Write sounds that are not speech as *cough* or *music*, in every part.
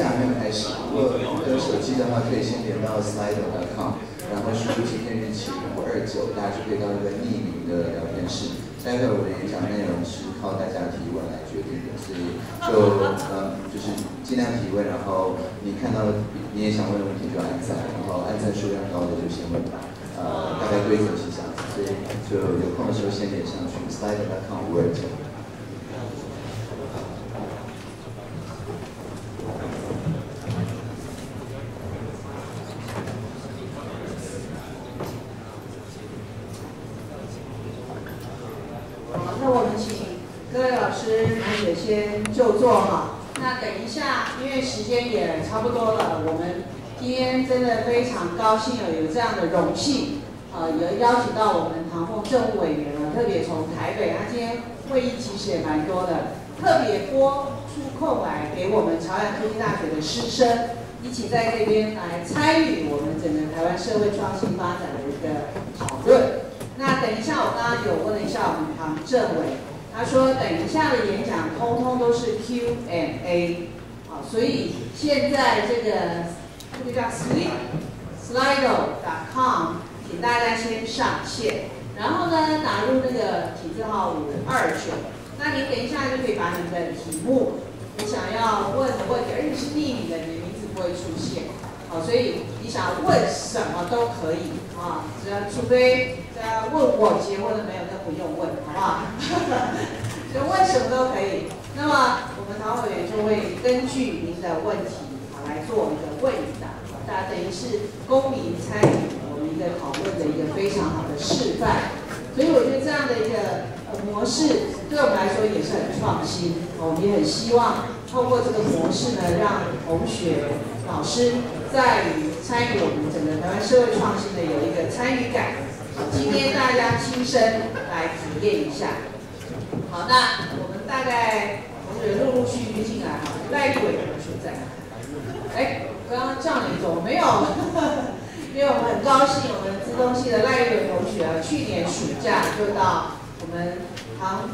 下面开始，如果有手机的话，可以先连到 slideo.com，然后输入今天日期，然后二九，大家就可以到一个匿名的聊天室。待会我的演讲内容是靠大家提问来决定的，所以就呃就是尽量提问，然后你看到你也想问的问题就按赞，然后按赞数量高的就先问吧。呃，大概规则是这样子，所以就有空的时候先连上去 slideo.com 五二九。先就座哈，那等一下，因为时间也差不多了，我们今天真的非常高兴有有这样的荣幸，呃，有邀请到我们唐凤政务委员啊，特别从台北，他今天会议其实也蛮多的，特别拨出空来给我们朝阳科技大学的师生一起在这边来参与我们整个台湾社会创新发展的一个讨论。那等一下，我刚刚有问了一下我们唐政委。他说：“等一下的演讲，通通都是 Q&A，好，所以现在这个这个叫 Sleep Slido.com，请大家先上线，然后呢，打入那个体字号五二九，那您等一下就可以把你的题目，你想要问的问题，而且是匿名的，你的名字不会出现，好，所以你想问什么都可以啊，只要除非大家。”问我结婚了没有？那不用问，好不好？*laughs* 就问什么都可以。那么我们导委员就会根据您的问题，好来做一个问答。大家等于是公民参与我们一个讨论的一个非常好的示范。所以我觉得这样的一个模式对我们来说也是很创新。我们也很希望透过这个模式呢，让同学、老师在参与我们整个台湾社会创新的有一个参与感。今天大家亲身来体验一下。好，那我们大概同学陆陆续续进来哈，赖立伟同学在。哎，刚刚叫你走没有？*laughs* 因为我们很高兴，我们资东系的赖立伟同学，去年暑假就到我们唐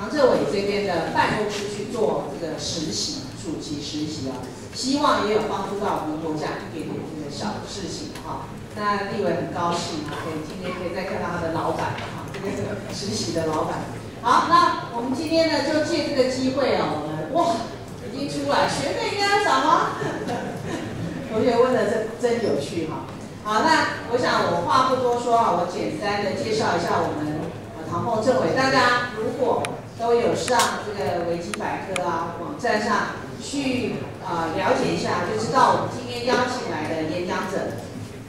唐政委这边的办公室去做这个实习，暑期实习啊，希望也有帮助到我们国家一点点这个小事情哈。那立伟很高兴啊，可以今天可以再看到他的老板啊，这个实习的老板。好，那我们今天呢就借这个机会啊，我们哇一出来，学费应该要涨吗？*laughs* 同学问的真真有趣哈。好，那我想我话不多说啊，我简单的介绍一下我们呃唐凤政委。大家如果都有上这个维基百科啊网站上去啊了解一下，就知道我们今天邀请来的演讲者。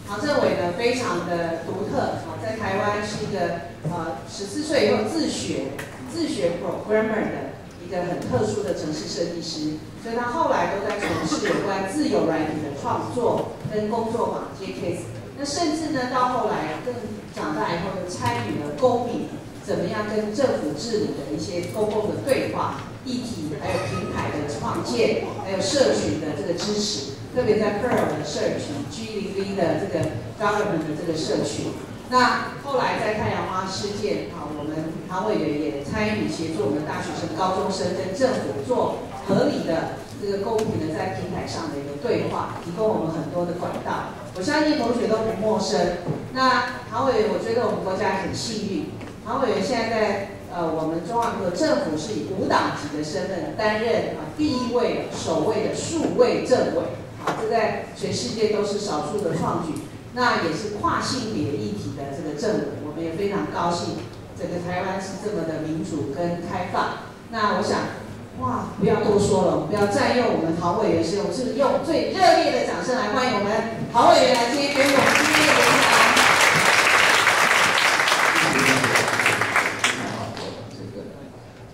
唐政委呢，非常的独特啊，在台湾是一个呃十四岁以后自学自学 programmer 的一个很特殊的城市设计师，所以他后来都在从事有关自由软体的创作跟工作坊接 case。那甚至呢，到后来更长大以后，就参与了公民怎么样跟政府治理的一些公共的对话议题，还有平台的创建，还有社群的这个支持。特别在 Pearl 的社群，G 零 V 的这个 Government 的这个社群，那后来在太阳花事件，啊，我们唐委员也参与协助我们大学生、高中生跟政府做合理的这个公平的在平台上的一个对话，提供我们很多的管道。我相信同学都不陌生。那唐委员，我觉得我们国家很幸运，唐委员现在在呃我们中华民国政府是以五党籍的身份担任啊第一位首位的数位政委。啊，这在全世界都是少数的创举，那也是跨性别议题的这个政府，我们也非常高兴，整个台湾是这么的民主跟开放。那我想，哇，不要多说了，不要占用我们陶委员时间，我是用最热烈的掌声来欢迎我们陶委员来今天给我们今天的演讲。好，这个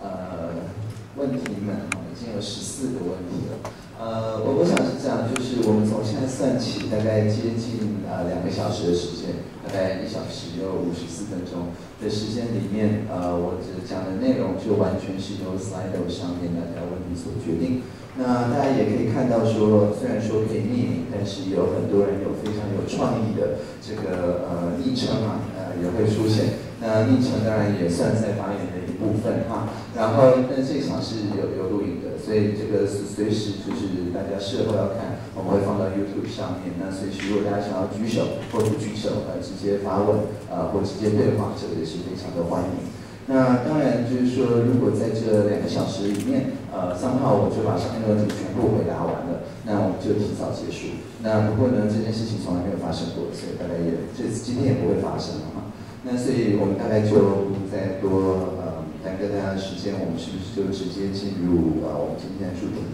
呃问题们已经有十四个问题了。呃，我我想是这样，就是我们从现在算起，大概接近呃两个小时的时间，大概一小时有五十四分钟的时间里面，呃，我只讲的内容就完全是由 Slido 上面大家问题所决定。那大家也可以看到说，虽然说可以匿名，但是有很多人有非常有创意的这个呃昵称啊，呃也会出现。那昵称当然也算在发言的一部分哈。然后，但这场是有有录影的。所以这个随时就是大家事后要看，我们会放到 YouTube 上面。那所以如果大家想要举手或不举手，呃，直接发问，呃，或直接对话，这个也是非常的欢迎。那当然就是说，如果在这两个小时里面，呃，三号我就把上面的问题全部回答完了，那我们就提早结束。那不过呢，这件事情从来没有发生过，所以大概也这今天也不会发生了哈。那所以我们大概就不再多呃耽搁大家的时间，我们是不是就直接进入啊我们今天的主题？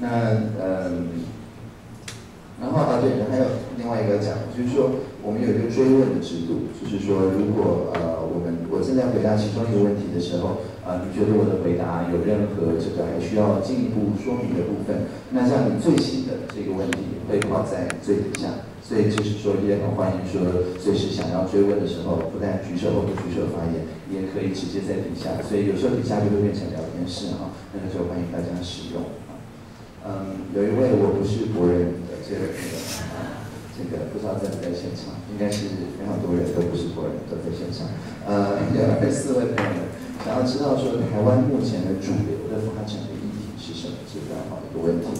那嗯。然后啊，对，还有另外一个讲，就是说我们有一个追问的制度，就是说如果呃我们我正在回答其中一个问题的时候，啊，你觉得我的回答有任何这个还需要进一步说明的部分，那像你最新的这个问题会挂在最底下，所以就是说也很欢迎说随时想要追问的时候，不但举手或不举手发言，也可以直接在底下，所以有时候底下就会变成聊天室哈，那个就欢迎大家使用啊。嗯，有一位我不是国人。这个这个，这个不知道在不在现场，应该是非常多人都不是国人，都在现场。呃，有四位朋友想要知道说台湾目前的主流的发展的议题是什么，是非常好的一个问题。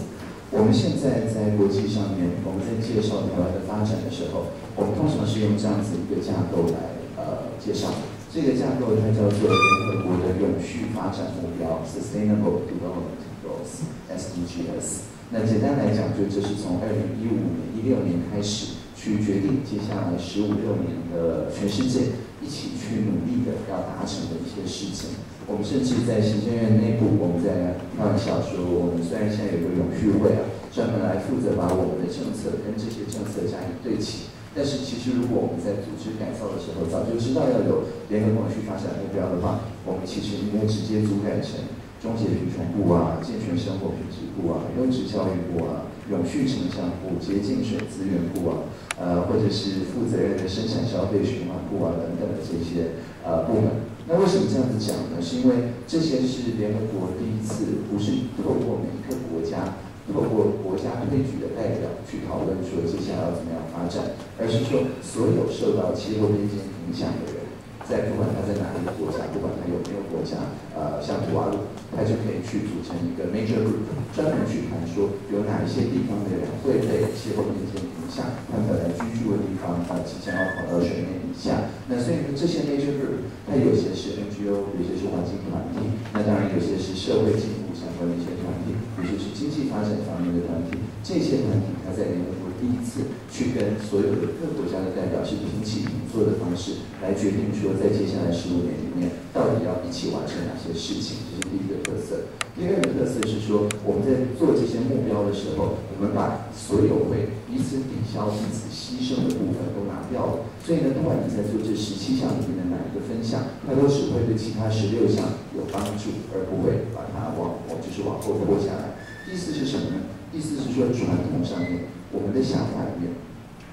我们现在在国际上面，我们在介绍台湾的发展的时候，我们通常是用这样子一个架构来呃介绍。这个架构它叫做联合国的永续发展目标 （Sustainable Development Goals，SDGs）。那简单来讲，就这是从二零一五年、一六年开始去决定接下来十五六年的全世界一起去努力的要达成的一些事情。我们甚至在行政院内部，我们在开玩笑说，我们虽然现在有个永续会啊，专门来负责把我们的政策跟这些政策加以对齐，但是其实如果我们在组织改造的时候，早就知道要有联合永续发展目标的话，我们其实应该直接组改成。终结贫穷部啊，健全生活品质部啊，优质教育部啊，永续城乡部、洁净水资源部啊，呃，或者是负责任的生产消费循环部啊等等的这些呃部门。那为什么这样子讲呢？是因为这些是联合国第一次不是透过每一个国家，透过国家推举的代表去讨论说接下来要怎么样发展，而是说所有受到气候变迁影响的人。在不管他在哪一个国家，不管他有没有国家，呃，像图瓦卢，他就可以去组成一个 major group，专门去谈说有哪一些地方的人会被气候变迁影响，他本来居住的地方啊即将要跑到水面以下。那所以呢，这些 major group，它有些是 NGO，有些是环境团体，那当然有些是社会进步相关的一些团体，有些是经济发展方面的团体。这些团体它在联合国第一次去跟所有的各国家的代表是平起平坐的方式来决定说，在接下来十五年里面，到底要一起完成哪些事情，这是第一个特色。第二个特色是说，我们在做这些目标的时候，我们把所有会彼此抵消、彼此牺牲的部分都拿掉了。所以呢，不管你在做这十七项里面的哪一个分项，它都只会对其他十六项有帮助，而不会把它往往就是往后拖下来。意思是什么呢？意思是说，传统上面我们的想法里面，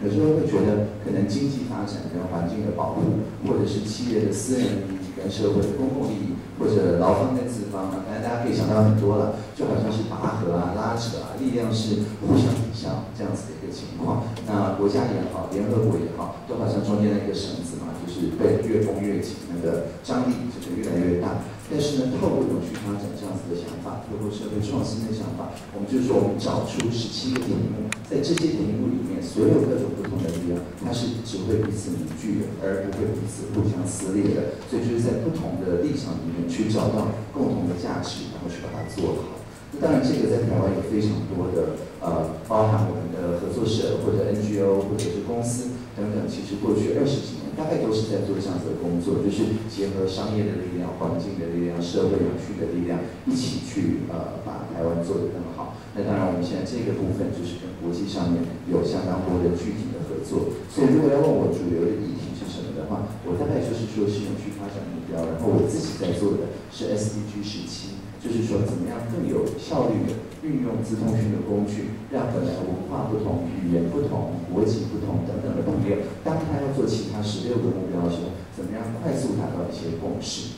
有时候会觉得可能经济发展跟环境的保护，或者是企业的私人利益跟社会的公共利益，或者劳方跟资方啊，当然大家可以想到很多了，就好像是拔河啊、拉扯啊，力量是互相抵消这样子的一个情况。那国家也好，联合国也好，都好像中间那个绳子嘛，就是被越绷越紧，那个张力就是越来越大。但是呢，透过永续发展这样子的想法，透过社会创新的想法，我们就说，我们找出十七个题目，在这些题目里面，所有各种不同的力量，它是只会彼此凝聚的，而不会彼此互相撕裂的。所以就是在不同的立场里面去找到共同的价值，然后去把它做好。那当然，这个在台湾有非常多的呃，包含我们的合作社或者 NGO 或者是公司等等，其实过去二十几年。大概都是在做这样子的工作，就是结合商业的力量、环境的力量、社会永续的力量，一起去呃把台湾做得更好。那当然，我们现在这个部分就是跟国际上面有相当多的具体的合作。所以，如果要问我主流的议题是什么的话，我大概就是说是永续发展目标。然后我自己在做的是 SDG 十七，就是说怎么样更有效率的。运用资通讯的工具，让本来文化不同、语言不同、国籍不同等等的朋友，当他要做其他十六个目标的时候，怎么样快速达到一些共识？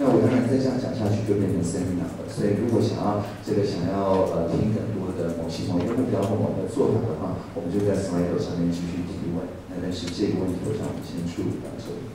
那我当然再这样讲下去就变成 seminar 了。所以如果想要这个想要呃听更多的某系统一个目标或某个做法的话，我们就在 slide 上面继续提问。那但是这个问题我想我们先处理到这里。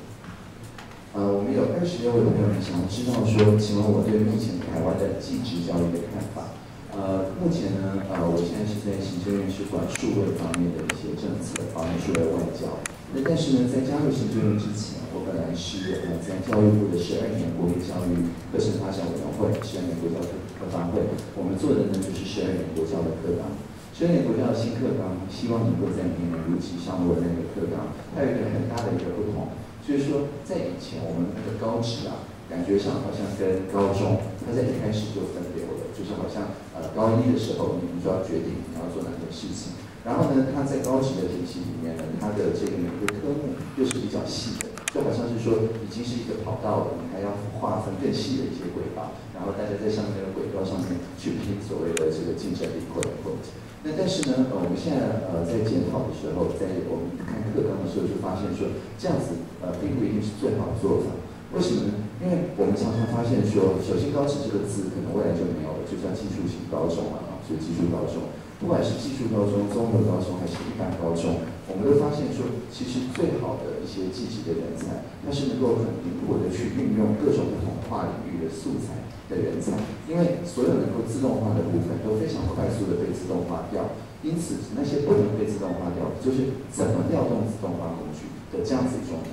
呃，我们有二十六位朋友想知道说，请问我对目前台湾的继职教育的看法？呃，目前呢，呃，我现在是在行政院是管数位方面的一些政策，包括数位外交。那但是呢，在加入行政院之前，我本来是呃在教育部的十二年国民教育课程发展委员会，十二年国教科科发会，我们做的呢就是十二年国教的课纲。十二年国教的新课纲，希望能够在明年如期上路的那个课纲，它有一个很大的一个不同，就是说在以前我们那个高职啊，感觉上好像跟高中，它在一开始就分流了，就是好像。呃，高一的时候，你们就要决定你要做哪件事情。然后呢，它在高级的体系里面呢，它的这个每个科目又是比较细的，就好像是说已经是一个跑道了，你还要划分更细的一些轨道，然后大家在上面的轨道上面去拼所谓的这个竞争力。那但是呢，呃，我们现在呃在检讨的时候，在我们看课纲的时候，就发现说这样子呃并不一定是最好的做法。为什么呢？因为我们常常发现说，首先高职这个字可能未来就没有了，就叫技术型高中了啊，所以技术高中，不管是技术高中、综合高中还是一般高中，我们都发现说，其实最好的一些积极的人才，他是能够很灵活的去运用各种不同跨领域的素材的人才，因为所有能够自动化的部分都非常快速的被自动化掉，因此那些不能被自动化掉，就是怎么调动自动化工具的这样子一种。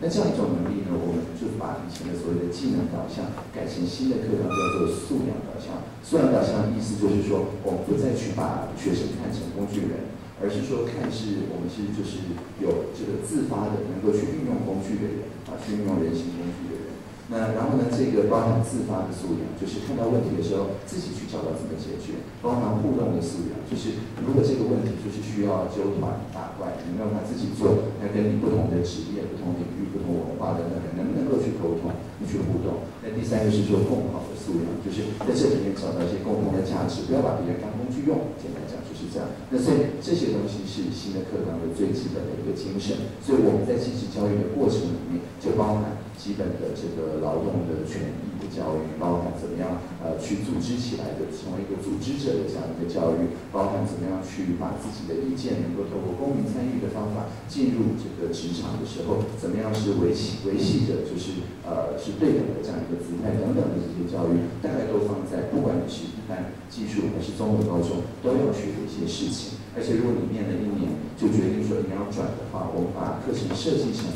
那这样一种能力呢，我们就把以前的所谓的技能导向改成新的课堂，叫做素养导向。素养导向的意思就是说，我们不再去把学生看成工具人，而是说看是我们其实就是有这个自发的能够去运用工具的人啊，去运用人形工具的人。那然后呢，这个包含自发的素养，就是看到问题的时候自己去找到怎么解决；包含互动的素养，就是如果这个问题就是需要纠团打怪，你让他自己做，那跟你不同的职业、不同领域、不同文化的那个，能不能够去沟通、你去互动？那第三个是说共好的素养，就是在这里面找到一些共同的价值，不要把别人当工具用。简单讲就是这样。那所以这些东西是新的课纲的最基本的一个精神。所以我们在进行教育的过程里面，就包含。基本的这个劳动的权益的教育，包含怎么样呃去组织起来的，成为一个组织者的这样一个教育，包含怎么样去把自己的意见能够透过公民参与的方法进入这个职场的时候，怎么样是维系维系着，就是呃是对等的这样一个姿态等等的这些教育，大概都放在不管你是一般技术还是综合高中都要学的一些事情。而且如果你念了一年就决定说你要转的话，我们把课程设计成。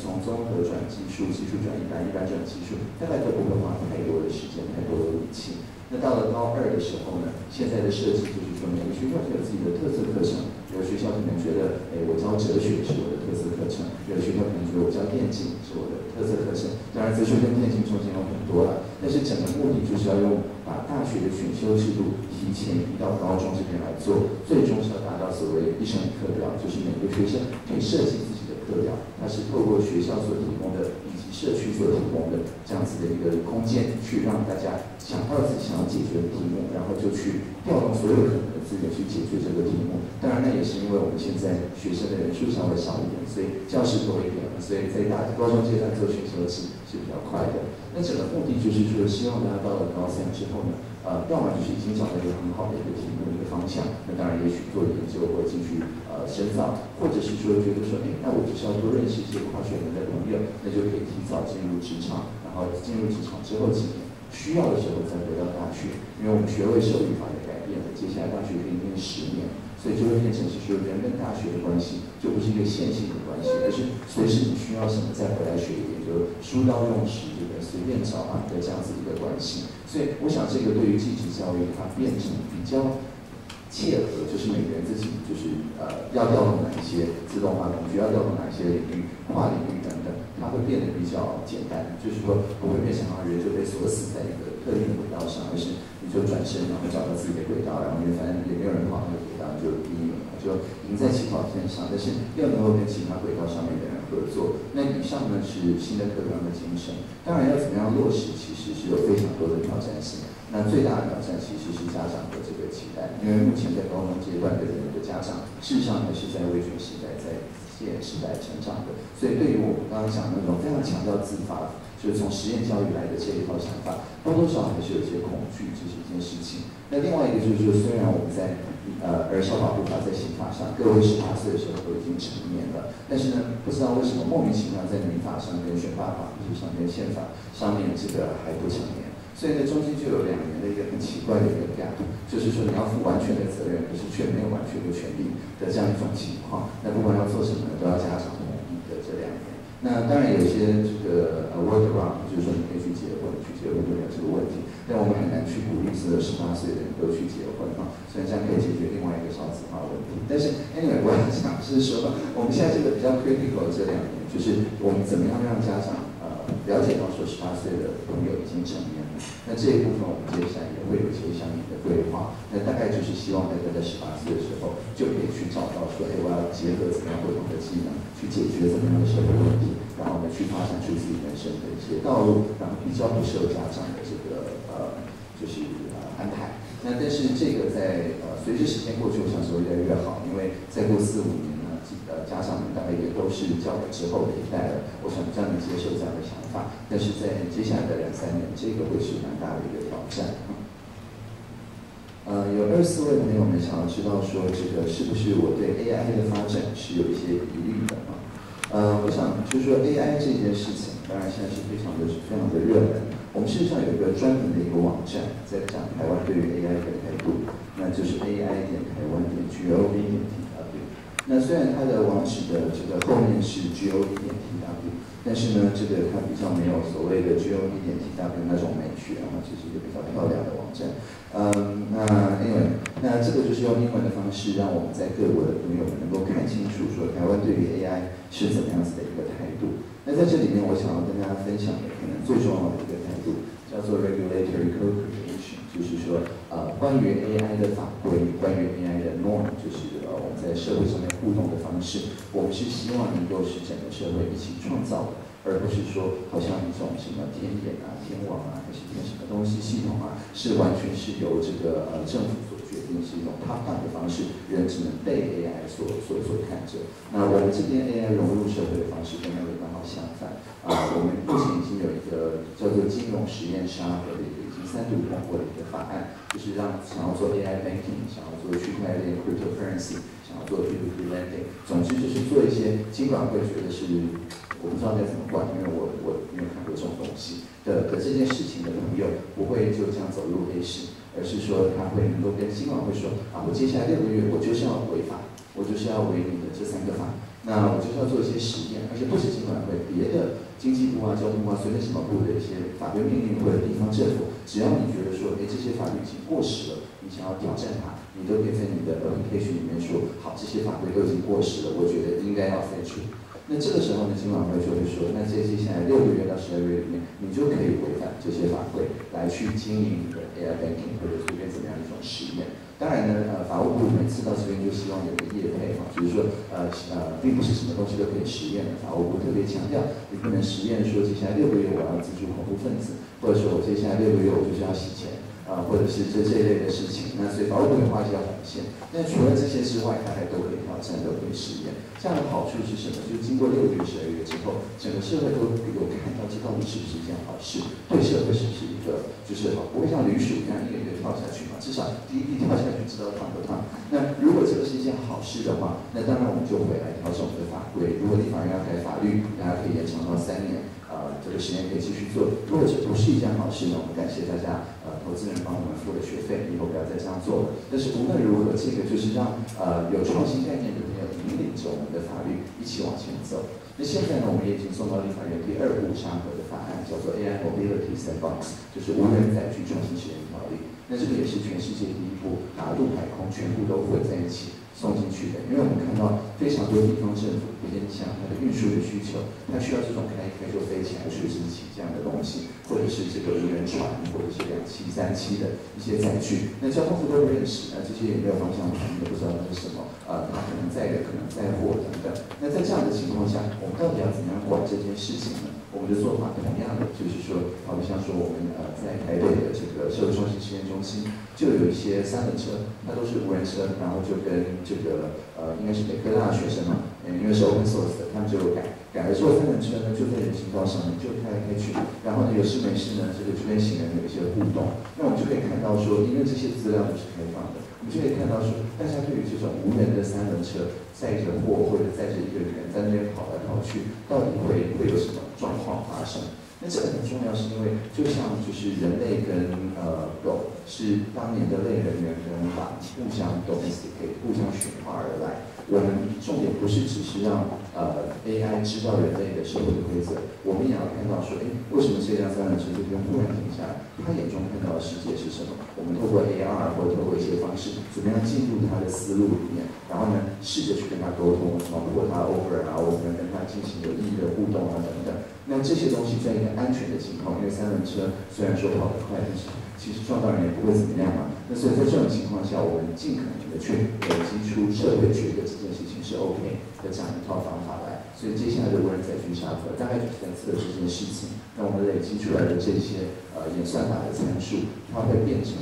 从综合转技术，技术转一般，一般转技术，大概都不会花太多的时间，太多的力气。那到了高二的时候呢，现在的设计就是说，每个学校都有自己的特色课程。有的学校可能觉得，哎，我教哲学是我的特色课程；有的学校可能觉得我教电竞是我的特色课程。当然，哲学跟电竞中间有很多了，但是整个目的就是要用把大学的选修制度提前移到高中这边来做，最终是要达到所谓一生课表，就是每个学生可以设计。课表，它是透过学校所提供的以及社区所提供的这样子的一个空间，去让大家想到自己想要解决的题目，然后就去调动所有可能的资源去解决这个题目。当然，那也是因为我们现在学生的人数稍微少一点，所以教室多一点，所以在大高中阶段做选修是是比较快的。那整个目的就是说，希望大家到了高三之后呢。呃，要么就是已经找到一个很好的一个题目、一个方向，那当然也许做研究或进去呃深造，或者是说觉得说，哎，那我只是要多认识一些跨学门的朋友，那就可以提早进入职场，然后进入职场之后几年需要的时候再回到大学，因为我们学位授予法也改变了，接下来大学可以念十年，所以就会变成是说人跟大学的关系就不是一个线性的关系，而是随时你需要什么再回来学一点，就书到用时，这个随便找啊的这样子一个关系。所以，我想这个对于继职教育，它变成比较切合，就是每个人自己就是呃要调动哪一些自动化工具，要调动哪些领域、跨领域等等，它会变得比较简单。就是说，不会变成人就被锁死在一个特定的轨道上，而是你就转身，然后找到自己的轨道，然后就反正也没有人跑那个轨道，你就第一名了，就赢在起跑线上。但是又能够跟其他轨道上面的人合作。那以上呢是新的课堂的精神。当然要怎么样落实，其实是有非常多的挑战性。那最大的挑战其实是家长的这个期待，因为目前在高中阶段的人的家长，事实上还是在威权时代，在线时代成长的，所以对于我们刚刚讲那种非常强调自发，就是从实验教育来的这一套想法，多多少少还是有些恐惧，这是一件事情。那另外一个就是说，虽然我们在呃儿少保护法在刑法上，各位十八岁的时候都已经成年了，但是呢，不知道为什么莫名其妙在民法上跟选罢法上跟宪法上面这个还不成年。所以呢，中间就有两年的一个很奇怪的一个 gap，就是说你要负完全的责任，可是却没有完全的权利的这样一种情况。那不管要做什么，都要家长同意的这两年。那当然有些这个呃 work around，就是说你可以去结婚，去结婚就没有这个问题。但我们很难去鼓励所有十八岁的人都去结婚啊，虽然这样可以解决另外一个少子化问题。但是 anyway，我要讲是说，我们现在这个比较 critical 这两年，就是我们怎么样让家长呃了解到说十八岁的朋友已经成年。那这一部分我们接下来也会有一些相应的规划。那大概就是希望大家在十八岁的时候就可以去找到说，哎，我要结合怎么样不同的技能去解决怎么样的社会问题，然后呢去发展出自己人生的一些道路，然后比较不受家长的这个呃就是呃安排。那但是这个在呃随着时间过去，我想说越来越好，因为再过四五年。家长们大概也都是教改之后的一代了，我想这样能接受这样的想法，但是在接下来的两三年，这个会是蛮大的一个挑战。呃，有二四位朋友们想要知道说，这个是不是我对 AI 的发展是有一些疑虑的啊？呃，我想就是说 AI 这件事情，当然现在是非常的、非常的热门。我们事实上有一个专门的一个网站，在讲台湾对于 AI 的态度，那就是 AI 点台湾点 gov 点 t。那虽然它的网址的这个后面是 g o e 点 t w，但是呢，这个它比较没有所谓的 g o e 点 t w 那种美学，然后这是一个比较漂亮的网站。嗯，那因为那这个就是用英文的方式，让我们在各国的朋友们能够看清楚，说台湾对于 AI 是怎么样子的一个态度。那在这里面，我想要跟大家分享的可能最重要的一个态度，叫做 regulatory co-creation，就是说，呃，关于 AI 的法规，关于 AI 的 norm，就是呃我们在社会上面互动的方式，我们是希望能够是整个社会一起创造的，而不是说好像一种什么天眼啊、天网啊，还是天什么东西系统啊，是完全是由这个呃政府所决定。是一种 top down 的方式，人只能被 AI 所所所看着。那我们这边 AI 融入社会的方式跟那个刚好相反。啊，我们目前已经有一个叫做金融实验沙盒的一个三度通过的一个法案，就是让想要做 AI banking、想要做区块链 cryptocurrency、想要做 P2P lending，总之就是做一些尽管会觉得是我不知道该怎么管，因为我我没有看过这种东西的的这件事情的朋友，不会就这样走入黑市。而是说他会能够跟金管会说啊，我接下来六个月我就是要违法，我就是要违你的这三个法，那我就是要做一些实验，而且不止金管会，别的经济部啊、交通部啊、随便什么部的一些法律命令或者地方政府，只要你觉得说，哎，这些法律已经过时了，你想要挑战它，你都可以在你的 application 里面说，好，这些法规都已经过时了，我觉得应该要废除。那这个时候呢，金管会就会说，那在接下来六个月到十二月里面，你就可以违反这些法规来去经营你的 AI banking 或者随便怎么样一种实验。当然呢，呃，法务部每次到这边就希望有个业配嘛，就是说，呃呃，并不是什么东西都可以实验的。法务部特别强调，你不能实验说接下来六个月我要资助恐怖分子，或者说我接下来六个月我就是要洗钱。啊，或者是这这一类的事情，那所以保护的话就要展现。那除了这些之外，它还都可以挑战，都可以实验。这样的好处是什么？就经过六个月、十二月之后，整个社会都有看到这到底是不是一件好事，对社会是不是一个就是好，不会像驴鼠一样一个一个跳下去嘛？至少第一跳下去知道烫不烫。那如果这个是一件好事的话，那当然我们就回来调整我们的法规。如果立法院要改法律，大家可以延长到三年。这个实验可以继续做。如果这不是一件好事呢，我们感谢大家，呃，投资人帮我们付了学费，以后不要再这样做了。但是无论如何，这个就是让呃有创新概念的朋友引领着我们的法律一起往前走。那现在呢，我们也已经送到立法院第二部沙盒的法案，叫做 AI Mobility Sandbox，就是无人载具创新实验条例。那这个也是全世界第一部把陆海空全部都混在一起。送进去的，因为我们看到非常多地方政府，比如像它的运输的需求，它需要这种开开就飞起来、垂直起这样的东西，或者是这个无人船，或者是两栖、三栖的一些载具。那交通部都不认识，那这些也没有方向盘，也不知道那是什么，呃，它可能载人，可能载货等等。那在这样的情况下，我们到底要怎么样管这件事情呢？我们的做法同样的，就是说，好比像说我们呃在台北的这个社会创新实验中心，就有一些三轮车，它都是无人车，然后就跟这个呃应该是北科大的学生嘛，嗯，因为是 open source 的，他们就改改了之后，三轮车呢就在人行道上面就开来开去，然后呢有事没事呢，这个就跟行人有一些互动，那我们就可以看到说，因为这些资料都是开放的，你就可以看到说，大家对于这种无人的三轮车载着货或者载着一个人在那边跑来跑去，到底会会有什么状况发生？那这个很重要，是因为就像就是人类跟呃狗是当年的类人猿跟狼互相东西给互相驯化而来。我们重点不是只是让呃 AI 知道人类的社会的规则，我们也要看到说，哎，为什么这辆三轮车这边忽然停下来？他眼中看到的世界是什么？我们透过 AR 或者透过一些方式，怎么样进入他的思路里面，然后呢，试着去跟他沟通，包括他 over 啊，我们跟他进行有意义的互动啊等等。那这些东西在一个安全的情况，因为三轮车虽然说跑得快，但是其实撞到人也不会怎么样嘛。那所以在这种情况下，我们尽可能的去累积出社会觉得这件事情是 OK 的这样一套方法来。所以接下来的无人载具沙盒大概就是在测这件事情。那我们累积出来的这些呃演算法的参数，它会变成，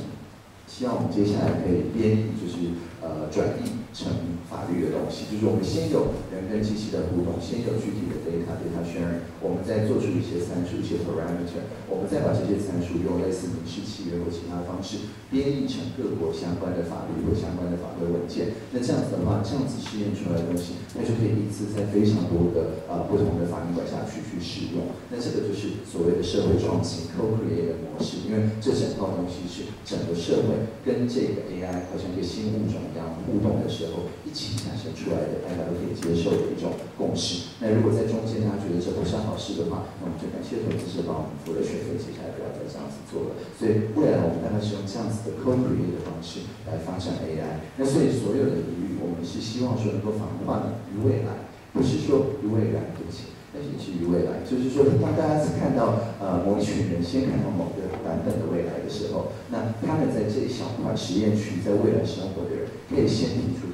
希望我们接下来可以编译，就是呃转译。成法律的东西，就是我们先有人跟机器的互动，先有具体的 data data sharing，我们再做出一些参数、一些 parameter，我们再把这些参数用类似民事契约或其他方式编译成各国相关的法律或相关的法规文件。那这样子的话，这样子试验出来的东西，那就可以一次在非常多的呃不同的法律管辖区去使用。那这个就是所谓的社会创新 co-create 的模式，因为这整套东西是整个社会跟这个 AI 好像一个新物种一样互动的时候。一起产生出来的，大家都可以接受的一种共识。那如果在中间大家觉得这不是好事的话，那我们就感谢投资者帮我们付了学费，接下来不要再这样子做了。所以未来我们大概是用这样子的 co-create 的方式来发展 AI。那所以所有的疑虑，我们是希望说能够防患于未来，不是说于未来不行。但是基于未来，就是说，当大家是看到呃某一群人先看到某个版本的未来的时候，那他们在这一小块实验区，在未来生活的人，可以先提出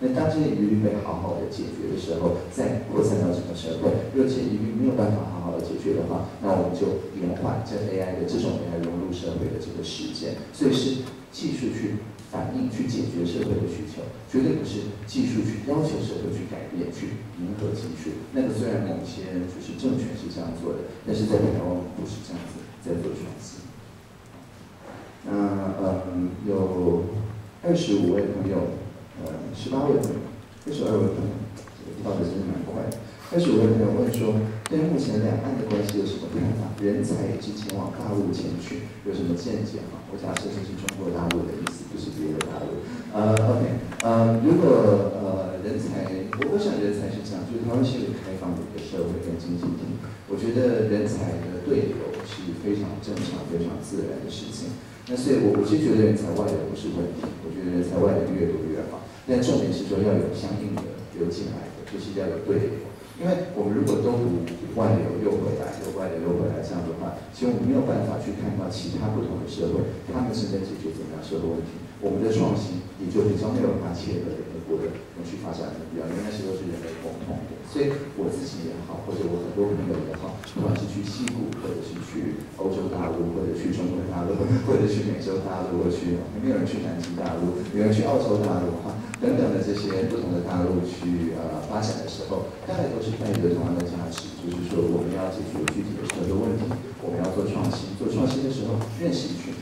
那当这些疑虑被好好的解决的时候，再扩散到整个社会。如果这些疑虑没有办法好好的解决的话，那我们就延缓这 AI 的这种 AI 融入社会的这个时间。所以是技术去。反映去解决社会的需求，绝对不是技术去要求社会去改变、去迎合技术。那个虽然某些就是政权是这样做的，但是在台湾不是这样子在做创新。那嗯，有二十五位朋友，呃，十八位朋友，二十二位朋友，这个跳的真是蛮快。二十五位朋友问说，对目前两岸的关系有什么看法？人才之前往大陆前去有什么见解吗？我假设这是中国大陆的意思。就是别的大陆，呃，OK，呃，如果呃人才，我我想人才是这样，就是台湾是一个开放的一个社会跟经济体，我觉得人才的对流是非常正常、非常自然的事情。那所以，我我是觉得人才外流不是问题，我觉得人才外流越多越好。但重点是说要有相应的流进来的，就是要有对流。因为我们如果都不外流又回来，又外流又回来这样的话，其实我们没有办法去看到其他不同的社会，他们是在解决怎么样社会问题。我们的创新也就比较没有办法切割的我的永续发展目标，因为那些都是人类共同的。所以我自己也好，或者我很多朋友也好，不管是去西部，或者是去欧洲大陆，或者去中国大陆，*laughs* 或者去美洲大陆，或者去没有人去南极大陆，有人去澳洲大陆哈，等等的这些不同的大陆去呃发展的时候，大概都是带着同样的价值，就是说我们要解决具体的社会问题，我们要做创新，做创新的时候认识一群。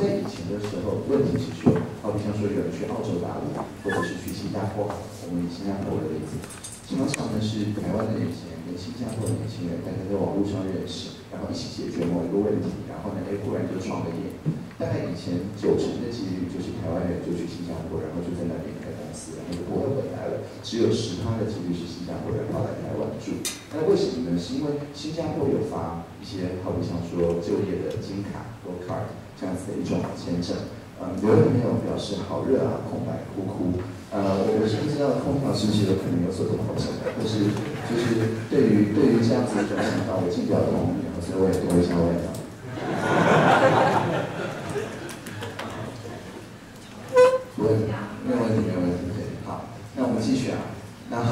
在以前的时候，问题是说，好比像说有人去澳洲大陆，或者是去新加坡，我们以新加坡为例子，常常呢是台湾的年轻人跟新加坡的年轻人，大家在网络上认识，然后一起解决某一个问题，然后呢，哎，忽然就创了业。大概以前九成的几率就是台湾人就去新加坡，然后就在那边开公司，然后就不会回来了。只有十趴的几率是新加坡人跑来台湾住。那为什么呢？是因为新加坡有发一些，好比像说就业的金卡 g o Card）。这样子的一种签证，嗯，有的朋友表示好热啊，空白哭哭，呃，我是不知道空调是不是有可能有所调整，但是就是对于对于这样子一种想法，我尽表同意，所以我也多一下外表。*laughs* 不问题，没有问题，没有问题，对，好，那我们继续啊，那 *laughs*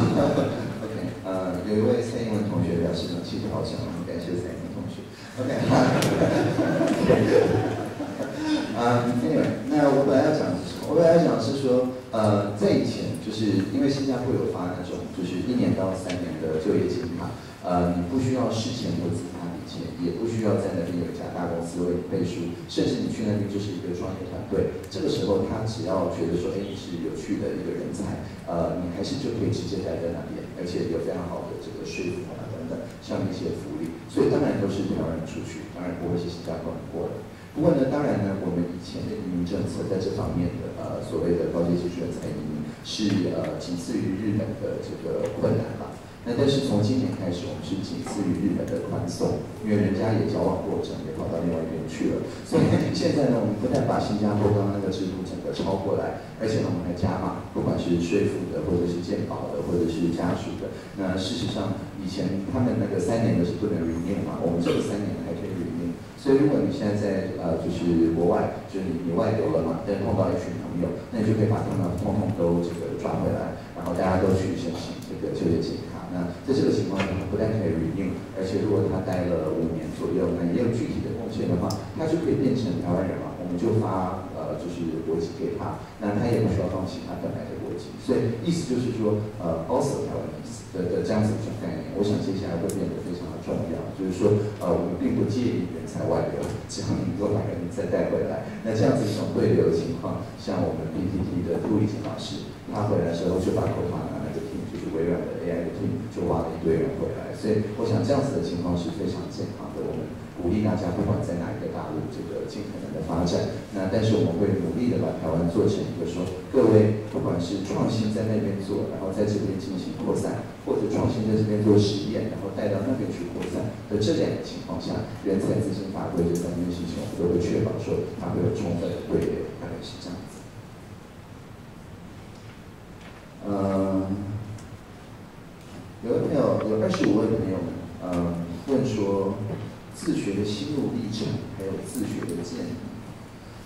呃，有一位蔡英文同学表示呢，气质好强，很感谢蔡英文同学，OK。*laughs* 嗯，anyway，那我本来要讲的是什么？我本来要讲是说，呃，在以前就是因为新加坡有发那种就是一年到三年的就业金卡，呃，你不需要事前投资也不需要在那边有一家大公司为你背书，甚至你去那边就是一个创业团队。这个时候他只要觉得说，哎，你是有趣的一个人才，呃，你还是就可以直接待在那边，而且有非常好的这个税负啊等等，像一些福利。所以当然都是台湾人出去，当然不会是新加坡人过来。不过呢，当然呢，我们以前的移民政策在这方面的呃所谓的高阶技术人才移民是呃仅次于日本的这个困难吧。那但是从今年开始，我们是仅次于日本的宽松，因为人家也交往过程，也跑到另外一边去了。所以现在呢，我们不但把新加坡刚刚那个制度整个抄过来，而且呢，我们还加码，不管是税负的，或者是健保的，或者是家属的。那事实上，以前他们那个三年的是不能 renew 嘛，我们这个三年还可以 renew。所以如果你现在在呃就是国外，就是你你外游了嘛，但碰到一群朋友，那你就可以把他们通通都这个抓回来，然后大家都去申请这个就业金。在这个情况下，不但可以 renew，而且如果他待了五年左右，那也有具体的贡献的话，他就可以变成台湾人嘛，我们就发呃就是国籍给他，那他也不需要放弃他本来的国籍。所以意思就是说，呃，also 台湾意思的的这样子一种概念，我想接下来会变得非常的重要。就是说，呃，我们并不介意人才外流，只要你多把人再带回来。那这样子一种对流的情况，像我们 BTT 的杜丽琴老师，他回来的时候就把头发拿来个 team，就是微软的 AI 的 team，就挖了一堆人回来。所以我想这样子的情况是非常健康的。我们鼓励大家不管在哪一个大陆，这个尽可能的发展。那但是我们会努力的把台湾做成一个说，各位不管是创新在那边做，然后在这边进行扩散。或者创新在这边做实验，然后带到那边去扩散的这两个情况下，人才资金法规这三件事情，我们都会确保说它会有充分的对，大概是这样子。嗯，有位朋友有二十五位朋友们，嗯，问说自学的心路历程，还有自学的建议。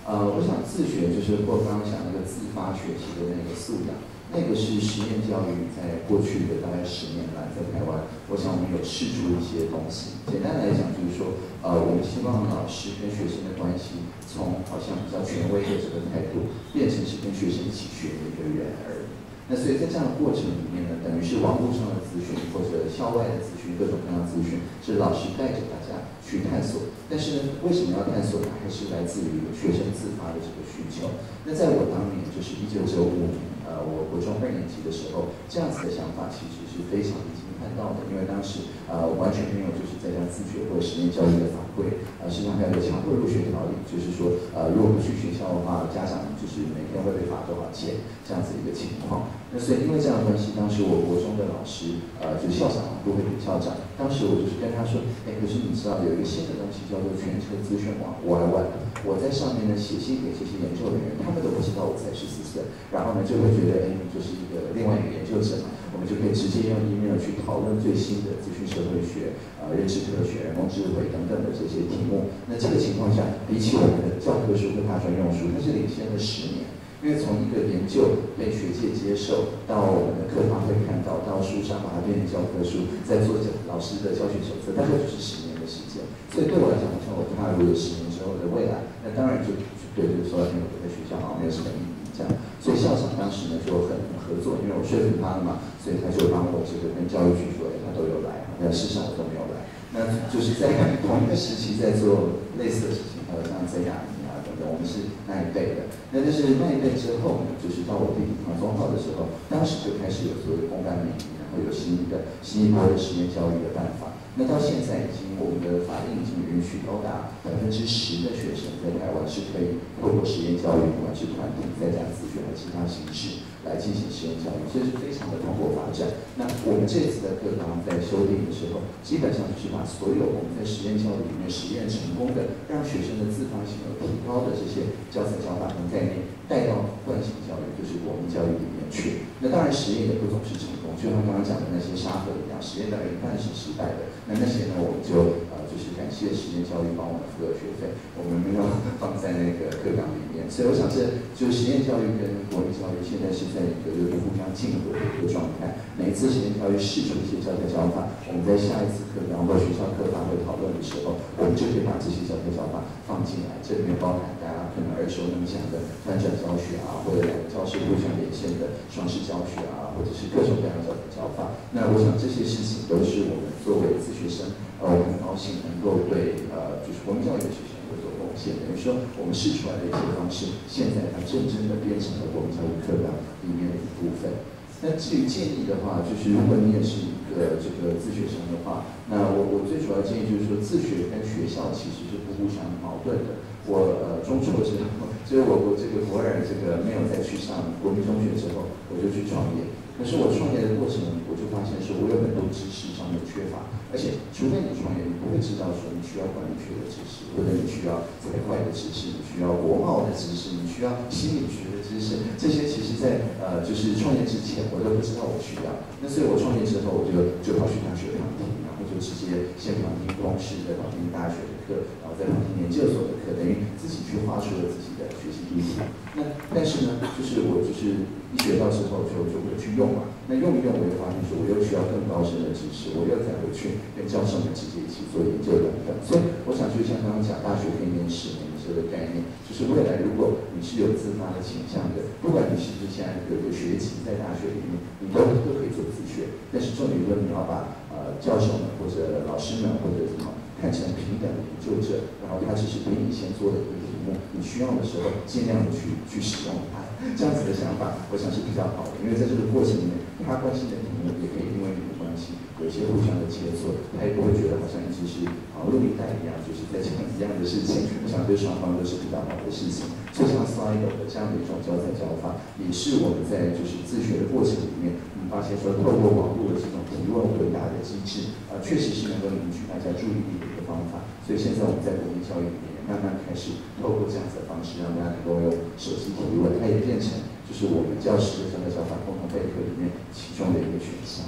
呃，我想自学就是或刚刚讲那个自发学习的那个素养。那个是实验教育，在过去的大概十年来，在台湾，我想我们有试出一些东西。简单来讲，就是说，呃，我们希望老师跟学生的关系，从好像比较权威的这个态度，变成是跟学生一起学的一个人而已。那所以在这样的过程里面呢，等于是网络上的资讯或者校外的资讯，各种各样的资讯，是老师带着大家去探索。但是呢，为什么要探索呢？还是来自于学生自发的这个需求。那在我当年，就是一九九五年。呃，我国中二年级的时候，这样子的想法其实是非常已经看到的，因为当时呃完全没有就是在家自学或者实验教育的法会，呃，实际上还有个强迫入学条例，就是说呃如果不去学校的话，家长就是每天会被罚多少钱这样子一个情况。那所以因为这样的关系，当时我国中的老师呃就校长都会给校长，当时我就是跟他说，哎，可是你知道有一个新的东西叫做全球资讯网 YY。我在上面呢写信给这些研究人员，他们都不知道我才十四岁，然后呢就会觉得，哎，你就是一个另外一个研究者嘛，我们就可以直接用 email 去讨论最新的资讯社会学、呃认知科学、人工智慧等等的这些题目。那这个情况下，比起我们的教科书跟大专用书，它是领先了十年。因为从一个研究被学界接受，到我们的课堂会看到，到书上把它变成教科书，再做老师的教学手册，大概就是十年的时间。所以对我来讲，像我踏入了十年之后的未来，那当然就对，就是说，因为我在学校好像没有什么意义这样。所以校长当时呢就很合作，因为我说服他了嘛，所以他就帮我这个跟教育局说，哎，他都有来，但事实上我都没有来。那就是在同一个时期在做类似的事情，还有像曾亚明啊等等。我们是那一辈的，那就是那一辈之后呢，就是到我弟弟考中考的时候，当时就开始有所谓的公办免疫，然后有新的新一波的实验教育的办法。那到现在已经，我们的法令已经允许高达百分之十的学生在台湾是可以透过实验教育，不管是团体在家自学和其他形式来进行实验教育，这是非常的蓬勃发展。那我们这次的课堂在修订的时候，基本上就是把所有我们在实验教育里面实验成功的，让学生的自发性有提高的这些教材教法跟概念，带到唤醒教育，就是我们教育里面去。那当然实验也不总是成功就像刚刚讲的那些沙盒一样。实验大概一半是失败的。那那些呢，我们就呃就是感谢实验教育帮我们付了学费，我们没有放在那个课纲里面。所以我想这就实验教育跟国民教育现在是在一个有点互相竞合的一个状态。每一次实验教育试出一些教材教法，我们在下一次课纲或学校课堂会讨论的时候，我们就可以把这些教材教法放进来。这里面包含大家可能耳熟能详的翻转教学啊，或者两个教室互相连线的双式教学啊，或者是各种各样的教教法。那我想这些事情都是我们作为自学生，呃，我很高兴能够对呃就是国民教育的学生有所贡献。等于说我们试出来的一些方式，现在它真正的变成了国民教育课纲里面的一部分。那至于建议的话，就是如果你也是一个这个自学生的话，那我我最主要建议就是说，自学跟学校其实是不互相矛盾的。我呃中辍之后，*laughs* 就是我我这个偶尔这个没有再去上国民中学之后，我就去创业。可是我创业的过程，我就发现说，我有很多知识上面缺乏，而且除非你创业，你不会知道说你需要管理学的知识，或者你需要财会的知识，你需要国贸的知识，你需要心理学的知识，这些其实在呃就是创业之前，我都不知道我需要。那所以我创业之后，我就就跑去大学旁听，然后就直接先旁听公式，再旁听大学的课，然后再旁听研究所的课，等于自己去画出了自己的学习地图。那但是呢，就是我就是一学到之后就就会去用嘛。那用一用，我又发现说我又需要更高深的知识，我又再回去跟教授们直接一起做研究等等。所以我想就像刚刚讲大学可以念十年这个概念，就是未来如果你是有自发的倾向的，不管你是不是现在有个学籍在大学里面，你都都可以做自学。但是重点说你要把呃教授们或者老师们或者什么看成平等的研究者，然后他只是比你先做的一个题目，你需要的时候尽量的去去使用它。*laughs* 这样子的想法，我想是比较好的，因为在这个过程里面，他关心的题目也可以因为你的关系有一些互相的切磋，他也不会觉得好像一直是啊录音带一样，就是在讲一样的事情。我想对双方都是比较好的事情。就像 Slido 的这样的一种教材教法，也是我们在就是自学的过程里面，我们发现说透过网络的这种提问回答的机制，啊，确实是能够凝聚大家注意力的一个方法。所以现在我们在国民教育里面。慢慢开始透过这样子的方式，让大家能够用手机提问，它也变成就是我们教师的这个教法共同备课里面其中的一个选项。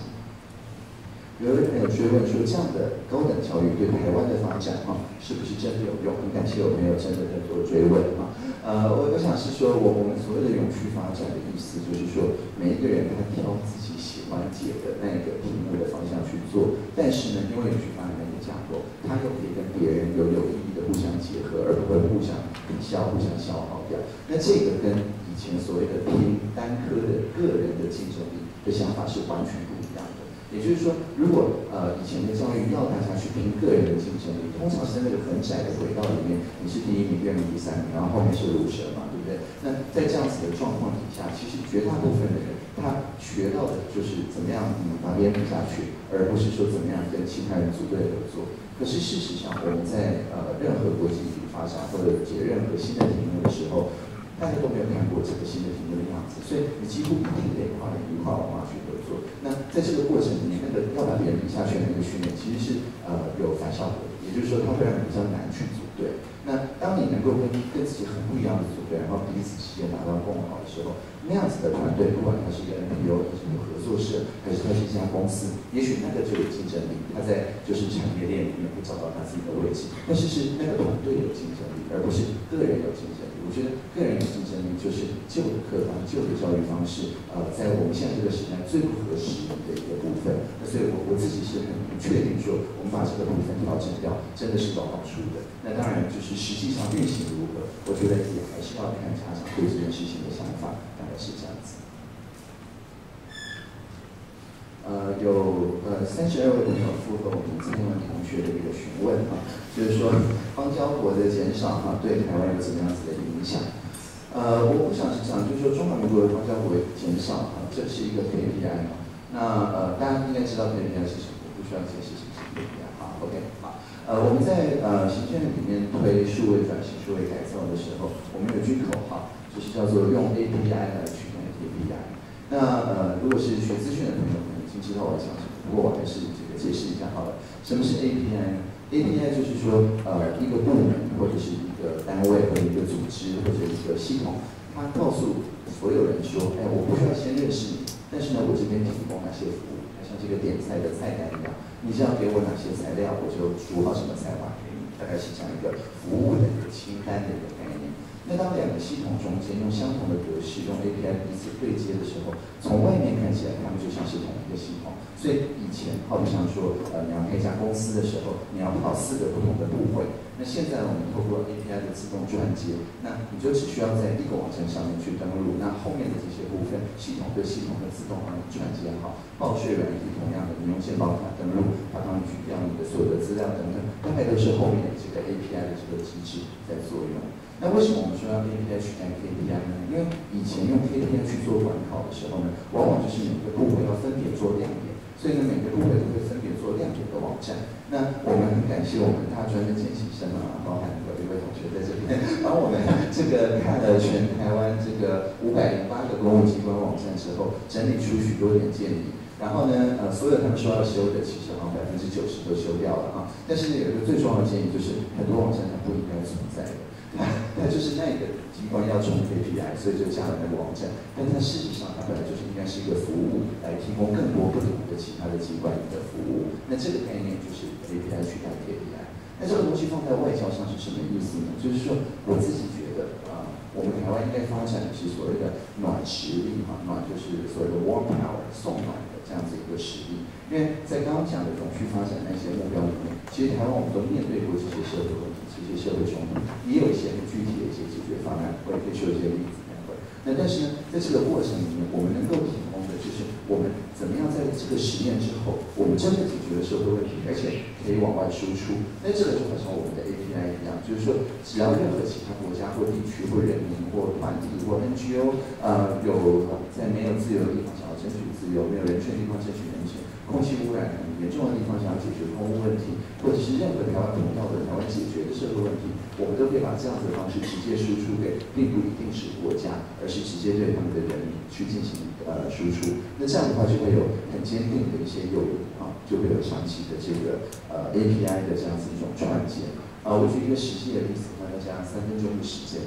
有位朋友追问说，这样的高等教育对台湾的发展哈，是不是真的有用？很感谢有朋友真的在做追问哈。呃，我我想是说，我我们所谓的永续发展的意思，就是说每一个人他挑自己喜欢解的那个题目的方向去做，但是呢，因为永续发展的一个架构，它又可以跟别人有有意义互相结合，而不会互相抵消、互相消耗掉。那这个跟以前所谓的拼单科的个人的竞争力的想法是完全不一样的。也就是说，如果呃以前的教育要大家去拼个人的竞争力，通常是在那个很窄的轨道里面，你是第一名，第二名，第三名，然后后面是儒生嘛，对不对？那在这样子的状况底下，其实绝大部分的人他学到的就是怎么样把别人比下去，而不是说怎么样跟其他人组队合作。可是事实上，我们在呃任何国际发展或者解任何新的题目的时候，大家都没有看过这个新的题目的样子，所以你几乎一定得跨领域、跨文化去合作。那在这个过程里面，那个要把别人比下去的那个训练，其实是呃有反效果的。也就是说，它会让你比较难去组队。那当你能够跟跟自己很不一样的组队，然后彼此之间达到共好的时候，那样子的团队，不管它是一个 NPO，还是一个合作社，还是它是一家公司，也许那个就有竞争力。它在就是产业链里面会找到它自己的位置。但是是那个团队有竞争力，而不是个人有竞争力。我觉得个人竞争力就是旧的课堂、旧的教育方式，呃，在我们现在这个时代最不合时宜的一个部分。那所以我我自己是很确定说，我们把这个部分调整掉，真的是有好处的。那当然就是实际上运行如何，我觉得也还是要看家长对这件事情的想法，大概是这样子。呃，有呃三十二位朋友符合我们今天的同学的一个询问哈，就是说邦交国的减少哈，对台湾有怎么样子的影响？呃，我我想是这样，就是说中华民国的邦交国减少啊，这是一个 KPI 嘛。那呃，大家应该知道 KPI 是什么，不需要解释什么是 KPI 哈。OK，好。呃，我们在呃行政里面推数位转型、数位改造的时候，我们有句口号，就是叫做用 API 来取代 KPI。那呃，如果是学资讯的朋友。知道我讲，不过我还是这个解释一下好了。什么是 API 呢？API 就是说，呃，一个部门或者是一个单位或者一个组织或者一个系统，它告诉所有人说，哎，我不需要先认识你，但是呢，我这边提供哪些服务，它像这个点菜的菜单一样，你只要给我哪些材料，我就煮好什么菜法给你，大概是这样一个服务的清单的一个概念。那当两个系统中间用相同的格式用 API 彼此对接的时候，从外面看起来，它们就像是同一个系统。所以以前，好比像说，呃，你要开一家公司的时候，你要跑四个不同的部会。那现在我们透过 API 的自动串接，那你就只需要在一个网站上面去登录，那后面的这些部分，系统对系统的自动帮你串接好。报税软体同样的，你用健保卡登录，它帮你取掉你的所有的资料等等，大概都是后面的这个 API 的这个机制在作用。那为什么我们说要 API 取代 KPI 呢？因为以前用 KPI 去做管考的时候呢，往往就是每个部会要分别做亮点。所以呢，每个部位都会分别做亮点的网站。那我们很感谢我们大专的见习生啊，包含有一位同学在这边，*laughs* 帮我们这个看了全台湾这个五百零八个公务机关网站之后，整理出许多点建议。然后呢，呃，所有他们说要修的，其实好像百分之九十都修掉了哈。但是有一个最重要的建议，就是很多网站它不应该存在的。*laughs* 它它就是那个机关要充 KPI，所以就加了那个网站。但它事实上，它本来就是应该是一个服务，来提供更多不同的其他的机关的服务。那这个概念就是 KPI 取代 KPI。那这个东西放在外交上是什么意思呢？就是说，我自己觉得啊，我们台湾应该发展的是所谓的暖实力嘛，暖就是所谓的 warm power 送暖的这样子一个实力。因为在刚刚讲的永续发展那些目标里面，其实台湾我们都面对过这些社会问题。这些社会冲突，也有一些很具体的一些解决方案，我也可以说一些例子。那但是呢，在这个过程里面，我们能够提供我们怎么样在这个实验之后，我们真的解决了社会问题，而且可以往外输出。那这个就好像我们的 API 一样，就是说，只要任何其他国家或地区或人民或团体或 NGO，呃，有在没有自由的地方想要争取自由，没有人权的地方争取人权。空气污染严重的地方，想要解决空污问题，或者是任何台湾同胞的台湾解决的社会问题，我们都可以把这样子的方式直接输出给，并不一定是国家，而是直接对他们的人民去进行呃输出。那这样的话就会有很坚定的一些诱因啊，就会有长期的这个呃 API 的这样子一种串接。啊，我举一个实际的例子，大家三分钟的时间。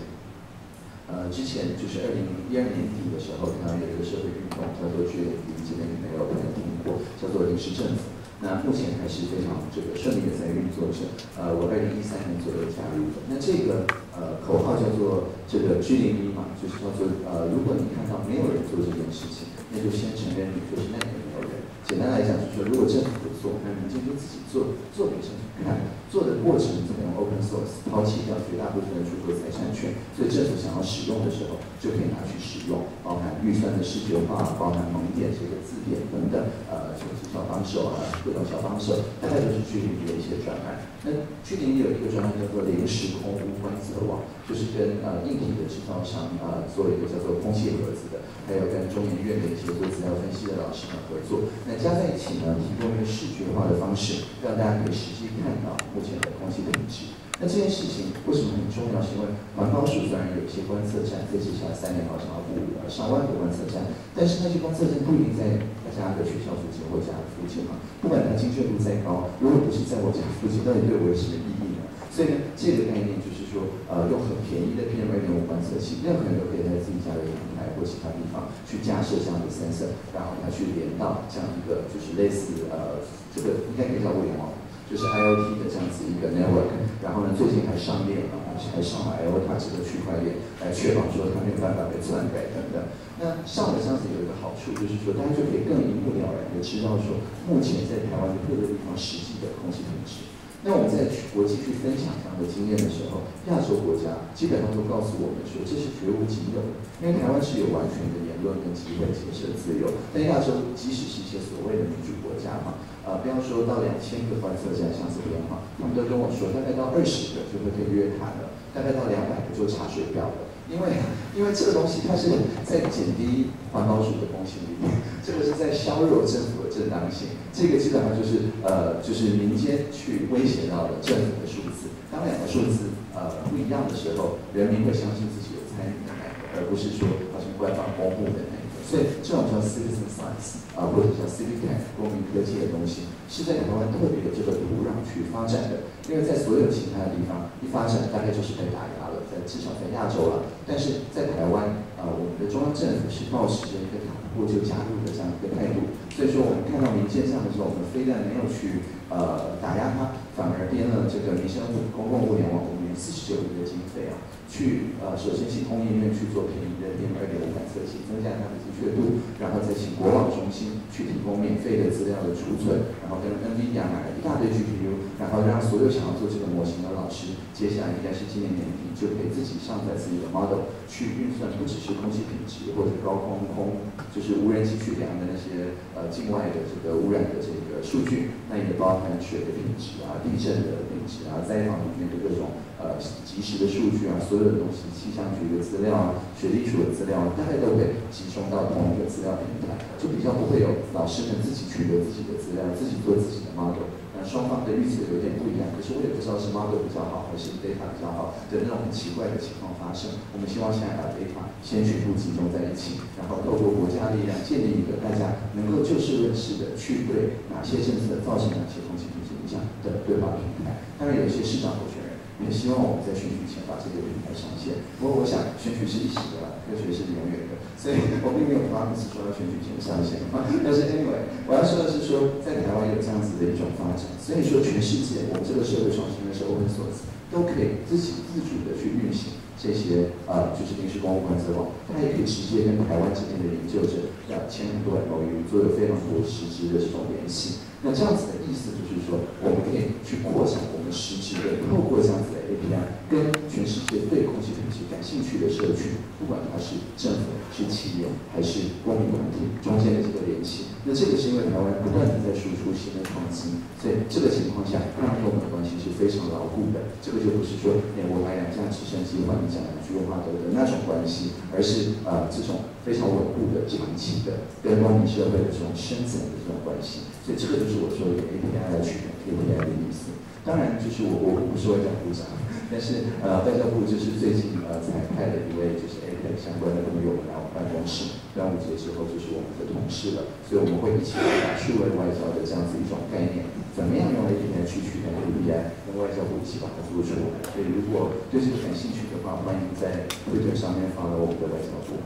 呃，之前就是二零一二年底的时候，台湾有一个社会运动叫做“绝零”，这边没有可能听过，叫做临时政府。那目前还是非常这个顺利的在运作着。呃，我二零一三年左右加入的。那这个呃口号叫做这个“居零一”嘛，就是叫做呃，如果你看到没有人做这件事情，那就先承认你就是那个没有人。简单来讲，就是说，如果政府不做，那民间就自己做，做给政府看。做的过程怎么用 open source，抛弃掉绝大部分的著作财产权，所以政府想要使用的时候，就可以拿去使用，包含预算的视觉化，包含蒙点这个字典等等，呃，就是小帮手啊，各种小帮手，大概都是去年的一些专案。那去年也有一个专案叫做零时空污观测网，就是跟呃硬体的制造商啊做一个叫做空气盒子的，还有跟中研院的一些做资料分析的老师们合作，那加在一起呢，提供一个视觉化的方式，让大家可以实际看到。目前的空气的品质，那这件事情为什么很重要？是因为环保署虽然有一些观测站，在接下来三年好像要布呃上万个观测站，但是那些观测站不一定在大家的学校附近或家附近嘛。不管它精确度再高，如果不是在我家附近，到底对我有什么意义呢？所以呢，这个概念就是说，呃，用很便宜的 PM 二点五观测器，任何人都可以在自己家的阳台或其他地方去架设这样的 sensor，然后它去连到这样一个就是类似呃，这个应该可以叫物联网。就是 IOT 的这样子一个 network，然后呢，最近还上链了，而且还上了 I O T 这个区块链，来确保说它没有办法被篡改等等。那上了这样子有一个好处，就是说大家就可以更一目了然的知道说，目前在台湾的各个地方实际的空气品质。那我们在国际去分享这样的经验的时候，亚洲国家基本上都告诉我们说，这是绝无仅有的，因为台湾是有完全的言论跟机会结社自由，但亚洲即使是一些所谓的民主国家嘛。呃，不要说到两千个观测站像这边嘛，他们都跟我说，大概到二十个就会被约谈了，大概到两百个就查水表了。因为，因为这个东西它是在减低环保署的公信力，*laughs* 这个是在削弱政府的正当性，这个基本上就是呃，就是民间去威胁到了政府的数字。当两个数字呃不一样的时候，人民会相信自己有参与的那个，而不是说好像官方公布的那一个。所以这种叫 citizen science 啊，或者叫 civic tech 公民科技的东西，是在台湾特别的这个土壤去发展的。因为在所有其他的地方一发展，大概就是被打压了，在至少在亚洲了。但是在台湾啊，我们的中央政府是保持着一个打破过就加入的这样一个态度。所以说，我们看到民间上的时候，我们非但没有去呃打压它，反而编了这个民生公共物联网五年四十九亿的经费啊。去呃，首先请工业院去做便宜的 PM 二点五感测器，增加它的精确度，然后再请国网中心去提供免费的资料的储存，然后跟 NVIDIA 买了一大堆 GPU，然后让所有想要做这个模型的老师，接下来应该是今年年底就可以自己上载自己的 model 去运算，不只是空气品质或者高空空，就是无人机去量的那些呃境外的这个污染的这个数据，那也包含水的品质啊、地震的品质啊、灾防里面的各种。呃，及时的数据啊，所所有的东西，气象局的资料啊，水利署的资料啊，大概都会集中到同一个资料平台，就比较不会有老师们自己取得自己的资料，自己做自己的 model，那双方的预测有点不一样。可是我也不知道是 model 比较好，还是 data 比较好的那种很奇怪的情况发生。我们希望现在把 data 先全部集中在一起，然后透过国家力量建立一个大家能够就事论事的去对哪些政策造成哪些空气品质影响的对话平台。当然，有一些市长候选人。也希望我们在选举前把这个平台上线。不过我想选举是一时的，科学是永远的，所以我并没有发誓说要选举前上线。但是 anyway，我要说的是说，在台湾有这样子的一种发展，所以说全世界我们这个社会创新的是 open source，都可以自己自主的去运行这些呃，就是临时公务观测网，它也可以直接跟台湾这边的研究者要签很多 MOU，做有非常多实质的这种联系。那这样子的意思就是说，我们可以去扩展我们实质透过这样子的 API，跟全世界对空气品质感兴趣的社区，不管它是政府、是企业还是公民团体中间的这个联系。那这个是因为台湾不断的在输出新的创新，所以这个情况下，让跟我们的关系是非常牢固的。这个就不是说，哎，我来两架直升机换你讲两句话的的那种关系，而是呃这种非常稳固的、长期的跟公民社会的这种深层的这种关系。所以这个就是我说的 API 来取代 API 的意思。当然，就是我我不是外交部长，但是呃外交部就是最近呃才派了一位就是 API 相关的朋友来我们办公室。端午节之后就是我们的同事了，所以我们会一起把数位外交的这样子一种概念，怎么样用 API 去取代 API，跟外交部一起把它做出来。所以如果对这个感兴趣的话，欢迎在推特上面发到我们的外交部。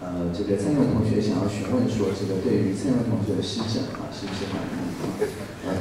呃，这个蔡英文同学想要询问说，这个对于蔡英文同学的施政啊，是不是满意？呃，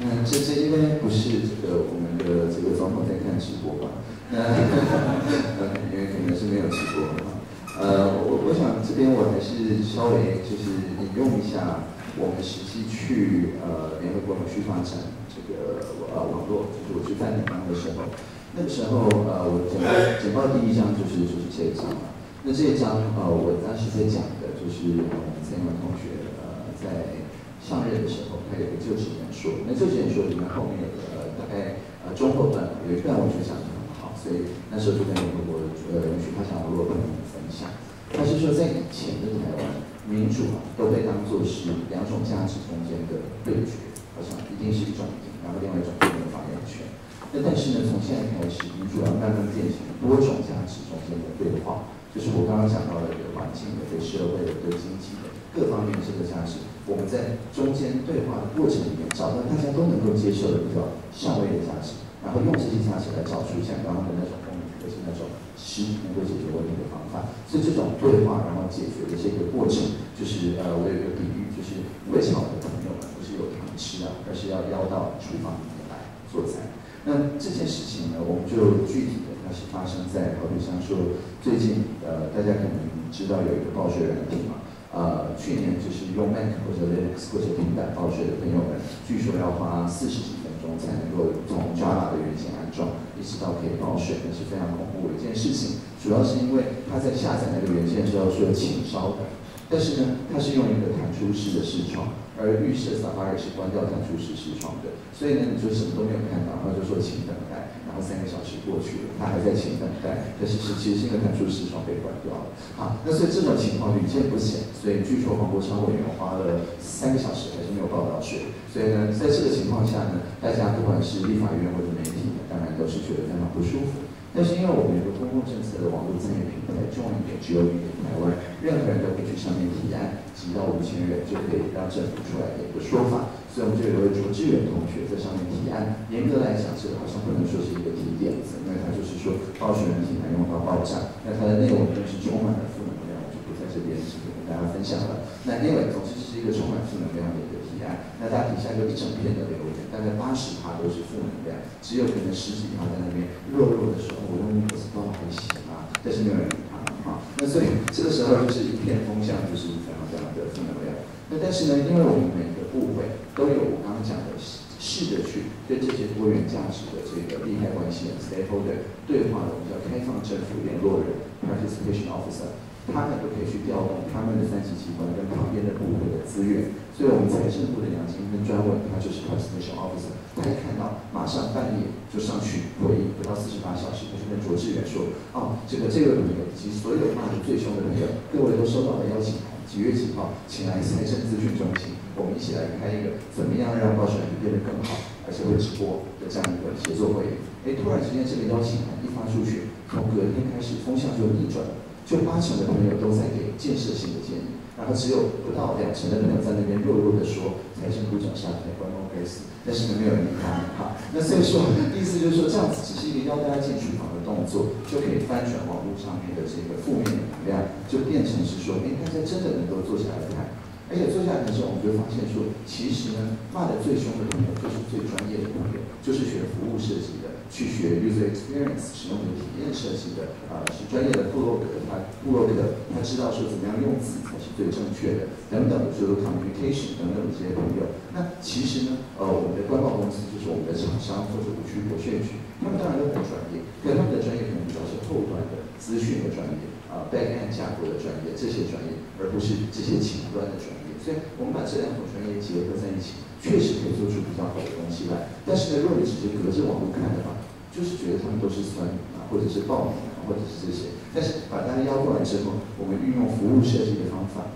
那这这应该不是这个我们的这个总统在看直播吧？那呃，*laughs* 因为可能是没有直播嘛。呃，我我想这边我还是稍微就是引用一下我们实际去呃联合国永续发展这个呃网络，就是我去范尼邦的时候，那个时候呃我简报简报第一章就是就是这一章嘛。那这一章，呃，我当时在讲的就是我们蔡英文同学，呃，在上任的时候，他有个就职演说。那就职演说里面后面有个大概呃中后段，有一段我觉得讲的很好，所以那时候就跟联合国呃允许他想网络朋友们分享。他是说在以前的台湾，民主啊都被当作是两种价值中间的对决，好像一定是一种赢，然后另外一种没有发言权。那但是呢，从现在开始，民主要慢慢变成多种价值中间的对话。就是我刚刚讲到的，对环境的、对社会的、对经济的各方面的这个价值，我们在中间对话的过程里面，找到大家都能够接受的比较上位的价值，然后用这些价值来找出像刚刚的那种公民，或是那种实能够解决问题的方法。所以这种对话然后解决的这个过程，就是呃，我有一个比喻，就是会吵的朋友们不是有糖吃啊，而是要邀到厨房里面来做菜。那这件事情呢，我们就具体的。它是发生在，好比像说，最近呃，大家可能知道有一个暴雪软体嘛，呃，去年就是用 Mac 或者 Linux 或者平板报税的朋友们，据说要花四十几分钟才能够从 Java 的原件安装，一直到可以报税，那是非常恐怖的一件事情。主要是因为它在下载那个原件时候说请稍等，但是呢，它是用一个弹出式的视窗。而预设 Safari 是关掉弹出式视窗的，所以呢，你就什么都没有看到，然后就说请等待，三个小时过去了，他还在请等待，但是其实是因为弹出视窗被关掉了。好，那所以这种情况屡见不鲜，所以据说黄国昌委员花了三个小时还是没有报道税，所以呢，在这个情况下呢，大家不管是立法院或者媒体，当然都是觉得非常不舒服。但是因为我们有个公共政策的网络参与平台，重一点只有一点台湾，任何人都可以去上面提案，集到五千人就可以让政府出来的一个说法。所以我们就有位卓志远同学在上面提案，严格来讲，这个好像不能说是一个提点子，因为他就是说报税人体难用到爆炸，那它的内容更是充满了负能量，我就不在这边直接跟大家分享了。那因为总之是一个充满负能量的一个提案，那大家底下有一整片的留言，大概八十趴都是负能量，只有可能十几趴在那边弱弱的说，我用 Windows 都还行啊，但是没有人理他哈。那所以这个时候就是一片风向，就是非常非常的负能量。那但是呢，因为我们每个部位都有我刚刚讲的。试着去跟这些多元价值的这个利害关系人 （stakeholder） 对话的，我们叫开放政府联络人 （participation officer），他们都可以去调动他们的三级机关跟旁边的部会的资源。所以，我们财政部的杨金跟专委，他就是 participation officer，他一看到，马上半夜就上去回应，不到四十八小时，他就跟卓志远说：“哦，这个这个朋友以及所有骂的最凶的朋友，各位都收到了邀请函，几月几号，请来财政咨询中心。”我们一起来开一个怎么样让报选变得更好，而且会直播的这样一个协作会议。哎，突然之间这个邀请函一发出去，从隔天开始风向就逆转了，就八成的朋友都在给建设性的建议，然后只有不到两成的朋友在那边弱弱的说财政部长下台，官方该死，但是呢没有人理他。好，那所以说意思就是说这样子只是一个邀大家进厨房的动作，就可以翻转网络上面的这个负面的能量，就变成是说，哎，大家真的能够坐下来看。而且坐下来的时候，我们就发现说，其实呢，骂的最凶的朋友就是最专业的朋友，就是学服务设计的，去学 user experience 使用者体验设计的，啊，是专业的部落格，他部落格他知道说怎么样用字才是最正确的，等等的，就是 communication 等等这些朋友。那其实呢，呃，我们的官报公司就是我们的厂商或者五区国税局，他们当然都很专业，可他们的专业可能主要是后端的资讯的专业，啊，backend 架构的专业，这些专业，而不是这些前端的专业。所以我们把这两种专业结合在一起，确实可以做出比较好的东西来。但是呢，如果你只是隔着网络看的话，就是觉得他们都是酸啊，或者是暴民啊，或者是这些。但是把大家邀过来之后，我们运用服务设计的方法，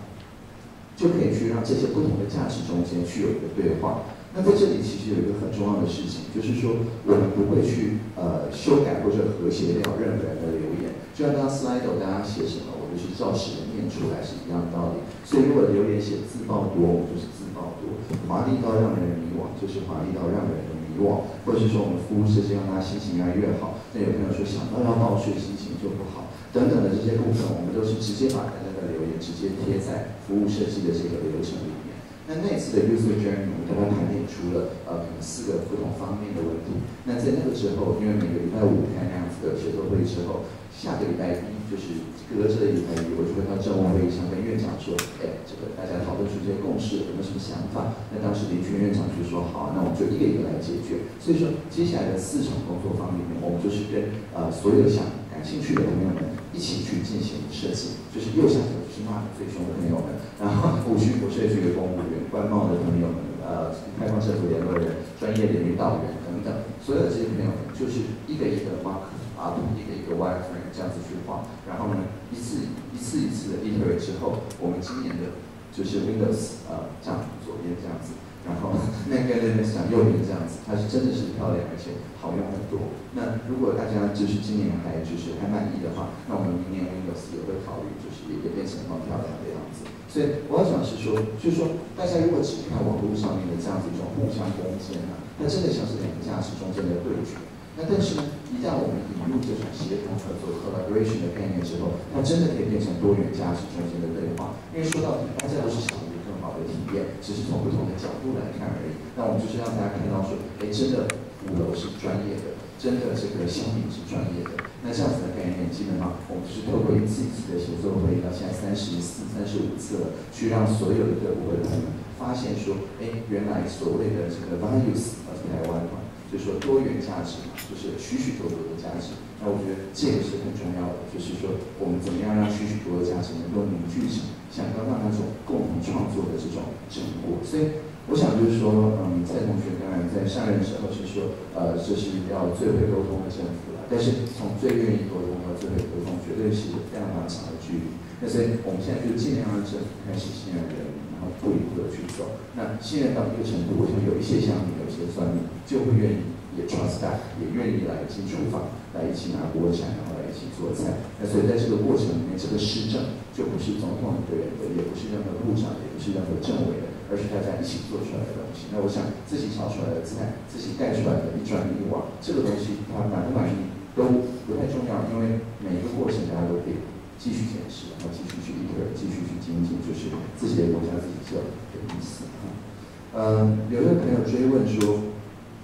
就可以去让这些不同的价值中间去有一个对话。那在这里其实有一个很重要的事情，就是说我们不会去呃修改或者和谐掉任何人的留言。就像刚刚 slide 大家写什么，我就去照实的念出来是一样的道理。所以，如果留言写字爆多，我们就是字爆多；华丽到让人迷惘，就是华丽到让人以往。或者是说，我们服务设计让他心情越来越好。那有朋友说想到要报税，心情就不好，等等的这些部分，我们都是直接把大家的留言直接贴在服务设计的这个流程里面。那那次的 user journey，我们大概盘点出了呃可能四个不同方面的问题。那在那个之后，因为每个礼拜五开那样子的协作会之后，下个礼拜一就是。隔着一排，我就会到政务会议上跟院长说，哎，这个大家讨论出这些共识，有没有什么想法？那当时林群院长就说，好，那我们就一个一个来解决。所以说，接下来的四场工作坊里面，我们就是跟呃所有想感兴趣的朋友们一起去进行设计，就是右下角是骂的最凶的朋友们，*laughs* 然后五区国税局的公务员、官帽的朋友们，呃，开放政府联络人、专业领导员等等，所有的这些朋友们，就是一个一个的挖 mark。啊，一个一个 WiFi 这样子去画，然后呢，一次一次一次的 iterate 之后，我们今年的就是 Windows 呃这样左边这样子，然后那个那个讲右边这样子，它是真的是漂亮而且好用很多。那如果大家就是今年还就是还满意的话，那我们明年 Windows 也会考虑就是也也变成更漂亮的样子。所以我要讲是说，就是说大家如果只看网络上面的这样子一种互相攻坚啊，那真的像是两个价值中间的对决。那但是呢，一旦我们引入这种协同合作 （collaboration） 的概念之后，它真的可以变成多元价值中间的对话。因为说到底，大家都是想一个更好的体验，只是从不同的角度来看而已。那我们就是让大家看到说，哎，真的五楼是专业的，真的这个香品是专业的。那这样子的概念，基本上我们就是透过一次一次的协作会议，到现在三十四、三十五次了，去让所有的各部会的朋友发现说，哎，原来所谓的这个 values of 台湾嘛。就是说多元价值嘛，就是许许多多的价值。那我觉得这个是很重要的，就是说我们怎么样让许许多多的价值能够凝聚成像刚刚那种共同创作的这种成果。所以我想就是说，嗯，蔡同学当然在上任的时候是说，呃，这是要最会沟通的政府了。但是从最愿意沟通到最会沟通，绝对是非常非常长的距离。那所以我们现在就尽量让政府开始信任人。一步一步的去走，那信任到一个程度，我想有一些乡民，有一些算命，就会愿意也 trust that，也愿意来进厨房，来一起拿锅铲，然后来一起做菜。那所以在这个过程里面，这个施政就不是总统一个人的，也不是任何部长，也不是任何政委的，而是大家一起做出来的东西。那我想自己炒出来的菜，自己带出来的一砖一瓦，这个东西它满不满意都不太重要，因为每一个过程大家都可以。继续检视，然后继续去 iter，继续去精进，就是自己的国家自己做的意思啊。嗯，有一位朋友追问说，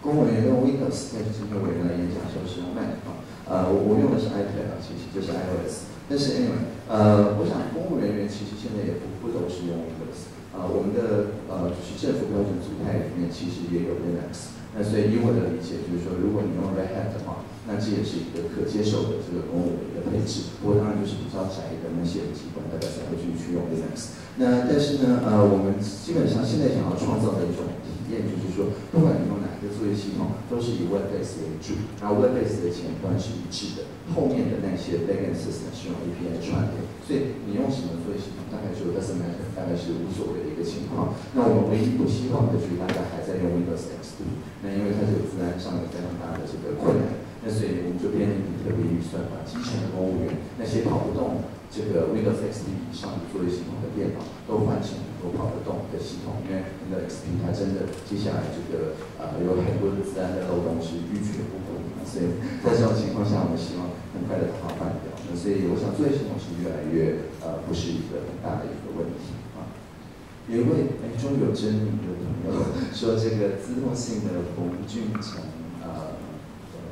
公务员用 Windows 但是今天委员来演讲时候是用 Mac 啊？呃，我我用的是 iPad 啊，其实就是 iOS。但是 anyway，呃，我想公务人员其实现在也不不都是用 Windows。呃，我们的呃就是政府标准组态里面其实也有 Linux。所以以我的理解就是说，如果你用 Red Hat 的话，那这也是一个可接受的这个公务的一个配置，不过当然就是比较窄的那些机关，大家才会去去用 Linux。那但是呢，呃，我们基本上现在想要创造的一种体验，就是说，不管你用哪一个作业系统，都是以 Web base 为主，然后 Web base 的前端是一致的，后面的那些 backend system 是用 API 串联，所以你用什么作业系统，大概就 doesn't matter，大概是无所谓的一个情况。那我们唯一不希望的就是大家还在用 Windows XP，那因为它这个自然上有非常大的这个困难。那所以我们就编了一笔特别预算，把基层的公务员那些跑不动这个 Windows XP 以上的作业系统的电脑，都换成能够跑得动的系统。因为 Windows XP 它真的接下来这个呃有很多的自然的漏洞是欲绝不可的，所以在这种情况下，我们希望很快的把它换掉。那所以我想作业系统是越来越呃不是一个很大的一个问题啊。有一位哎终于有真名的朋友说这个自动性的冯俊成呃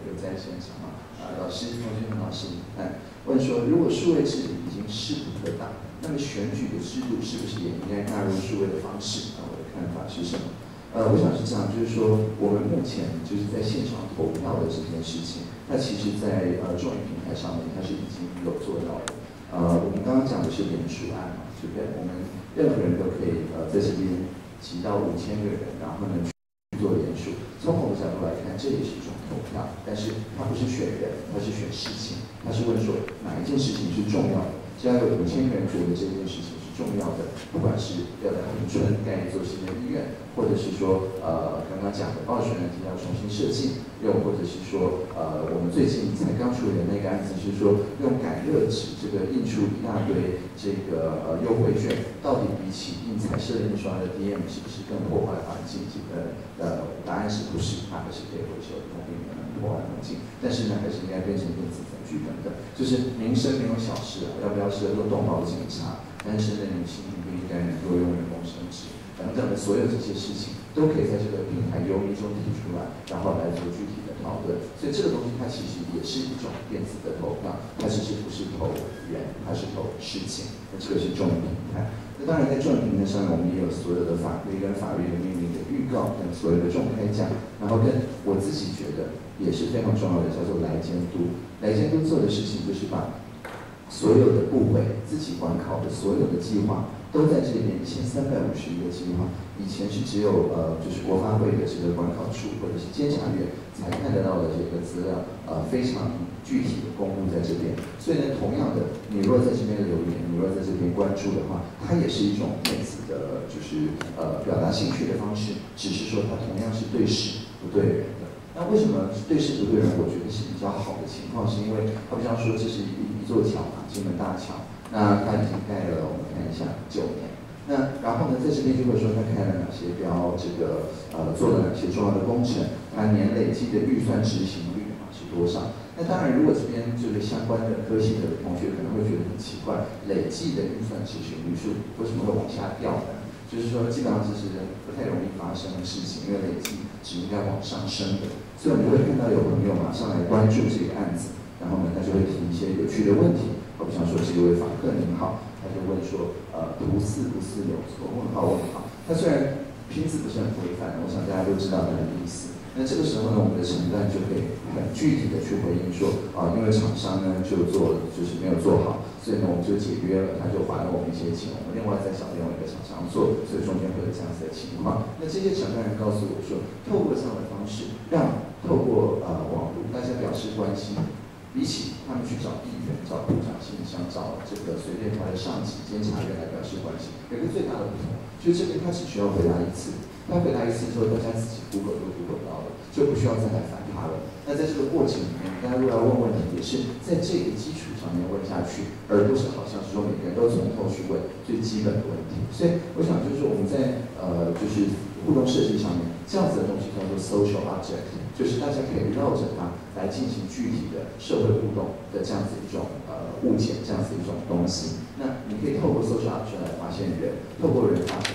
有。在现场啊，啊，老师，同学们，老师，哎，问说，如果数位治理势不可挡，那么选举的制度是不是也应该纳入数位的方式？啊，我的看法是什么？呃，我想是这样，就是说，我们目前就是在现场投票的这件事情，它其实，在呃众议平台上面，它是已经有做到的。呃，我们刚刚讲的是联署案嘛，对不对？我们任何人都可以呃在这边集到五千个人，然后呢去做联署。从某个角度来看，这也是一种。投票，但是他不是选人，他是选事情，他是问说哪一件事情是重要的。只要有五千个人觉得这件事情是重要的，不管是要在农村盖一座新的医院，或者是说呃刚刚讲的二选人提要重新设计，又或者是说呃我们最近才刚处理的那个案子是说用感热纸这个印出一大堆这个呃优惠券，到底比起印彩色印刷的 DM 是不是更破坏环境？这个呃答案是不是？它还是可以回收的。破坏环境，但是呢，还是应该变成电子载具等等。就是民生没有小事啊，要不要设漏洞报警察？单身的女性应不应该能够用人工生殖？等等的所有这些事情，都可以在这个平台由民中提出来，然后来做具体的讨论。所以这个东西它其实也是一种电子的投票，它其实不是投人，它是投事情。那这个是众人平台。那当然在众人平台上面，我们也有所有的法规跟法律的命令的预告跟所有的众开讲，然后跟我自己觉得。也是非常重要的，叫做来监督。来监督做的事情就是把所有的部委自己管考的所有的计划都在这边，一千三百五十一个计划，以前是只有呃就是国发会的这个管考处或者是监察院才看得到的这个资料，呃非常具体的公布在这边。所以呢，同样的，你若在这边留言，你若在这边关注的话，它也是一种电子的，就是呃表达兴趣的方式，只是说它同样是对事不对人。那为什么对事不对人？我觉得是比较好的情况，是因为他比方说这是一一座桥嘛，金门大桥，那它已经盖了，我们看一下九年。那然后呢，在这边就会说他开了哪些标，这个呃做了哪些重要的工程，它年累计的预算执行率啊是多少？那当然，如果这边这个相关的科系的同学可能会觉得很奇怪，累计的预算执行率数为什么会往下掉呢？就是说基本上这是不太容易发生的事情，因为累计是应该往上升的。所以你会看到有朋友马上来关注这个案子，然后呢，他就会提一些有趣的问题。好比方说，这位访客您好，他就问说，呃，图四不是有错？问号问号。他虽然拼字不是很规范，我想大家都知道他的意思。那这个时候呢，我们的承担就可以很具体的去回应说，啊，因为厂商呢就做就是没有做好。所以呢，我们就解约了，他就还了我们一些钱，我们另外再找另外一个厂商做，所以中间会有这样子的情况。那这些承担人告诉我说，透过这样的方式，让透过呃网络大家表示关心，比起他们去找议员、找部长、信箱、找这个随便他的上级监察员来表示关心，有个最大的不同，就这边他只需要回答一次，他回答一次之后，大家自己 Google 都 Google 到了，就不需要再来烦他了。那在这个过程里面，大家如果要问问题，也是在这个基础上面问下去，而不是好像是说每个人都从头去问最基本的问题。所以我想就是我们在呃就是互动设计上面，这样子的东西叫做 social object，就是大家可以绕着它来进行具体的社会互动的这样子一种呃物件，这样子一种东西。那你可以透过 social object 来发现人，透过人发现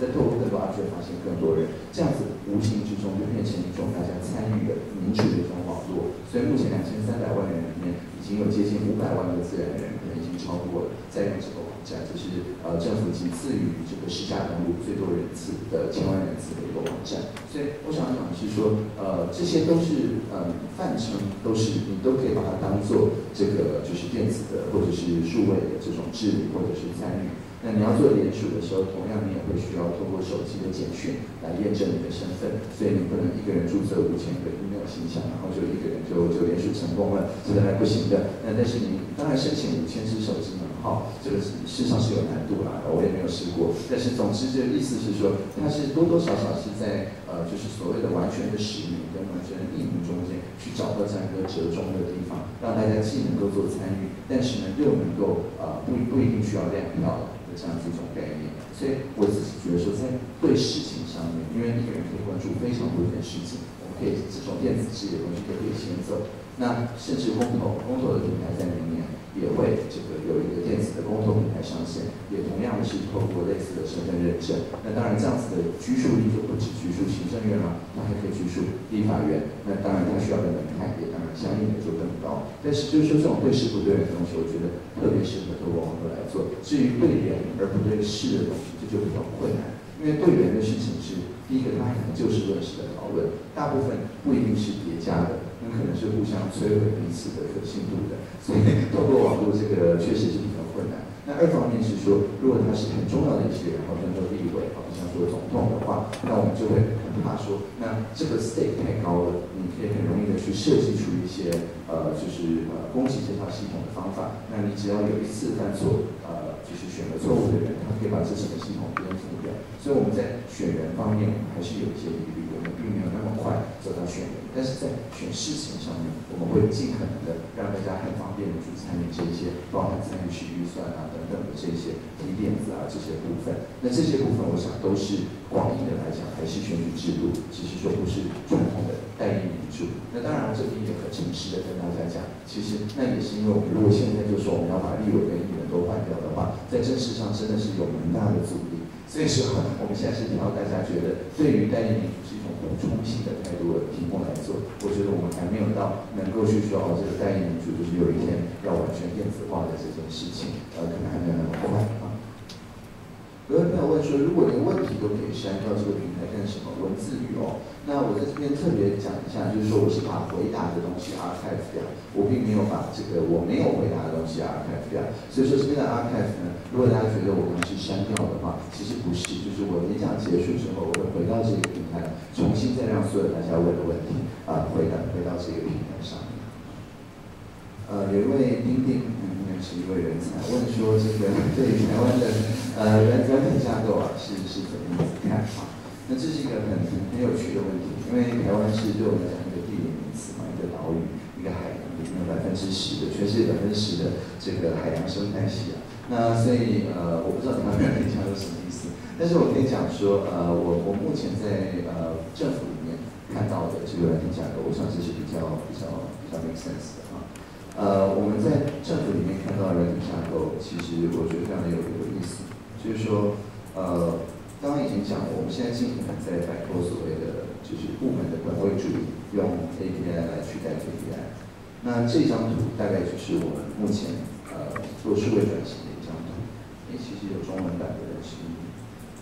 在透过更多 object 发现更多人，这样子无形之中就变成一种大家参与的民主的一种网络。所以目前两千三百万人里面，已经有接近五百万个自然人，可能已经超过了在用这个网。站就是呃政府仅次于这个十家登录最多人次的千万人次的一个网站，所以我想讲的是说，呃这些都是呃泛称，都是你都可以把它当做这个就是电子的或者是数位的这种治理或者是参与。那你要做联署的时候，同样你也会需要通过手机的简讯来验证你的身份，所以你不能一个人注册五千个 email 信箱，然后就一个人就就联署成功了，这个还不行的。那但是你当然申请五千只手机门号，这个事实上是有难度啦，我也没有试过。但是总之，这个意思是说，它是多多少少是在呃，就是所谓的完全的实名跟完全的匿名中间去找到这样一个折中的地方，让大家既能够做参与，但是呢又能够呃不不一定需要亮票。这样子一种概念，所以我自己觉得说，在对事情上面，因为一个人可以关注非常多件事情，我们可以这种电子支的东西可以先走。那甚至公投，公投的平台在明年。也会这个有一个电子的公投平台上线，也同样的是透过类似的身份认证。那当然这样子的拘束力就不止拘束行政院了，它还可以拘束立法院。那当然它需要的门槛也当然相应的就更高。但是就是说这种对事不对人的东西，我觉得特别适合透过网络来做。至于对人而不对事的东西，这就比较困难。因为对人的事情是第一个，它可能就事论事的讨论，大部分不一定是叠加的。可能是互相摧毁彼此的可信度的，所以透过网络这个确实是比较困难。那二方面是说，如果他是很重要的一些人，好像说立委，好像说总统的话，那我们就会很怕说，那这个 stake 太高了，你可以很容易的去设计出一些呃，就是呃攻击这套系统的方法。那你只要有一次犯错，呃，就是选了错误的人，他可以把这整个系统颠覆掉。所以我们在选人方面还是有一些疑虑，并没有那么快走到选人。但是在选事情上面，我们会尽可能的让大家很方便的去参与这些，包含参与式预算啊等等的这些提点子啊这些部分。那这些部分，我想都是广义的来讲，还是选举制度，只是说不是传统的代议民主。那当然，这边也很诚实的跟大家讲，其实那也是因为我们如果现在就说我们要把立委跟议员都换掉的话，在政事上真的是有蛮大的阻力。所以说，我们现在是挑大家觉得对于代议民。补充性的态度的题目来做，我觉得我们还没有到能够去说哦，这个代议民主就是有一天要完全电子化的这件事情，呃，可能还没有那么快啊。有位朋友问说，如果连问题都可以删掉，这个平台干什么？文字狱哦。那我在这边特别讲一下，就是说我是把回答的东西 archive 掉，我并没有把这个我没有回答的东西 archive 掉。所以说这边的 archive 呢，如果大家觉得我们是删掉的话，其实不是，就是我演讲结束之后，我会回到这个平台，重新再让所有大家问的问题啊回答回到这个平台上面。呃，有一位丁丁，应该是一位人才，问说这个对台湾的呃人人本架构啊是是怎么样子看啊？那这是一个很很很有趣的问题，因为台湾是对我们讲一个地理名词嘛，一个岛屿，一个海洋，里面有百分之十的，全世界百分之十的这个海洋生态系啊。那所以呃，我不知道你们人听起来有什么意思，但是我可以讲说，呃，我我目前在呃政府里面看到的这个软件架构，我想这是比较比较比较 make sense 的啊。呃，我们在政府里面看到的软件架构，其实我觉得非常的有有意思，就是说呃。刚刚已经讲了，我们现在尽可能在摆脱所谓的就是部门的本位主义，用 API 来取代 KPI。那这张图大概就是我们目前呃做数位转型的一张图。也，其实有中文版的人是，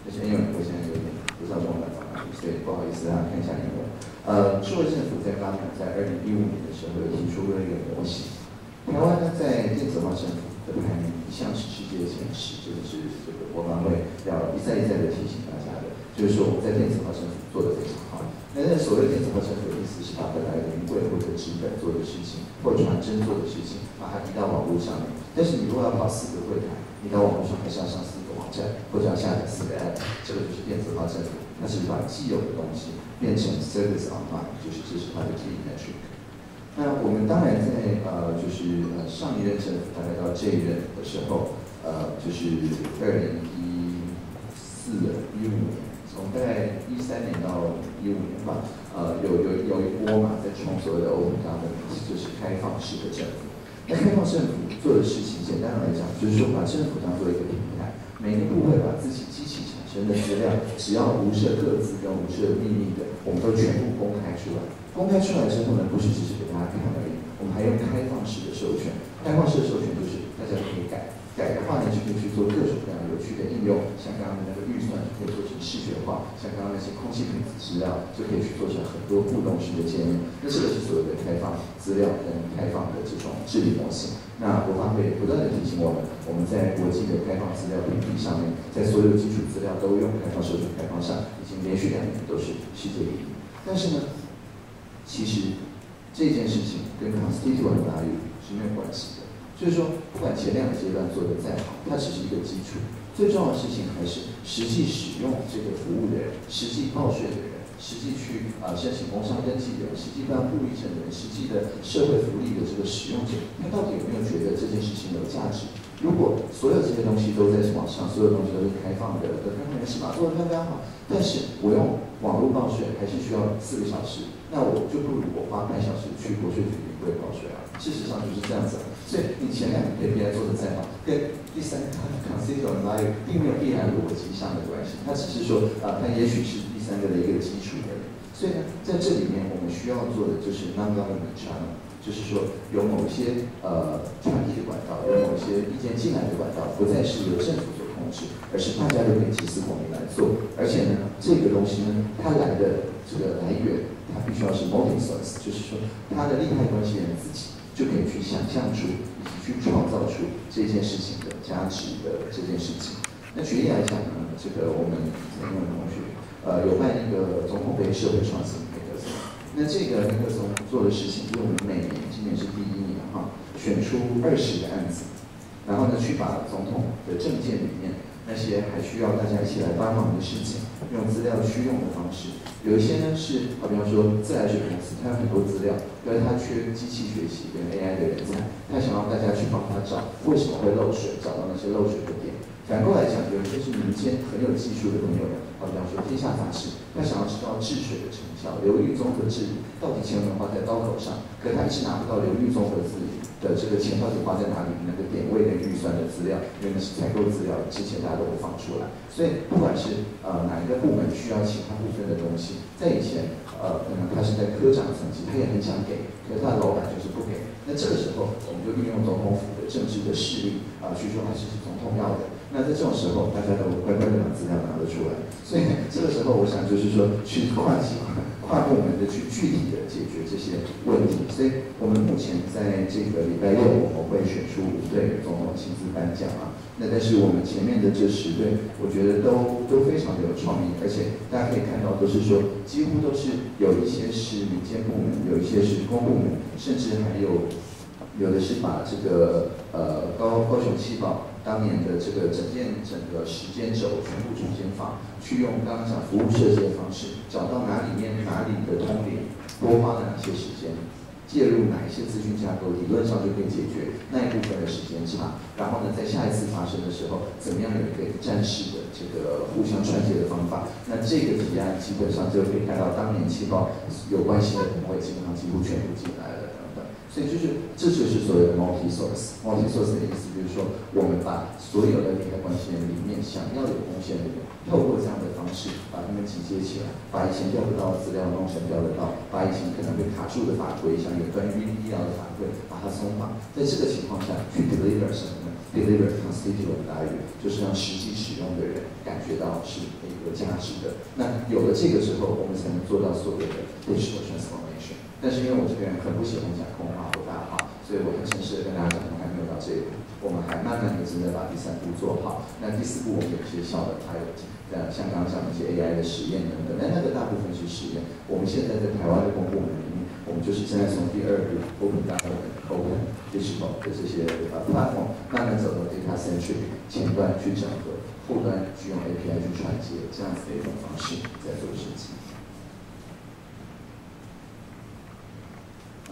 但是因为我现在有点不知道中文版放哪里，所以不好意思啊，看一下英文。呃，数位政府在刚刚在二零一五年的时候有提出了一个模型。台湾呢，在电子化政府的排名一向是世界前十，这个是这个国防会要一再一再的提醒大家的，就是说我们在电子化政府做的非常好。那那所谓电子化政府的意思是把本来云柜或者纸本做的事情，或传真做的事情，把它移到网络上面。但是你如果要跑四个柜台，你到网络上还是要上四个网站，或者要下载四个 app，这个就是电子化政府，它是把既有的东西变成 service online，就是这是它的 key metric。那我们当然在呃，就是呃上一任政府大概到这一任的时候。呃，就是二零一四、一五年从大概一三年到一五年吧，呃，有有有一波嘛，在冲所谓的 open government，就是开放式的政府。那开放政府做的事情，简单来讲，就是说把政府当做一个平台，每个部会把自己机器产生的资料，只要无涉各自跟无涉秘密的，我们都全部公开出来。公开出来之后呢，不是只是给大家看而已，我们还用开放式的授权。开放式的授权就是大家可以改。改的话呢，就可以去做各种各样有趣的应用，像刚刚的那个预算就可以做成视觉化，像刚刚那些空气品质资料就可以去做成很多互动式的界面。那这个是所谓的开放资料跟开放的这种治理模型。那国发会不断的提醒我们，我们在国际的开放资料评比上面，在所有基础资料都用开放授权开放上，已经连续两年都是世界第一。但是呢，其实这件事情跟 constituent value 是没有关系的。就是说，不管前两个阶段做的再好，它只是一个基础。最重要的事情还是实际使用这个服务的人，实际报税的人，实际去啊申请工商登记的人，实际办户籍证的人，实际的社会福利的这个使用者，他到底有没有觉得这件事情有价值？如果所有这些东西都在网上，所有东西都是开放的，的开放人士嘛，做的非常非常好。但是我用网络报税还是需要四个小时，那我就不如我花半小时去国税局领会报税啊。事实上就是这样子。所以你前两个 KPI 做的再好，跟第三个 constituent value 并没有必然逻辑上的关系，它只是说啊，它也许是第三个的一个基础而已。所以呢，在这里面我们需要做的就是 non-government channel，就是说有某些呃传递的管道，有某些意见进来的管道，不再是由政府所控制，而是大家都可以集思广益来做。而且呢，这个东西呢，它来的这个来源，它必须要是 multi source，就是说它的利害关系人自己。就可以去想象出以及去创造出这件事情的价值的这件事情。那举例来讲呢，这个我们曾经的同学，呃，有办一个总统杯社会创新那个。那这个黑客松做的事情，就是我们每年今年是第一年哈，选出二十个案子，然后呢去把总统的证件里面那些还需要大家一起来帮忙的事情，用资料驱用的方式。有一些呢是，好比方说自来水公司，它有很多资料，但是它缺机器学习跟 AI 的人才，它想要大家去帮他找为什么会漏水，找到那些漏水的点。反过来讲，有一些是民间很有技术的朋友们，好比方说天下杂志，他想要知道治水的成效，流域综合治理到底钱能花在刀口上，可他一直拿不到流域综合治理。的这个钱到底花在哪里？那个点位跟预算的资料，因为那是采购资料，之前大家都会放出来。所以不管是呃哪一个部门需要其他部分的东西，在以前呃可能他是在科长层级，他也很想给，可是他的老板就是不给。那这个时候我们就运用总统府的政治的势力啊，去说还是总统要的。那在这种时候，大家都乖乖的把资料拿了出来。所以这个时候，我想就是说去唤醒。跨部门的去具体的解决这些问题，所以我们目前在这个礼拜六我们会选出五队总统亲自颁奖啊。那但是我们前面的这十队，我觉得都都非常的有创意，而且大家可以看到都是说几乎都是有一些是民间部门，有一些是公部门，甚至还有有的是把这个呃高高雄气保。当年的这个整件整个时间轴全部重新放，去用刚刚讲服务设计的方式，找到哪里面哪里的通联，多花了哪些时间，介入哪一些资讯架构，理论上就可以解决那一部分的时间差。然后呢，在下一次发生的时候，怎么样有一个战士的这个互相串接的方法？那这个提案基本上就可以看到当年气泡有关系的单位基本上几乎全部进来了。所以就是，这就是所谓的 multi source。multi source 的意思就是说，我们把所有的利害关系人里面想要有贡献的人，透过这样的方式把他们集结起来，把以前调不到的资料弄成调得到，把以前可能被卡住的法规，像有关于医疗的法规，把它松绑。在这个情况下去 deliver 什么呢？deliver constituent value，就是让实际使用的人感觉到是有价值的。那有了这个之后，我们才能做到所谓的 digital transformation。但是因为我这个人很不喜欢讲空话，所以我很诚实的跟大家讲，我们还没有到这一步，我们还慢慢的正在把第三步做好。那第四步我们有些小的，还有呃像刚刚讲的一些 AI 的实验等等，那那个大部分是实验。我们现在在台湾的公部门里面，我们就是现在从第二步 Open Data、Open Digital 的这些呃 platform 慢慢走到 Data Centric 前端去整合，后端去用 API 去传接，这样子的一种方式在做事情。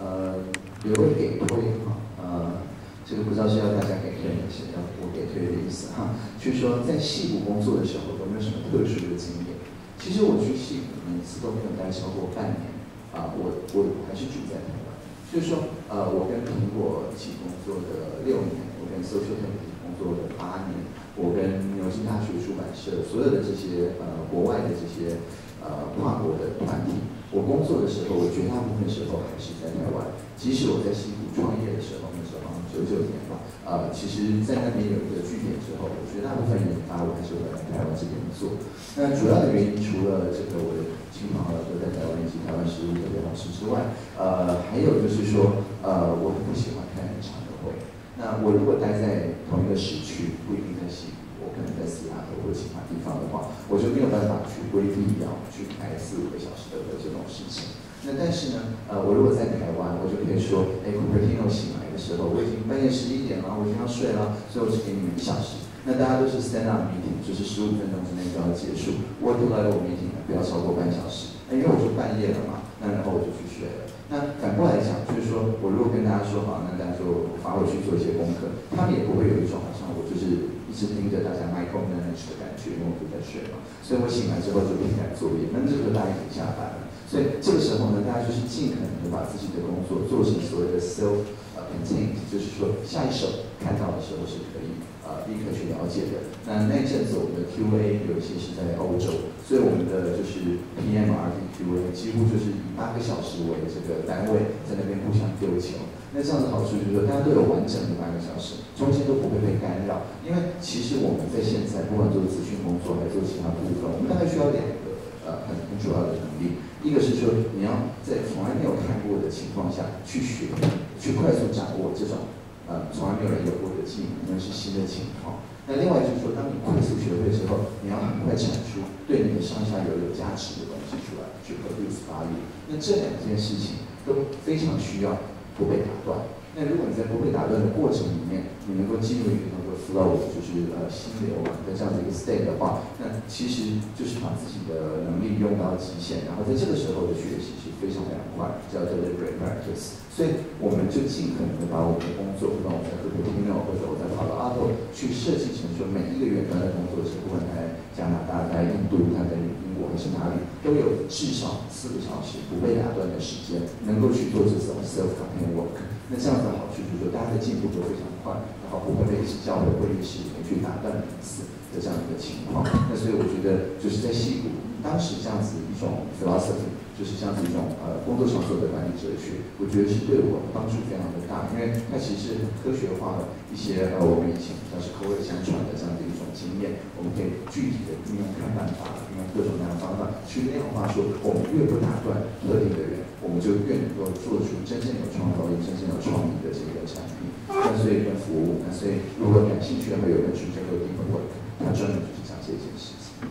呃，有位给推哈，呃，这个不知道是要大家给推还是要我给推的意思哈。就是说，在戏骨工作的时候，有没有什么特殊的经验？其实我去戏谷每次都没有待超过半年，啊，我我还是住在台湾。就是说，呃，我跟苹果一起工作的六年，我跟 Social t e 一起工作的八年，我跟牛津大学出版社所有的这些呃国外的这些呃跨国的团体，我工作的时候，我绝大部分时候还是在台湾。即使我在西谷创业的时候，那时候九九年吧，呃，其实在那边有一个据点之后，绝大部分研发我还是会来台湾这边做。那主要的原因，除了这个我的。亲朋好友都在台湾以及台湾食物特别好吃之外，呃，还有就是说，呃，我很不喜欢开很长的会。那我如果待在同一个时区，不一定在西我可能在西雅图或其他地方的话，我就没有办法去规避掉去开四五个小时的这种事情。那但是呢，呃，我如果在台湾，我就可以说，哎，Cupertino 醒来的时候，我已经半夜十一点了，我已经要睡了，所以我只给你们一小时。那大家都是 stand up meeting，就是十五分钟之内就要结束。我都来我 meeting。不要超过半小时，那因为我是半夜了嘛，那然后我就去睡了。那反过来讲，就是说我如果跟大家说好，那大家就发回去做一些功课，他们也不会有一种好像我就是一直盯着大家 micro manage 的感觉，因为我都在睡嘛。所以我醒来之后就停下作业，那这个大家已经下班了。所以这个时候呢，大家就是尽可能的把自己的工作做成所谓的 self contained，就是说下一手看到的时候是可以。呃，立刻去了解的。那那阵子我们的 QA 有一些是在欧洲，所以我们的就是 PM、RD、QA 几乎就是以八个小时为这个单位，在那边互相丢球。那这样的好处就是说，大家都有完整的八个小时，中间都不会被干扰。因为其实我们在现在不管做咨询工作，还是做其他部分，我们大概需要两个呃很很主要的能力。一个是说，你要在从来没有看过的情况下去学，去快速掌握这种。呃，从来没有人有过的技能，那是新的情况。那另外就是说，当你快速学会之后，你要很快产出对你的上下游有价值的东西出来，去 produce value。那这两件事情都非常需要不被打断。那如果你在不被打断的过程里面，你能够进入一个叫做 flow，就是呃心流啊的这样的一个 state 的话，那其实就是把自己的能力用到极限，然后在这个时候的学习是非常非常快，叫做 deliberate practice。所以我们就尽可能的把我们的工作，不管我们在做 Pino 或者我在跑到阿 o 去设计成说每一个远端的工作是，不管在加拿大、在印度、他在英国还是哪里，都有至少四个小时不被打断的时间，能够去做这种 self contained work。那这样子的好处就是说，大家的进步都非常快，然后不会被教会会议室里面去打断彼此的这样一个情况。那所以我觉得就是在西谷当时这样子一种 philosophy。就是这样子一种呃工作场所的管理哲学，我觉得是对我帮助非常的大，因为它其实很科学化的一些呃我们以前像是口耳相传的这样的一种经验，我们可以具体的运用看办法，用各种各样的方法去量化说，我们越不打断特定的人，我们就越能够做出真正有创造力、真正有创意的这个产品。那所以跟服务，那所以如果感兴趣的话，有本书叫做《Deep Work》，它专门就是讲这件事情。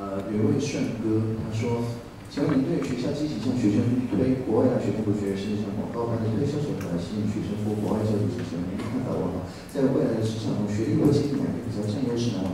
呃，有一位顺哥，他说：“请问您对学校积极向学生推国外大学不学世界上广告班的推销手段，吸引学生或国外教育学生，您看到吗？在未来的市场中，学历或经历哪个比较占优势呢？”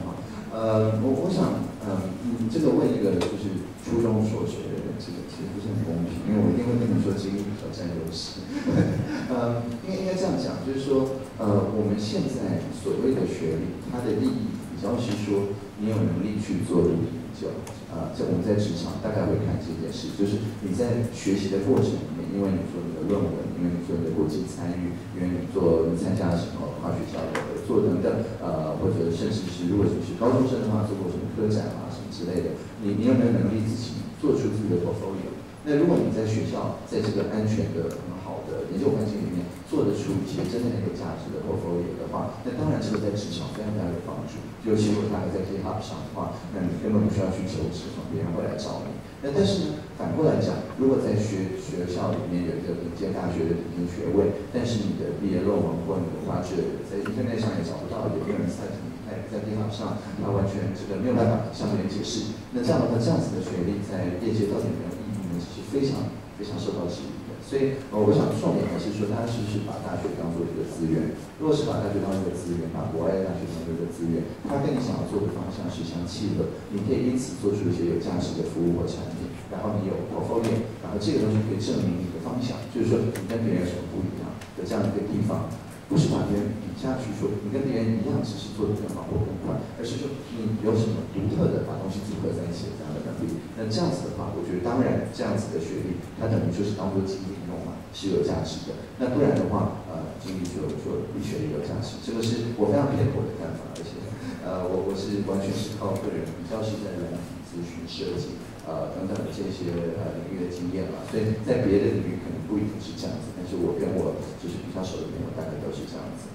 呃，我我想，呃，你这个问一个就是初中所学的，这个其实不是很公平，因为我一定会跟你说经历比较占优势。*laughs* 呃，应该应该这样讲，就是说，呃，我们现在所谓的学历，它的意义比较是说，你有能力去做的。就啊，在我们在职场大概会看这件事，就是你在学习的过程里面，因为你做你的论文，因为你做你的国际参与，因为你做你参加什么跨学校的合作等等，呃，或者甚至是如果你是高中生的话，做过什么科展啊什么之类的，你你有没有能力自己做出自己的 portfolio？那如果你在学校，在这个安全的很好的研究环境里面。做得出一些真正很有价值的 portfolio 的话，那当然这个在职场非常非常有帮助。尤其如果他还在 GitHub 上的话，那你根本不需要去求职，别人会来找你。那但是呢，反过来讲，如果在学学校里面有一个顶尖大学的顶尖学位，但是你的毕业论文或你的发掘在 Internet 上也找不到，也没有人在在在 GitHub 上，他完全这个没有办法向别人解释。那这样的话，这样子的学历在业界到底有没有意义呢？其实非常非常受到质疑。所以，呃，我想重点还是说，他是不是把大学当做一个资源？如果是把大学当做一个资源，把国外的大学当做一个资源，它跟你想要做的方向是相契合，你可以因此做出一些有价值的服务或产品，然后你有 portfolio，然后这个东西可以证明你的方向，就是说你跟别人有什么不一样的这样一个地方。不是把别人比这样去说你跟别人一样，只是做的更好或更快，而是说你有什么独特的把东西组合在一起的这样的能力。那这样子的话，我觉得当然这样子的学历，它等于就是当做经验用嘛，是有价值的。那不然的话，呃，经历就就比学历有价值，这个是我非常偏颇的看法，而且，呃，我我是完全是靠个人，比较是在软体咨询设计。呃，等等的这些呃领域的经验嘛，所以在别的领域可能不一定是这样子，但是我跟我就是比较熟的朋友，大概都是这样子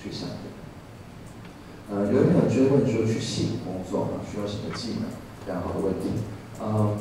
去想的。呃，有朋友追问说，去戏骨工作嘛，需要什么技能？非常好的问题。嗯，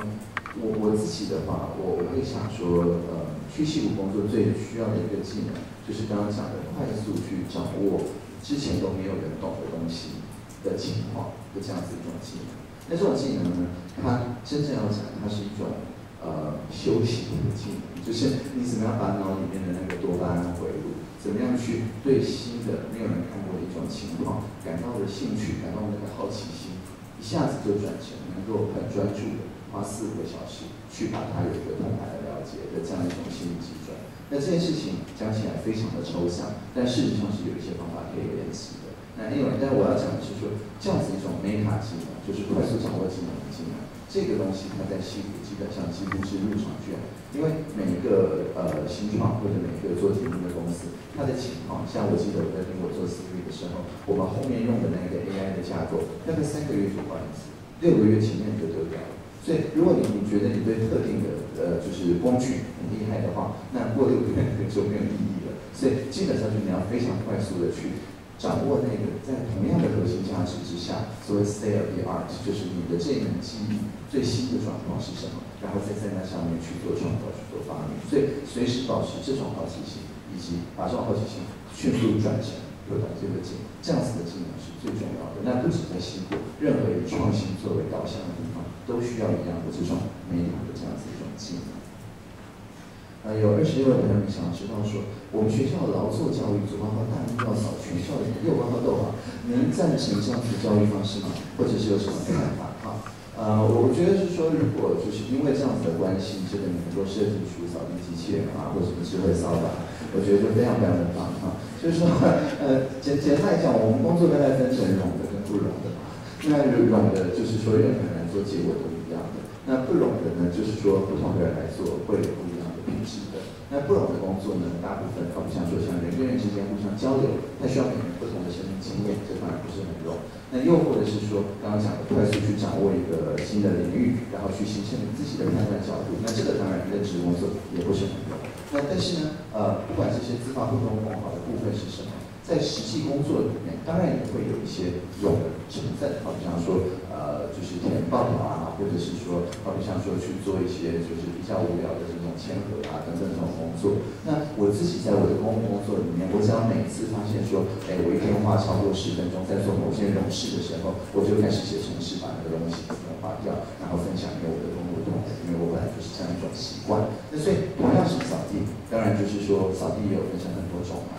我我自己的话，我我会想说，呃，去戏骨工作最需要的一个技能，就是刚刚讲的快速去掌握之前都没有人懂的东西的情况的这样子一种技能。那这种技能呢，它真正要讲，它是一种呃修行的技能，就是你怎么样把脑里面的那个多巴胺回路，怎么样去对新的没有人看过的一种情况感到的兴趣，感到那个好奇心，一下子就转成能够很专注的花四个小时去把它有一个通盘的了解的这样一种心理基准。那这件事情讲起来非常的抽象，但事实上是有一些方法可以练习的。那另外，但我要讲的是说，这样子一种 meta 技能。就是快速掌握技能的技能，这个东西它在西谷基本上几乎是入场券，因为每一个呃新创或者每一个做题目的公司，它的情况，像我记得我在苹果做 Siri 的时候，我们后面用的那个 AI 的架构，大概三个月就换一次，六个月前面就丢掉了。所以如果你你觉得你对特定的呃就是工具很厉害的话，那过六个月就没有意义了。所以基本上就你要非常快速的去。掌握那个在同样的核心价值之下，所谓 state of the art，就是你的这门技艺最新的状况是什么，然后再在那上面去做创造、去做发明。所以随时保持这种好奇心，以及把这种好奇心迅速转成有导这个技，这样子的技能是最重要的。那不止在西部，任何以创新作为导向的地方，都需要一样的这种美好的这样子一种技能。啊，有二十六位朋友想知道说，我们学校的劳作教育左光号大一要扫全校的右光号逗号，您赞成这样子的教育方式吗？或者是有什么看法？呃，我觉得是说，如果就是因为这样子的关系，这个能够设计出扫地机器人啊，或者什么智慧扫把，我觉得就非常非常的棒哈。就是说，呃，简简单来讲，我们工作大概分成冗的跟不冗的嘛。那冗的，就是说任何人做结果都一样的；那不冗的呢，就是说不同的人来做会有不一样的。品质的那不容的工作呢，大部分它不像说像人跟人之间互相交流，它需要每个人不同的生命经验，这当然不是很容那又或者是说刚刚讲的快速去掌握一个新的领域，然后去形成你自己的判断角度，那这个当然认知工作也不是很多那但是呢，呃，不管这些自发互动很好的部分是什么，在实际工作里面，当然也会有一些用的成分，好比像说。呃，就是填报表啊，或者是说，好比像说去做一些就是比较无聊的这种签合啊等等这种工作。那我自己在我的公务工作里面，我只要每次发现说，哎，我一天花超过十分钟在做某些容事的时候，我就开始写程式把那个东西自动化掉，然后分享给我的公务同仁，因为我本来就是这样一种习惯。那所以同样是扫地，当然就是说扫地也有分成很多种嘛，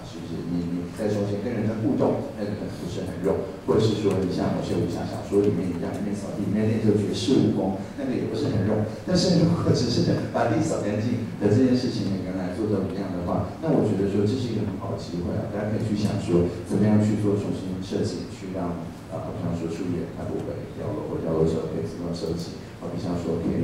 你你在中间跟人的互动，那个可能不是很肉，或者是说你像某些武侠小说里面一样。里面扫地，里面练就绝世武功，那个也不是很肉。但是如果只是把地扫干净的这件事情，每个人来做都一样的话，那我觉得说这是一个很好的机会啊！大家可以去想说，怎么样去做重新设计，去让啊，比方说树叶它不会掉落，或掉落时候可以自动收集，啊比方说可以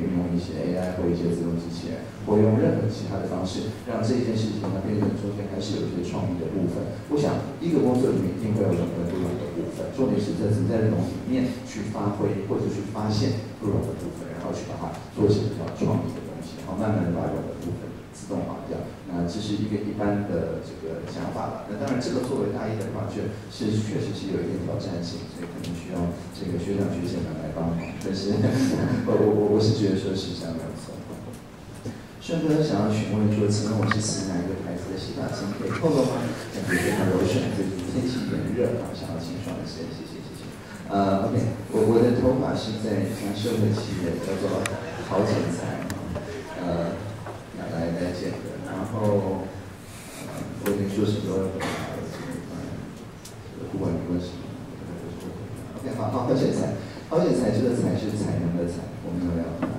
一些自动机器人，或用任何其他的方式，让这件事情呢变成中间还是有一些创意的部分。我想一个工作里面一定会有很多不同的部分，重点是在怎么在容里面去发挥或者去发现不同的部分，然后去把它做成比较创意的东西，然后慢慢的把软的部分。自动化掉，那这是一个一般的这个想法吧。那当然，这个作为大一的话，确是确实是有一点挑战性，所以可能需要这个学长学姐们来帮忙。但是，我我我我是觉得说是这样没有错。顺哥想要询问说，请问我是使哪一个牌子的洗发精？可以透露吗？感觉非常柔顺，最近天气炎热啊，想要清爽一些，谢谢谢谢。呃，OK，我我的头发是在一家社会企业叫做好剪裁，呃。来来剪的，然后呃我已经说很多呃，不管你问什么，OK，好好好剪裁，好剪裁这个裁是才能的裁，我们要要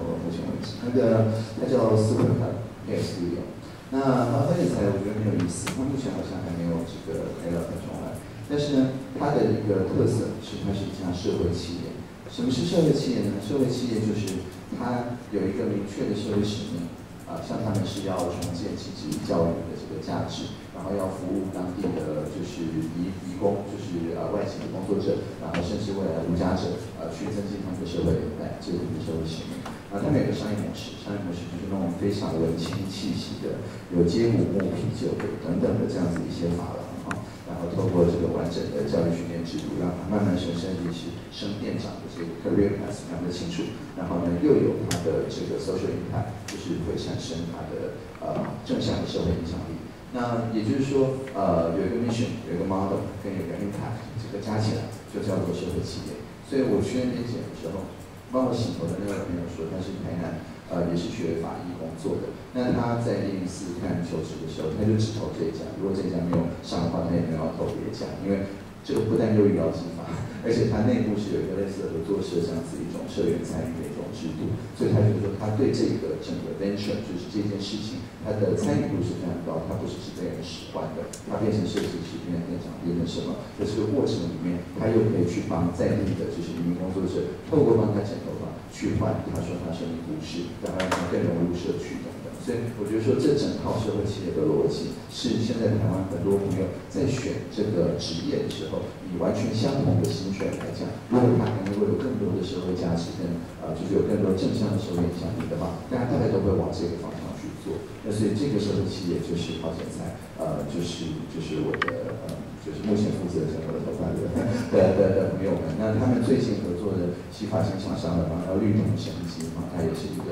我目前为止，那个他叫 Super Cut，S U，那花钱财我觉得很有意思，他目前好像还没有这个开到台中来，但是呢，它的一个特色是它是一家社会企业。什么是社会企业呢？社会企业就是它有一个明确的社会使命。啊，像他们是要重建其实教育的这个价值，然后要服务当地的就是移移工，就是呃外籍的工作者，然后甚至未来无家者，呃去增进他们的社会连带，这是社会使命。啊，他们有个商业模式，商业模式就是那种非常文青气息的，有街舞、木啤酒等等的这样子一些法郎啊。然后透过这个完整的教育训练制度，让他慢慢升升级是升店长的这个 career path 非常的清楚。然后呢，又有他的这个 social impact，就是会产生他的呃正向的社会影响力。那也就是说，呃，有一个 mission，有一个 model，跟有一个 impact，这个加起来就叫做社会企业。所以我去年检的时候，帮我洗头的那位朋友说，他是台南。呃，也是学法医工作的。那他在一零四看求职的时候，他就只投这一家。如果这家没有上的话，他也没有投别家，因为这个不但优于劳基法，*laughs* 而且它内部是有一个类似的合作社这样子一种社员参与的一种制度。所以他就说，他对这个整个 venture 就是这件事情，他的参与度是非常高。他不是只被人使唤的，他变成设计师，变成店长，变成什么？在这个过程里面，他又可以去帮在地的就是移民工作者，透过帮他剪头发。去换，他说他生命故事，然后让他更融入社区。所以我觉得说这整套社会企业的逻辑，是现在台湾很多朋友在选这个职业的时候，以完全相同的薪水来讲，如果他能够有更多的社会价值，跟呃就是有更多正向的社会影响力的话，大家大概都会往这个方向去做。那所以这个社会企业就是好现在，呃，就是就是我的呃。就是目前负责整个的头发的的 *laughs* 的朋友们，那他们最近合作的洗发型厂商的话，叫绿铜神机嘛，它也是一个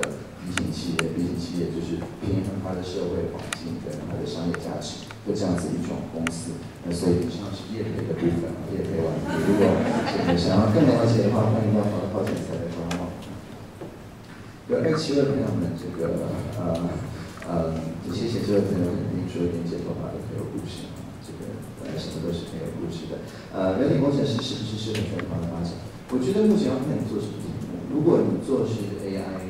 型企业毕竟企业就是平衡它的社会环境跟它的商业价值的这样子一种公司。那所以以上是业配的部分，业配完毕。如果想要更了解的话，欢迎到好的保险财的官网。有爱奇艺的朋友们，这个呃呃，谢谢这位朋友肯定说连接头发的朋友故事。这个呃什么都是很有故事的。呃，人体工程师是不是适合全方的发展？我觉得目前要看你做什么题目。如果你做的是 AI，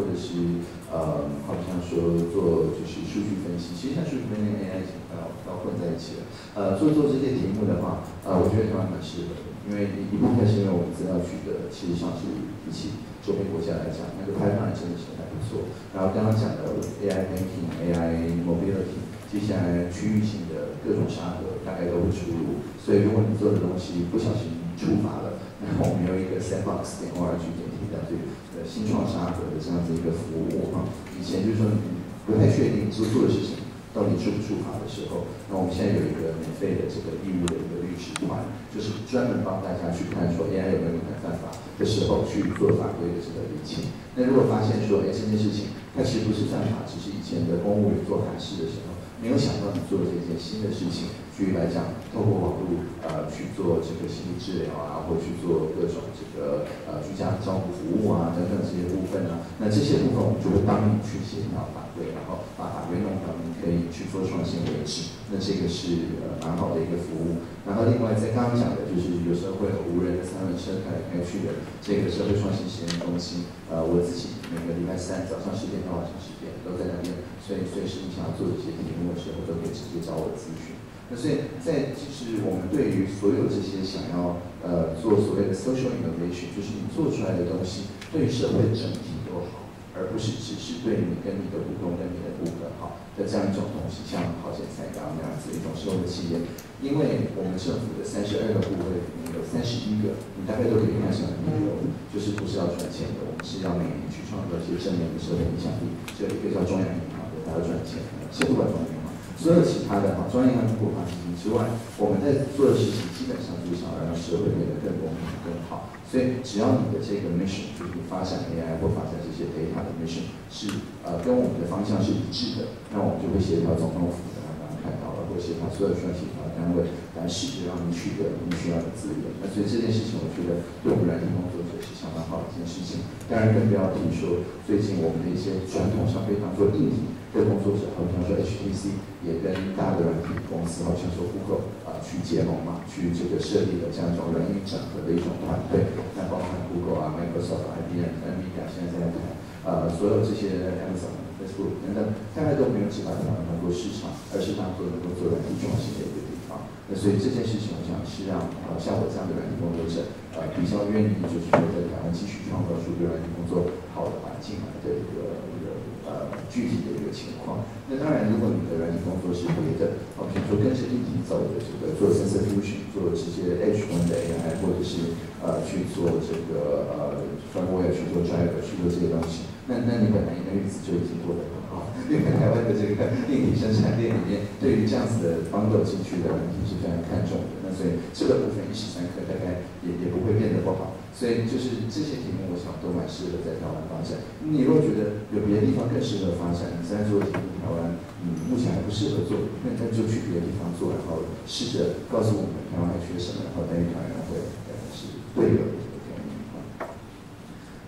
或者是呃，好像说做就是数据分析，其实像数据分析跟 AI 已经要要混在一起了。呃，做做这些题目的话，呃，我觉得台湾蛮适合的，因为一一部分是因为我们资料取得其实上是比起周边国家来讲，那个开放真的是还不错。然后刚刚讲的 AI banking、AI mobility。接下来区域性的各种沙盒大概都会出炉，所以如果你做的东西不小心触发了，那我们有一个 sandbox 点 org 点 t 的这呃新创沙盒的这样子一个服务哈。以前就是说你不太确定做做的事情到底触不触法的时候，那我们现在有一个免费的这个义务的一个律师团，就是专门帮大家去看说 AI 有没有可能犯法的时候去做法规的这个理清。那如果发现说哎这件事情它其实不是犯法，只是以前的公务员做法事的时候。没有想到你做这件新的事情，举例来讲，透过网络呃去做这个心理治疗啊，或去做各种这个呃居家照顾服务啊等等这些部分呢，那这些部分我们就会帮你去协调法规，然后把法规弄到你可以去做创新为止。那这个是呃蛮好的一个服务。然后另外在刚刚讲的就是有时候会有无人的三轮车开来开去的这个社会创新实验中心，呃我自己每个礼拜三早上十点到晚上十点都在那边。所以随时你想要做这些题目的时候，都可以直接找我咨询。那所以在其实我们对于所有这些想要呃做所谓的 social innovation，就是你做出来的东西对于社会整体都好，而不是只是对你跟你的股东跟你的顾客的这样一种东西，像好险才刚那样子一种社会企业。因为我们政府的三十二个部位里面有三十一个，你大概都可以看上很多，就是不是要赚钱的，我们是要每年去创造一些正面的社会影响力。只有一个叫中央银行。它要赚钱，先不管中央银行，所有其他的哈，中央银行跟国发基金之外，我们在做的事情基本上就是想要让社会变得更公平、更好。所以只要你的这个 mission 就是你发展 AI 或发展这些 data 的 mission 是呃跟我们的方向是一致的，那我们就会协调总统府的刚刚看到了，或协调所有需要协调的单位来试着让你取得你需要的资源。那所以这件事情，我觉得对我们软体工作者是相当好的一件事情。当然更不要提说最近我们的一些传统上非常做硬体。的工作者，好比方说 HTC 也跟大的软体公司，好像说 Google 啊去结盟嘛，去这个设立了这样一种软硬整合的一种团队。那包含 Google 啊、Microsoft、IBM、NVIDIA 现在在谈，呃，所有这些 Amazon、Facebook 等等，大概都没有只把台湾当做市场，而是当做能够做软体创新的一个。那所以这件事情，我想是让呃像我这样的软体工作者，呃比较愿意就是说在台湾继续创造出对软体工作好的环境来的一个一个呃具体的一个情况。那当然，如果你的软体工作是别的，好比如说跟着立体走的这个做 sensor fusion，做直接 H 端的 AI，或者是呃去做这个呃 firmware 去做 driver 去做这些东西，那那你本来应该日子就已经过得很很好，因为台湾的这个硬体生产链里面，对于这样子的 bundle 进去的问题是非常看重的。那所以这个部分一时三刻大概也也不会变得不好。所以就是这些题目，我想都蛮适合在台湾发展。你如果觉得有别的地方更适合发展，你在做题目台湾，嗯，目前还不适合做，那那就去别的地方做，然后试着告诉我们台湾还缺什么，然后等于台湾会呃是对的这个概念啊。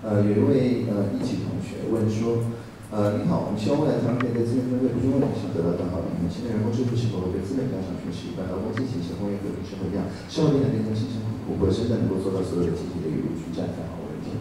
呃，有一位呃一起同学问说。呃，您好，我们希望未来台湾可以在资源分配不均问题上得到更好的平衡。现在人工智能是否会对资本加强讯息，把劳动进行一些工业革命社会一样，社会变得变成新生苦苦，真的能够做到所有的集体的与主战非常好问题。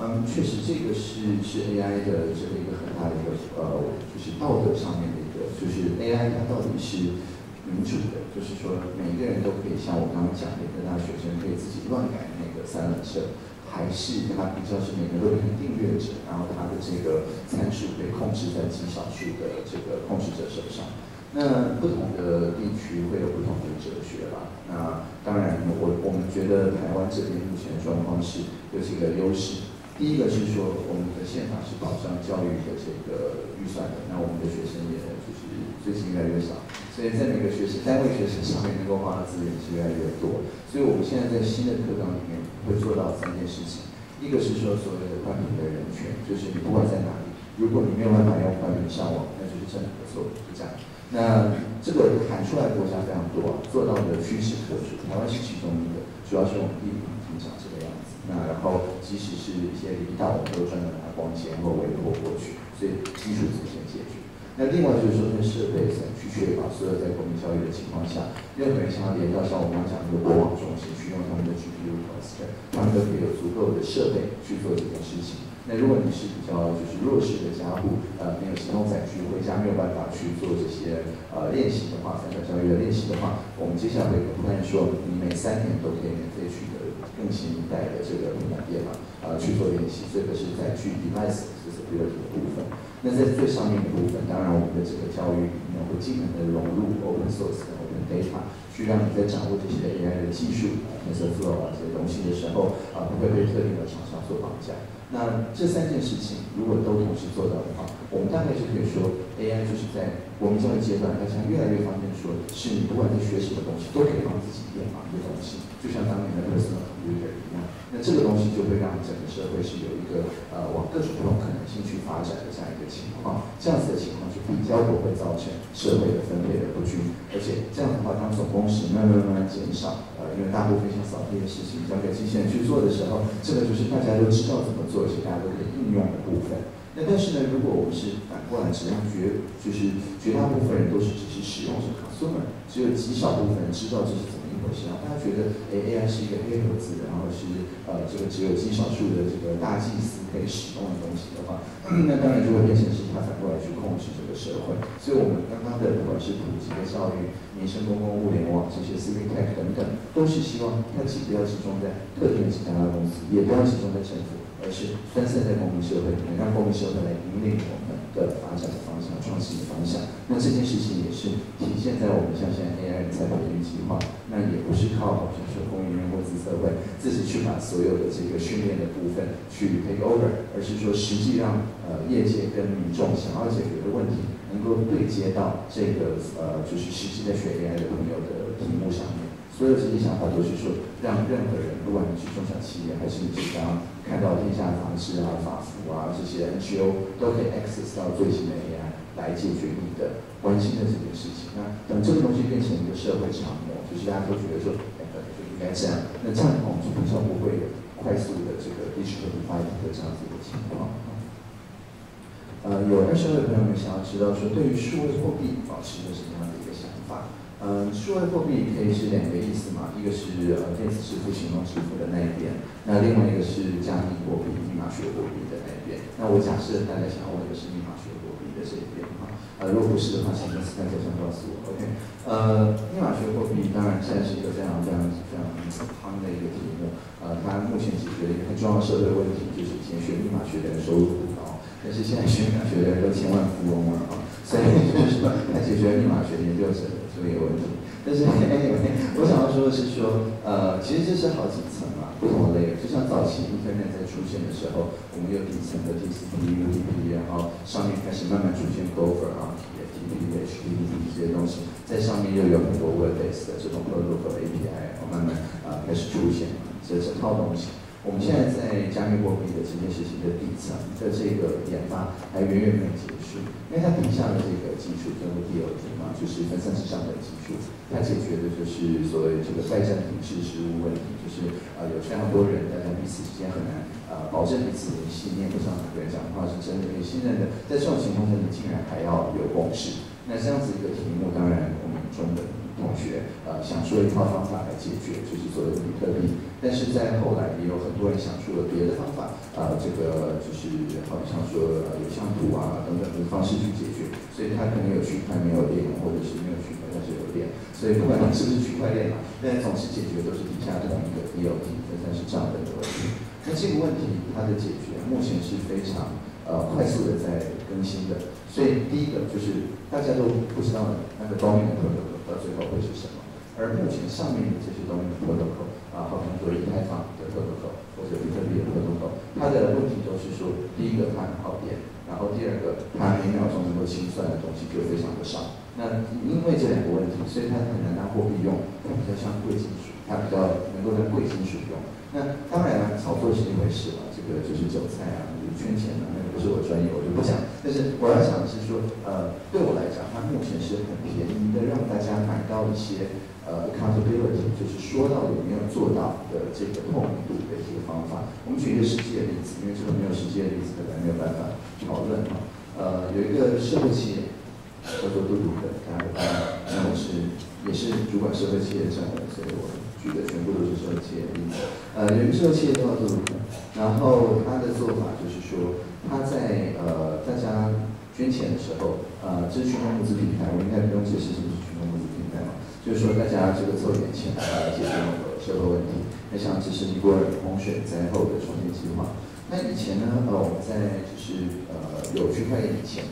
嗯，确实这个是是 AI 的这个一个很大的一个呃，就是道德上面的一个，就是 AI 它到底是民主的，就是说每一个人都可以像我刚刚讲的，一个大学生可以自己乱改那个三轮车。还是它比较是每个都是订阅者，然后它的这个参数被控制在极少数的这个控制者手上。那不同的地区会有不同的哲学吧。那当然，我我们觉得台湾这边目前的状况是有几个优势。第一个是说，我们的宪法是保障教育的这个预算的，那我们的学生也就是最近越来越少，所以在每个学习单位学习上面能够花的资源是越来越多。所以我们现在在新的课纲里面。会做到三件事情，一个是说所谓的宽频的人权，就是你不管在哪里，如果你没有办法用宽频上网，那就是政府的错，这样。那这个喊出来的国家非常多，做到的趋势特殊，台湾是其中一个，主要是我们第一。那然后即使是一些离岛，我们都专门拿光纤或微波过去，所以基础直先解决。那另外就是说，这设备怎去确保所有在国民教育的情况下，任何人想要连到像我刚刚讲那个国网中心去用他们的 GPU cluster，他们都可以有足够的设备去做这件事情。那如果你是比较就是弱势的家户，呃，没有行动载具，回家没有办法去做这些呃练习的话，三角教育的练习的话，我们接下来会跟说，你每三年都可以免费去更新一代的这个平板电脑，啊，去做练习。这个是在去 device 这是第二个部分。那在最上面的部分，当然我们的这个教育里面会尽可能的融入 open source 的 open data，去让你在掌握这些 AI 的技术、TensorFlow 啊这些东西的时候，啊不会被特定的厂商所绑架。那这三件事情如果都同时做到的话，我们大概就可以说 AI 就是在我们教育阶段，它将越来越方便说，是你不管在学习的东西，都可以帮自己编码一个东西，就像当年的 personal computer 一样。那这个东西就会让整个社会是有一个呃往各种不同可能性去发展的这样一个情况，这样子的情况比较不会造成社会的分配的不均，而且这样的话，当总工时慢慢慢慢减少，呃，因为大部分像扫地的事情交给机器人去做的时候，这个就是大家都知道怎么做，而且大家都可以应用的部分。那但是呢，如果我们是反过来，只让绝就是绝大部分人都是只是使用者 consumer，只有极少部分人知道这是怎么。然后大家觉得，哎，AI 是一个黑盒子，然后是呃，这个只有极少数的这个大祭司可以使用的东西的话，*coughs* 那当然就会变成是他反过来去控制这个社会。所以，我们刚刚的不管是普及的教育、民生公共物联网这些 c i v Tech 等等，都是希望它既不要集中在特定的几家大公司，也不要集中在政府，而是分散在公民社会，能让公民社会来引领我们的发展的方向、创新的方向。那这件事情也是体现在我们像现在 AI 人才培育计划。那也不是靠，比如说公务员或自测会自己去把所有的这个训练的部分去 take over，而是说实际让呃业界跟民众想要解决的问题，能够对接到这个呃就是实际在学 AI 的朋友的题目上面。所有这些想法都是说，让任何人，不管你是中小企业，还是你是刚刚看到天下杂志啊、法服啊这些 NGO，都可以 access 到最新的 AI 来解决你的关心的这件事情。那等这个东西变成一个社会常模。就是大家都觉得说，哎，就应该这样。那这样的话，我们就比较不会快速的这个 digital divide 的这样子一个情况。呃，有二十位朋友们想要知道说，对于数位货币保持着什么样的一个想法？呃，数位货币可以是两个意思嘛，一个是呃电子支付、行动支付的那一边，那另外一个是加密货币、密码学货币的那一边。那我假设大家想要问的是密码学货币的这一边哈，呃，如果不是的话，请在私下邮箱告诉我。OK，呃，密码学货币当然现在是一个非常非常非常夯的一个题目，呃，它目前解决了一个很重要的社会问题，就是以前学密码学的人收入不高，但是现在学密码学的人都千万富翁了啊，所以就是说，它解决了密码学研究者。没有问题，但是 anyway，*laughs* 我想要说的是说，呃，其实这是好几层嘛，不同的 layer。就像早期 Internet 在出现的时候，我们有底层的 TCP、UDP，然后上面开始慢慢出现 Gopher 啊、TFTP、HTTP 这些东西，在上面又有很多 Web-based 的这种 protocol API，然后慢慢啊开始出现，这整套东西。我们现在在加密货币的这件事情的底层的这个研发还远远没有结束，因为它底下的这个基础叫做 DLT 嘛，就是分散式账本基础，它解决的就是所谓这个代战体制失误问题，就是呃有非常多人大家彼此之间很难呃保证彼此联系，念不上哪个人讲话是真的可以信任的，在这种情况下你竟然还要有共识，那这样子一个题目，当然我们中文。同学，呃，想出了一套方法来解决，就是所谓的比特币。但是在后来也有很多人想出了别的方法，呃，这个就是好像说呃有像图啊等等的方式去解决。所以它可能有区块没有链，或者是没有区块但是有链。所以不管它是不是区块链嘛，但总是解决都是底下同一个 DLT，分散式账本的问题。那这个问题它的解决目前是非常呃快速的在更新的。所以第一个就是大家都不知道那个高明的。到最后会是什么？而目前上面的这些东西的 protocol 啊，好像说以太坊的 protocol 或者比特币的 protocol，它的问题都是说，第一个它很耗电，然后第二个它每秒钟能够清算的东西就非常的少。那因为这两个问题，所以它很难当货币用，它比较像贵金属，它比较能够在贵金属用。那当然了，炒作是一回事了，这个就是韭菜啊，就是圈钱的，那个不是我专业，我就不讲。但是我要讲的是说，呃，对我来讲，它目前是很便宜的，让大家买到一些呃 accountability，就是说到有没有做到的这个透明度的一个方法。我们举一个实际的例子，因为这个没有实际的例子，可能没有办法讨论哈。呃，有一个社会企业叫做嘟嘟的，大家知道，那我是也是主管社会企业的政委，所以我。举的全部都是社会企业的例子，呃，有一个社会企业叫做然后他的做法就是说，他在呃大家捐钱的时候，呃，这是群众募资平台，我应该不用解释什么是群众募资平台嘛，就是说大家这个凑点钱来解决某个社会问题，那像支持尼泊尔洪水灾后的重建计划，那以前呢，呃，我们在就是呃有区块链以前，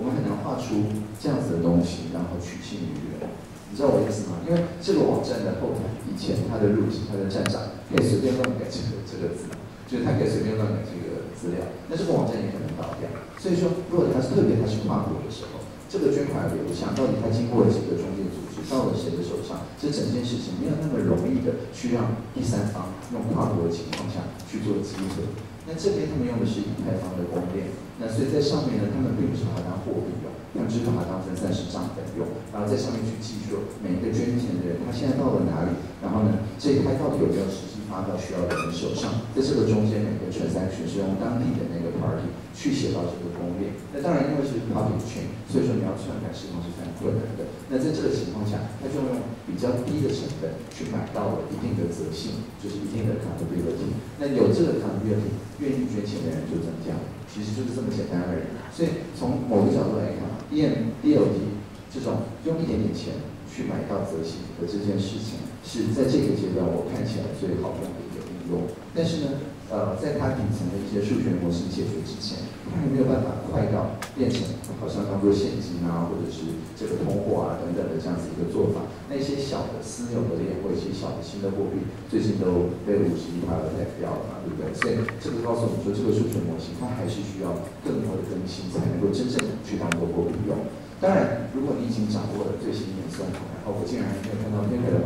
我们很难画出这样子的东西，然后取信于人。你知道我意思吗？因为这个网站的后台以前它的入籍、它的站长可以随便乱改这个这个字，就是他可以随便乱改这个资料，那这个网站也可能倒掉。所以说，如果它是特别它是跨国的时候，这个捐款流向到底它经过了几个中介组织，到了谁的手上，这整件事情没有那么容易的去让第三方用跨国的情况下去做集合。那这边他们用的是以太坊的公链，那所以在上面呢，他们并不是把它当货币用。他们只把它当成暂时账本用，然后在上面去记说每一个捐钱的人他现在到了哪里，然后呢这一拍到底有没有实发到需要的人手上，在这个中间每个 transaction 是用当地的那个 party 去写到这个公链。那当然因为是 public chain，所以说你要篡改系统是非常困难的。那在这个情况下，他就用比较低的成本去买到了一定的责性，就是一定的 accountability。那有这个 accountability，愿意捐钱的人就增加，其实就是这么简单而已。所以从某个角度来看。D M D L T 这种用一点点钱去买到泽西的这件事情，是在这个阶段我看起来最好用的一个应用。但是呢，呃，在它底层的一些数学模式解决之前，它还没有办法快到变成好像当做现金啊，或者是这个通货啊等等的这样子一个做法。那些小的私有的链或一些小的新的货币，最近都被五十一趴的代掉了嘛，对不对？所以这个告诉我们说，这个数学模型它还是需要更多的更新，才能够真正去当做货币用。当然，如果你已经掌握了最新演算法，然后我竟然还可以看到 paper 的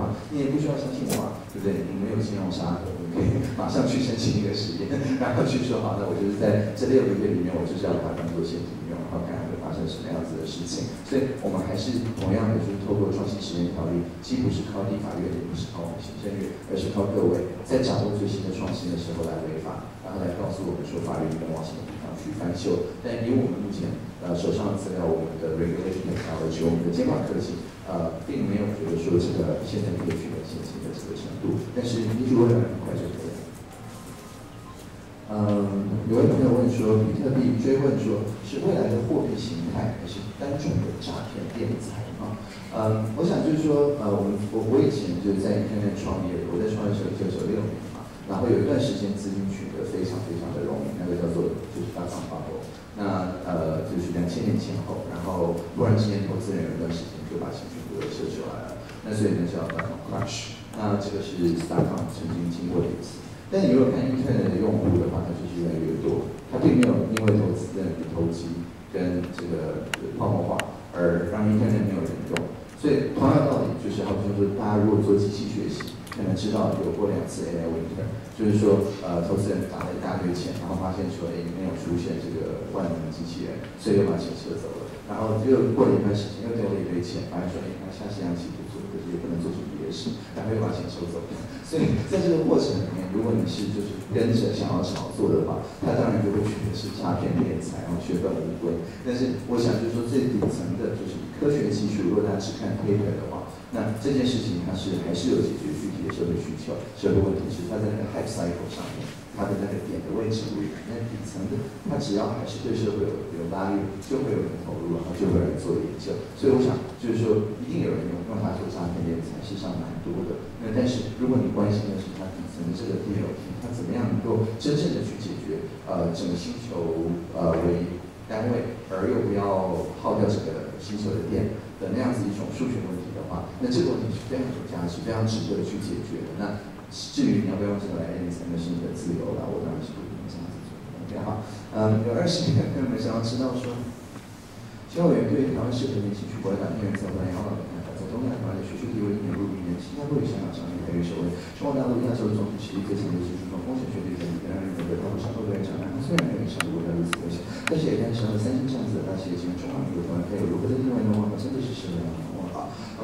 要相信我，对不对？你没有信用沙盒，你可以马上去申请一个实验，然后去说好，那我就是在这六个月里面，我就是要把它当做现金用，然后看会发生什么样子的事情。所以我们还是同样的，就是透过创新实验条例，既不是靠立法院，也不是靠我们行政院，而是靠各位在掌握最新的创新的时候来违法，然后来告诉我们说法律应该往前翻秀，但以我们目前呃手上的资料，我们的 regulation technology，我们的监管科技，呃，并没有觉得说这个现在可以取得现行的这个程度，但是依据未来很快就可以。嗯，有位朋友问说，比特币追问说，是未来的货币形态，还是单纯的诈骗敛财啊？嗯，我想就是说，呃，我们我我以前就是在那边创业，我在创业时候就九六年，然后有一段时间资金取得非常非常的容易，那个叫做就是大涨发货。那呃就是两千年前后，然后突然之间投资人有一段时间就把钱全部都撤出来了，那所以那叫大涨 crash。那这个是 s t a r t 曾经经过的一次。但你如果看 Internet 的用户的话，它就是越来越多，它并没有因为投资人的投机跟这个泡沫化而让 Internet 没有人用。所以同样道理，就是好比说，大家如果做机器学习，可能知道有过两次 AI winter，就是说，呃，投资人打了一大堆钱，然后发现说，哎，没有出现这个万能机器人，所以又把钱撤走了。然后又过了一段时间，又丢了一堆钱，发现说，哎，那下西洋棋不做，可是也不能做出别的事，然后又把钱收走。所以在这个过程里面，如果你是就是跟着想要炒作的话，他当然就会觉得是诈骗敛财，然后血本无归。但是我想就是说最底层的就是科学技术，如果大家只看 paper 的话，那这件事情它是还是有解决社会需求。社会问题是它在那个 hype cycle 上面，它的那个点的位置不一样。那底层的，它只要还是对社会有有拉力，就会有人投入，然后就会有人做研究。所以我想就是说，一定有人用用它做诈骗敛财，事实上蛮多的。那但是如果你关心的是它底层的这个 DLT，它怎么样能够真正的去解决呃整个星球呃为单位，而又不要耗掉整个星球的电的那样子一种数学问题那这个问题是非常有价值、非常值得去解决的。那至于你要不要用这个来敛财，那是你的自由了，我当然是不可能这样子做。OK 好，嗯，有二十个朋友们想要知道说，教委员对台湾适合年轻去国外打工人才会养老的看法，在东亚台湾的学术地位一年入一年，新加坡与香港长期排于首位，中国大陆亚洲总体实力最强的技术中，风险绝对在你，让人觉得他们上多人长，虽然没有上过国家如此危险，但是也看上了三星这样子的大企业进入中华民国台湾，还有如何在另外一个方法，真的是适合养老好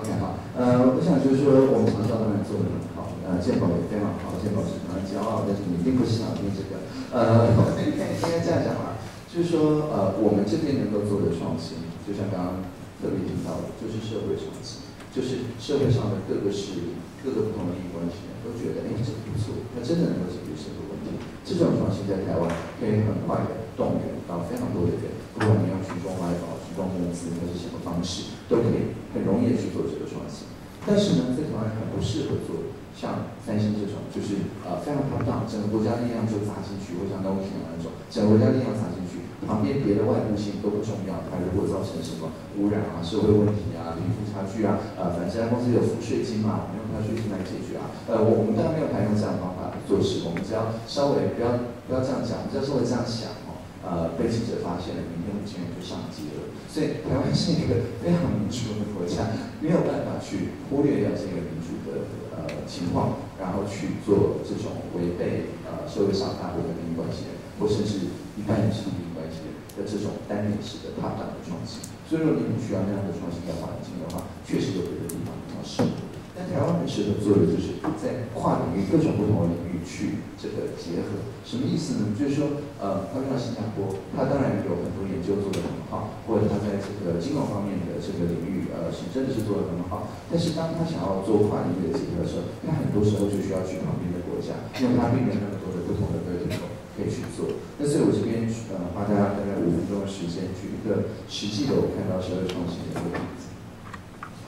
，OK 好，呃，我想就是说我们长照当然做得很好，呃，健保也非常好，健保是非常骄傲，但是你并不想听这个，呃，*laughs* 应该这样讲吧。就是说，呃，我们这边能够做的创新，就像刚刚特别提到的，就是社会创新，就是社会上的各个势力、各个不同的利益关系人都觉得，哎，这个不错，它真的能够解决社会问题。这种创新在台湾可以很快的动员到非常多的人，不管你用群众外保、群众募资还是什么方式，都可以很容易的去做这个创新。但是呢，在台湾很不适合做。像三星这种，就是呃非常庞大，整个国家力量就砸进去，或像东西那种，整个国家力量砸进去，旁边别的外部性都不重要，它如果造成什么污染啊、社会问题啊、贫富差距啊，呃，反正这家公司有抚税金嘛，我们用它税金来解决啊。呃，我们当然没有采用这样的方法做事，我们只要稍微不要不要这样讲，只要稍微这样想哦，呃，被记者发现了，明天五千元就上街了。所以台湾是一个非常民主的国家，没有办法去忽略掉这个民主的。呃，情况，然后去做这种违背呃社会上大部分利益关系，或甚至一般以上利益关系的这种单面式的踏板的创新。所以，如果你不需要那样的创新的环境的话，确实有别的地方比较适合。但台湾很适合做的，就是在跨领域各种不同的领域去这个结合。什么意思呢？就是说，呃，他像新加坡，他当然有很多研究做得很好，或者他在这个金融方面的这个领域，呃，是真的是做得很好。但是当他想要做跨领域的结合的时候，他很多时候就需要去旁边的国家，因为他并没有那么多的不同的 vertical 可以去做。那所以我这边呃，花大家大概五分钟的时间，举一个实际的我看到社会创新的一个例子，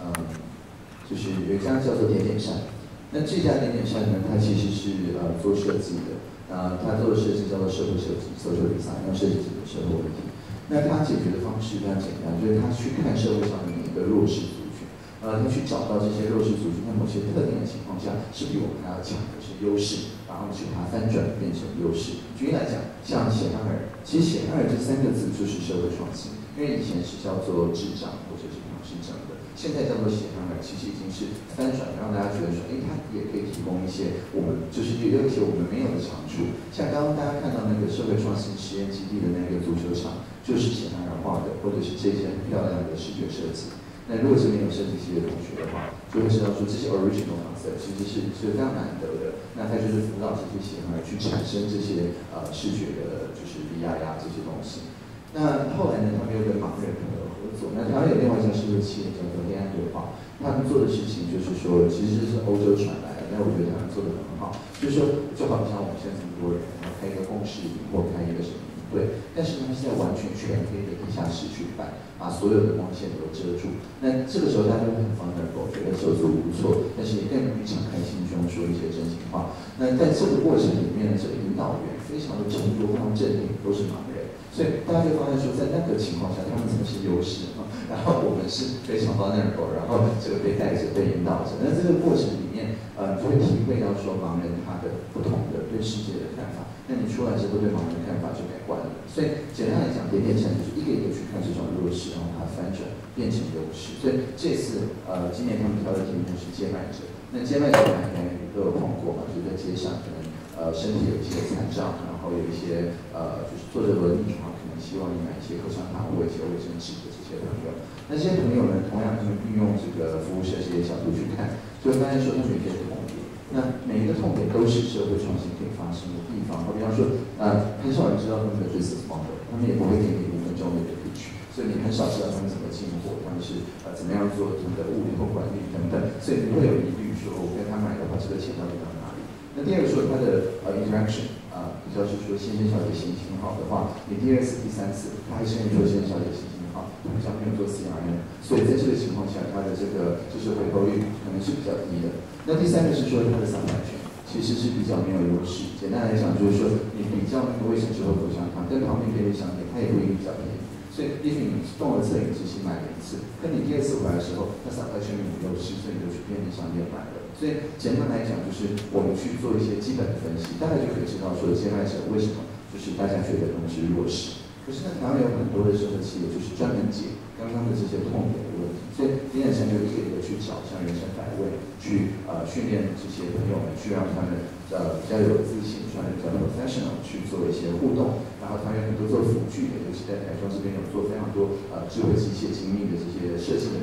嗯。就是有一家叫做点点扇，那这家点点扇呢，它其实是呃做设计的，啊，它做的设计叫做社会设计 （social design），要设计这个社会问题。那它解决的方式非常简单，就是它去看社会上的每一个弱势族群，呃，它去找到这些弱势族群在某些特定的情况下是比我们还要强的是优势，然后去把它翻转变成优势。举例来讲，像显二，其实显二这三个字就是社会创新，因为以前是叫做智障或者是。现在叫做写上来，其实已经是翻转，让大家觉得说，哎，它也可以提供一些我们就是也有一些我们没有的长处。像刚刚大家看到那个社会创新实验基地的那个足球场，就是写上来画的，或者是这些很漂亮的视觉设计。那如果这边有设计系的同学的话，就会知道说这些 original concept 其实是是非常难得的。那他就是辅导这些协会去产生这些呃视觉的，就是 V R 呀这些东西。那后来呢，他们又跟盲人朋友那台湾有另外一家视觉企业叫做恋爱对话，他们做的事情就是说，其实是欧洲传来的，但我觉得他们做的很好。就是说，就好像我们现在这么多人，然后开一个共识或开一个什么。对，但是他们是在完全全黑的地下室去办，把所有的光线都遮住。那这个时候大家都很 vulnerable，觉得手足无措，但是也更容易敞开心胸说一些真心话。那在这个过程里面呢，这个引导员非常的沉着，非常镇定，都是盲人，所以大家就发现说，在那个情况下，他们才是优势啊。*laughs* 然后我们是非常 vulnerable，然后这个被带着、被引导着。那这个过程里面，呃，就会体会到说盲人他的不同的对世界的看法。那你出来之后，对盲人的看法就改观了。所以简单来讲，点点成就是一个一个去看这种弱势，然后把它翻转变成优势。所以这次呃，今年他们挑的题目是接麦者。那接麦者大家都有碰过嘛？就在街上，可能呃身体有一些残障，有一些呃就是坐着轮椅的话，可能希望你买一些口香糖或一些卫生纸的这些朋友。那这些朋友呢，同样他们运用这个服务设计的角度去看，就会发现说他们有些痛点。那每一个痛点都是社会创新可以发生的地方。好比方说，呃，很少人知道他们的 business model，他们也不会给你五分钟的 pitch，所以你很少知道他们怎么进货，他们是呃怎么样做他们的物流管理等等，所以你会有疑虑说，我跟他买的话，这个钱到底到哪里？那第二个说他的呃 interaction，啊，比较是说先生小姐心情好的话，你第二次、第三次，他还是跟你说先生小姐心情好，他们想没有做 CRM，所以在这个情况下，他的这个就是回头率可能是比较低的。那第三个是说他的散版权其实是比较没有优势。简单来讲，就是说你比较那个卫生纸和口香糖，跟旁边便利商店，它也不一定比较便宜。所以也许你动了摄影机器买了一次，跟你第二次回来的时候，那散版权没有优势，所以你就去便利商店买。所以简单来讲，就是我们去做一些基本的分析，大概就可以知道说接麦者为什么就是大家觉得他们是弱势。可是呢，台湾有很多的社会企业就是专门解刚刚的这些痛点的问题。所以今天成就一个一个去找像人生百味，去呃训练这些朋友们，去让他们呃比较有自信，穿的比较 professional 去做一些互动。然后他们有很多做辅具的，尤其在台中这边有做非常多呃智慧机械精密的这些设计的，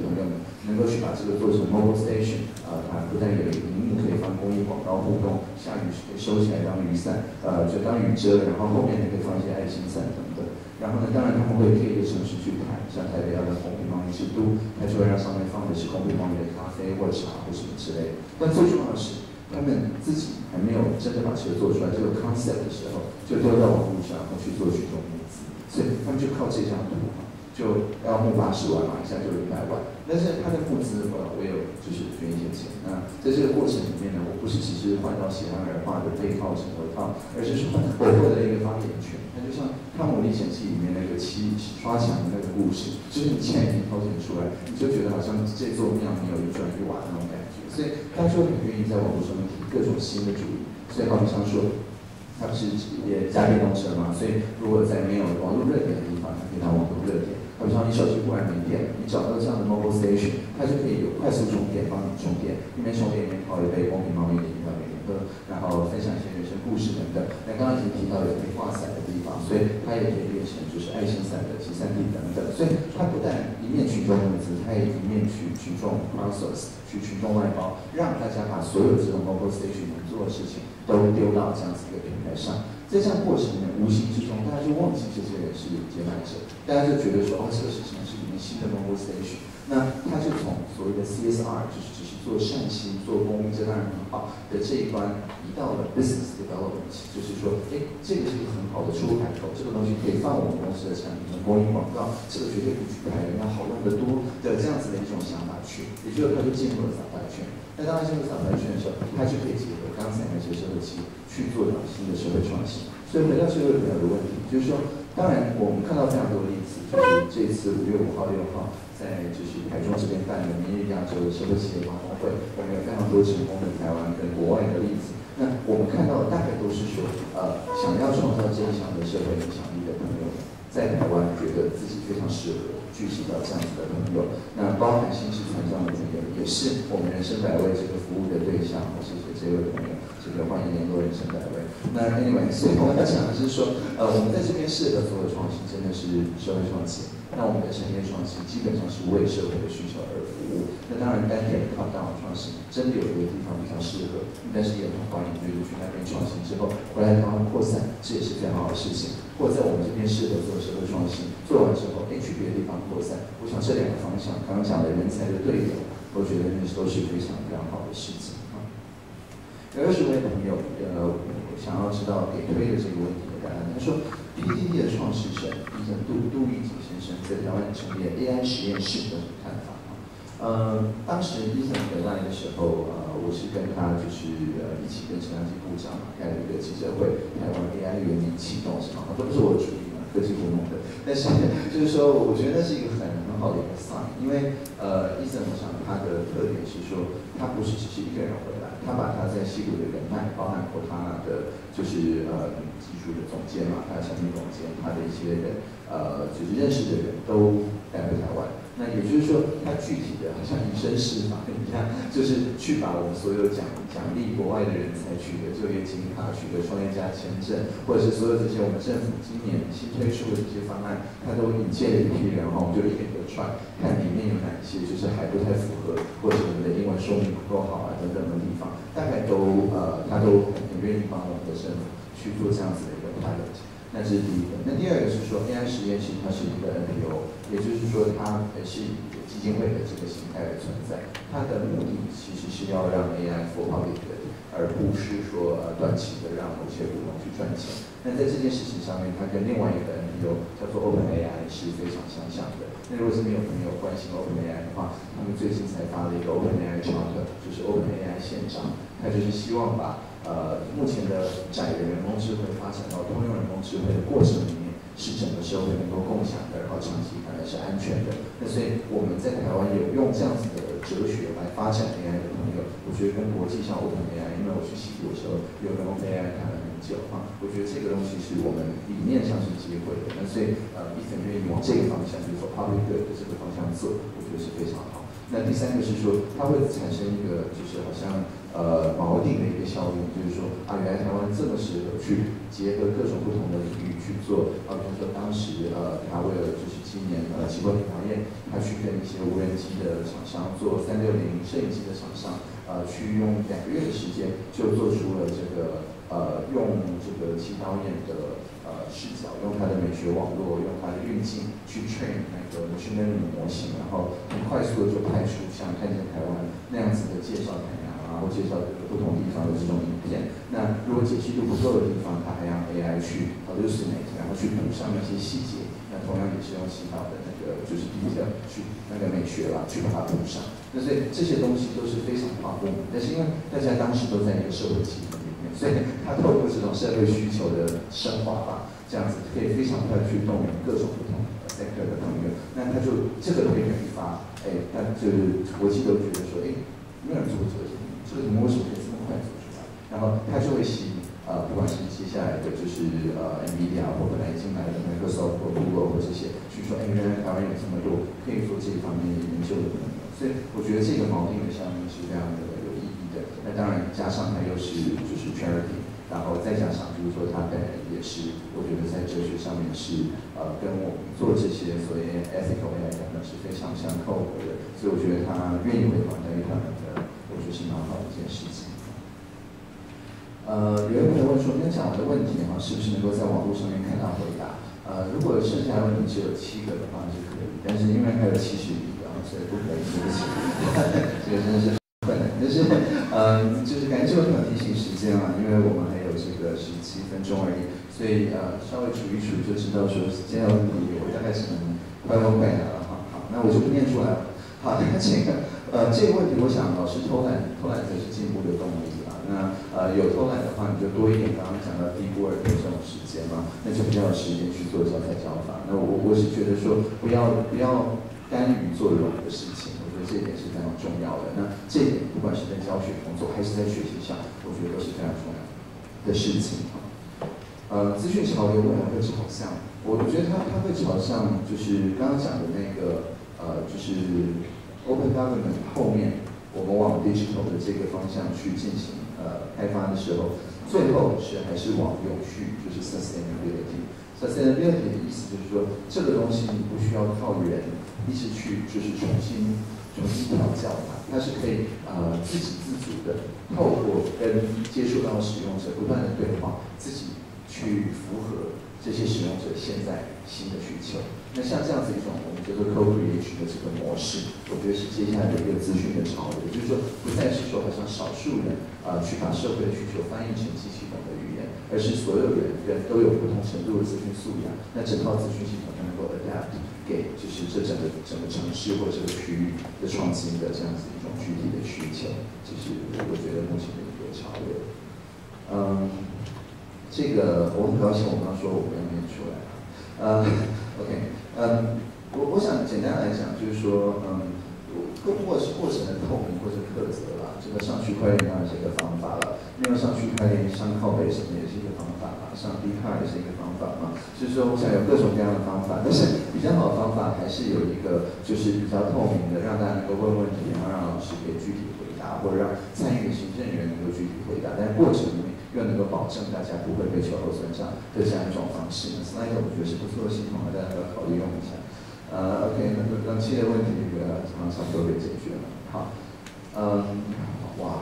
能够去把这个做成 mobile station，呃，它不但有荧幕可以放公益广告互动，下雨可以收起来当雨伞，呃，就当雨遮，然后后面还可以放一些爱心伞等等。然后呢，当然他们会配一个城市去谈，像台北要的公平贸易制度，它就会让上面放的是公平贸易的咖啡或茶或什么之类的。但最重要的是，他们自己还没有真的把这个做出来，这个 concept 的时候，就丢到网络上，然后去做群众募资，所以他们就靠这张图，就要募八十万嘛，一下就一百万。但是他的募资，呃，我有就是捐一些钱。那在这个过程里面呢，我不是只是换到喜欢而画的背套、枕头套，而是说我获得一个发言权。它就像。《汤姆历险记》里面那个漆刷墙的那个故事，就是你钱已经掏钱出来，你就觉得好像这座庙没有一砖一瓦那种感觉，所以大家就很愿意在网络上面提各种新的主意。所以好比像说，他不是也加电动车嘛，所以如果在没有网络热点的地方，他可以当网络热点。好比像你手机忽然没电了，你找到这样的 mobile station，它就可以有快速充电，帮你充电，一边充电一边泡一杯公平贸易的饮料给你喝，然后分享一些人生故事等等。那刚刚已经提到有可以挂伞，所以它也可以变成就是爱心伞的集散地等等。所以它不但一面群众募资，它也一面去群众 process，去群众外包，让大家把所有这种 mobile station 能做的事情都丢到这样子一个平台上。在这样过程里面，无形之中，大家就忘记这些人是接班者，大家就觉得说，哦，这个事情是你们新的 mobile station，那他就从所谓的 CSR，就是做善心、做公益，这当然很好的这一关，移到了 business development，就是说，哎，这个是一个很好的出海口，这个东西可以放我们公司的产品，公益广告，这个绝对比举牌人要好用得多的这样子的一种想法去，也就是他就进入了撒牌圈。那当然进入撒牌圈的时候，他就可以结合刚才那些社会企业。去做新的社会创新，所以回到社会朋友的问题，就是说，当然我们看到非常多的例子，就是这次五月五号、六号在就是台中这边办的明日亚洲的社会企业华峰会，我们有非常多成功的台湾跟国外的例子。那我们看到的大概都是说，呃，想要创造坚强的社会影响力的朋友，在台湾觉得自己。非常适合聚集到这样子的朋友。那包含新式传教的朋友，也是我们人生百味这个服务的对象。谢谢这位朋友，这个欢迎联络人生百味。那 anyway，所以我要讲的是说，呃，我们在这边适合做的创新，真的是社会创新。那我们的产业创新基本上是为社会的需求而服务。那当然单点的靠大网创新，真的有一个地方比较适合，但是也很欢迎就是去那边创新之后回来台湾扩散，这也是非常好的事情。或者在我们这边适合做社会创新，做完之后，哎，去别的地方扩散。我想这两个方向，刚刚讲的人才的对流，我觉得那都是非常非常好的事情啊。有二十位朋友，呃，想要知道给推的这个问题的答案。他说，PTT 的创始人伊森杜杜义景先生在台湾成立 AI 实验室有什么看法？呃，当时伊森回来的时候，呃，我是跟他就是呃一起跟陈良基部长开了一个记者会，台湾 AI 原理启动什么，都不是我的主意嘛，科技部弄的。但是就是说，我觉得那是一个很很好的一个 sign，因为呃伊森我想他的特点是说，他不是只是一个人回来。他把他在西谷的人脉，包含过他的就是呃技术的总监嘛，他的产品总监，他的一些人呃就是认识的人都带回台湾。那也就是说，他具体的好像以身试法一样，就是去把我们所有奖奖励国外的人才取得就业金卡、取得创业家签证，或者是所有这些我们政府今年新推出的这些方案，他都引荐了一批人哈，我们就一个一个串，看里面有哪些就是还不太符合，或者我们的英文说明不够好啊等等的地方，大概都呃他都很愿意帮我们的政府去做这样子的一个 pilot。那这是第一个。那第二个是说，AI 实验室它是一个 NPO，也就是说它是以基金会的这个形态而存在。它的目的其实是要让 AI for public，而不是说呃短期的让某些股东去赚钱。那在这件事情上面，它跟另外一个 NPO 叫做 OpenAI 是非常相像的。那如果是没有朋友关心 OpenAI 的话，他们最近才发了一个 OpenAI Charter，就是 OpenAI 宪章，它就是希望把呃，目前的窄的人工智慧发展到通用人工智慧的过程里面，是整个社会能够共享的，然后长期看来是安全的。那所以我们在台湾有用这样子的哲学来发展 AI 的朋友，我觉得跟国际上 Open AI，因为我去西部的时候有跟 AI 谈了很久啊，我觉得这个东西是我们理念上是机会的。那所以呃，一直愿意往这个方向，就是说 public 的这个方向做，我觉得是非常好。那第三个是说，它会产生一个就是好像。呃，锚定的一个效应，就是说啊，原来台湾这么适合去结合各种不同的领域去做啊，比如说当时呃，他为了就是今年呃，奇博品行业，他去跟一些无人机的厂商做三六零摄影机的厂商，呃，去用两个月的时间就做出了这个呃，用这个七导演的呃视角，用他的美学网络，用他的运镜去 train 那个 machine learning 模型，然后很快速的就拍出像看见台湾那样子的介绍台。然后介绍这个不同地方的这种影片。那如果解析度不够的地方，它还让 AI 去 hallucinate，然后去补上一些细节。那同样也是用洗脑的那个就是 P 的去那个美学啦，去把它补上。那所以这些东西都是非常跨部门，但是因为大家当时都在一个社会系统里面，所以它透过这种社会需求的深化吧，这样子可以非常快去动员各种不同 sector 的朋友。那他就这个推一发，哎，那就是国际都觉得说，哎，没有人做这个。这个为什么可以这么快做出来？然后它就会吸引呃，不管是接下来的就是呃，NVIDIA 或本来已经来的 Microsoft 或 Google 或这些，去说，哎，原来台湾有这么多可以做这一方面研究的。所以我觉得这个锚定的项目是非常的有意义的。那当然加上它又是就是 charity，然后再加上就是说它本人也是，我觉得在哲学上面是呃，跟我们做这些所谓 ethical AI 等等是非常相扣的。所以我觉得他愿意为团的一团的。就是蛮好的一件事情。呃，有位朋友问说，今天讲完的问题哈，是不是能够在网络上面看到回答？呃，如果剩下的问题只有七个的话是可以，但是因为还有七十一个，所以不可以，对不起，这个真的是困难。但是，嗯，*laughs* 就是感谢我们提醒时间啊，因为我们还有这个十七分钟而已，所以呃，稍微数一数就知道说今天的问题，我大概是能快问快答了哈。好，那我就不念出来了。好，那这个。*laughs* 呃，这个问题我想，老师偷懒，偷懒才是进步的动力吧。那呃，有偷懒的话，你就多一点。刚刚讲到低估尔的这种时间嘛，那就比较有时间去做教材教法。那我我是觉得说，不要不要甘于做软的事情，我觉得这点是非常重要的。那这点，不管是在教学工作还是在学习上，我觉得都是非常重要的事情啊。呃，资讯潮流未来会朝向，我觉得它它会朝向，就是刚刚讲的那个，呃，就是 open government 后面，我们往 digital 的这个方向去进行呃开发的时候，最后是还是往永续，就是 sustainability。sustainability 的意思就是说，这个东西你不需要靠人一直去就是重新重新调教它，它是可以呃自给自足的，透过跟接触到使用者不断的对话，自己去符合这些使用者现在新的需求。那像这样子一种我们叫做 co-creation 的这个模式，我觉得是接下来的一个资讯的潮流，就是说不再是说好像少数人啊去把社会的需求翻译成机器懂的语言，而是所有人人都有不同程度的资讯素养，那整套资讯系统才能够 adapt 给就是这整个整个城市或者这个区域的创新的这样子一种具体的需求，就是我觉得目前的一个潮流，嗯，这个我很高兴，我刚说我不要念出来，呃，OK，嗯，我我想简单来讲，就是说，嗯，更或是过程的透明或者特责吧，这个上区块链当然是一个方法了，另外上区块链上靠背什么也是一个方法嘛，上 D 卡也是一个方法嘛，所以说，我想有各种各样的方法，但是比较好的方法还是有一个就是比较透明的，让大家能够问问题，然后让老师可以具体回答，或者让参与的行政人员能够具体回答，但是过程。又能够保证大家不会被秋后算账的这样一种方式呢？Slide 我觉得是不错的系统，大家要考虑用一下。呃，OK，那个冷气的问题，那个常常都被解决了。好，嗯，哇